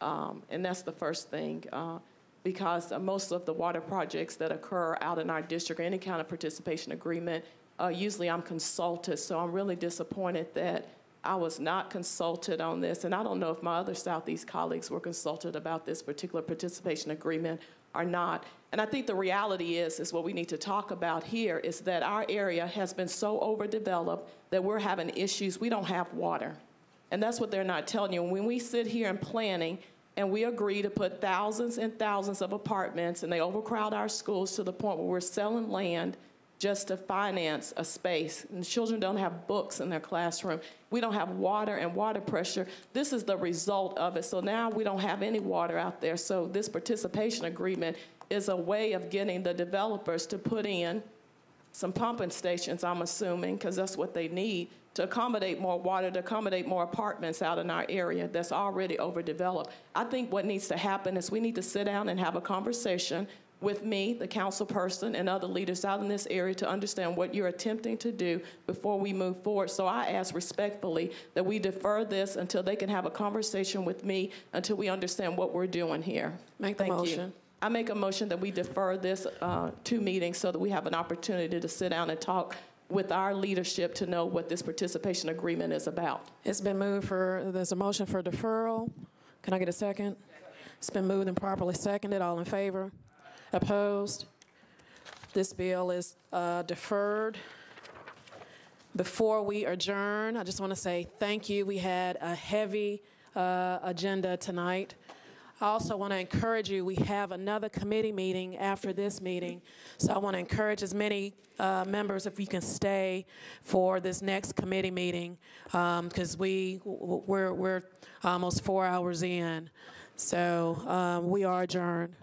Speaker 24: Um, and that's the first thing, uh, because uh, most of the water projects that occur out in our district, any kind of participation agreement, uh, usually I'm consulted. So I'm really disappointed that I was not consulted on this. And I don't know if my other Southeast colleagues were consulted about this particular participation agreement or not. And I think the reality is, is what we need to talk about here is that our area has been so overdeveloped that we're having issues. We don't have water. And that's what they're not telling you. When we sit here in planning and we agree to put thousands and thousands of apartments and they overcrowd our schools to the point where we're selling land just to finance a space. And children don't have books in their classroom. We don't have water and water pressure. This is the result of it. So now we don't have any water out there. So this participation agreement is a way of getting the developers to put in some pumping stations, I'm assuming, because that's what they need to accommodate more water, to accommodate more apartments out in our area that's already overdeveloped. I think what needs to happen is we need to sit down and have a conversation with me, the council person, and other leaders out in this area to understand what you're attempting to do before we move forward. So I ask respectfully that we defer this until they can have a conversation with me, until we understand what we're doing here.
Speaker 28: Make the
Speaker 24: Thank you.
Speaker 28: motion.
Speaker 24: I make a motion that we defer this uh, two meetings so that we have an opportunity to sit down and talk with our leadership to know what this participation agreement is about.
Speaker 28: It's been moved for, there's a motion for deferral. Can I get a second? It's been moved and properly seconded. All in favor? Opposed? This bill is uh, deferred. Before we adjourn, I just want to say thank you. We had a heavy uh, agenda tonight. I also want to encourage you, we have another committee meeting after this meeting. So I want to encourage as many uh, members, if you can stay for this next committee meeting, because we, we're, we're almost four hours in. So um, we are adjourned.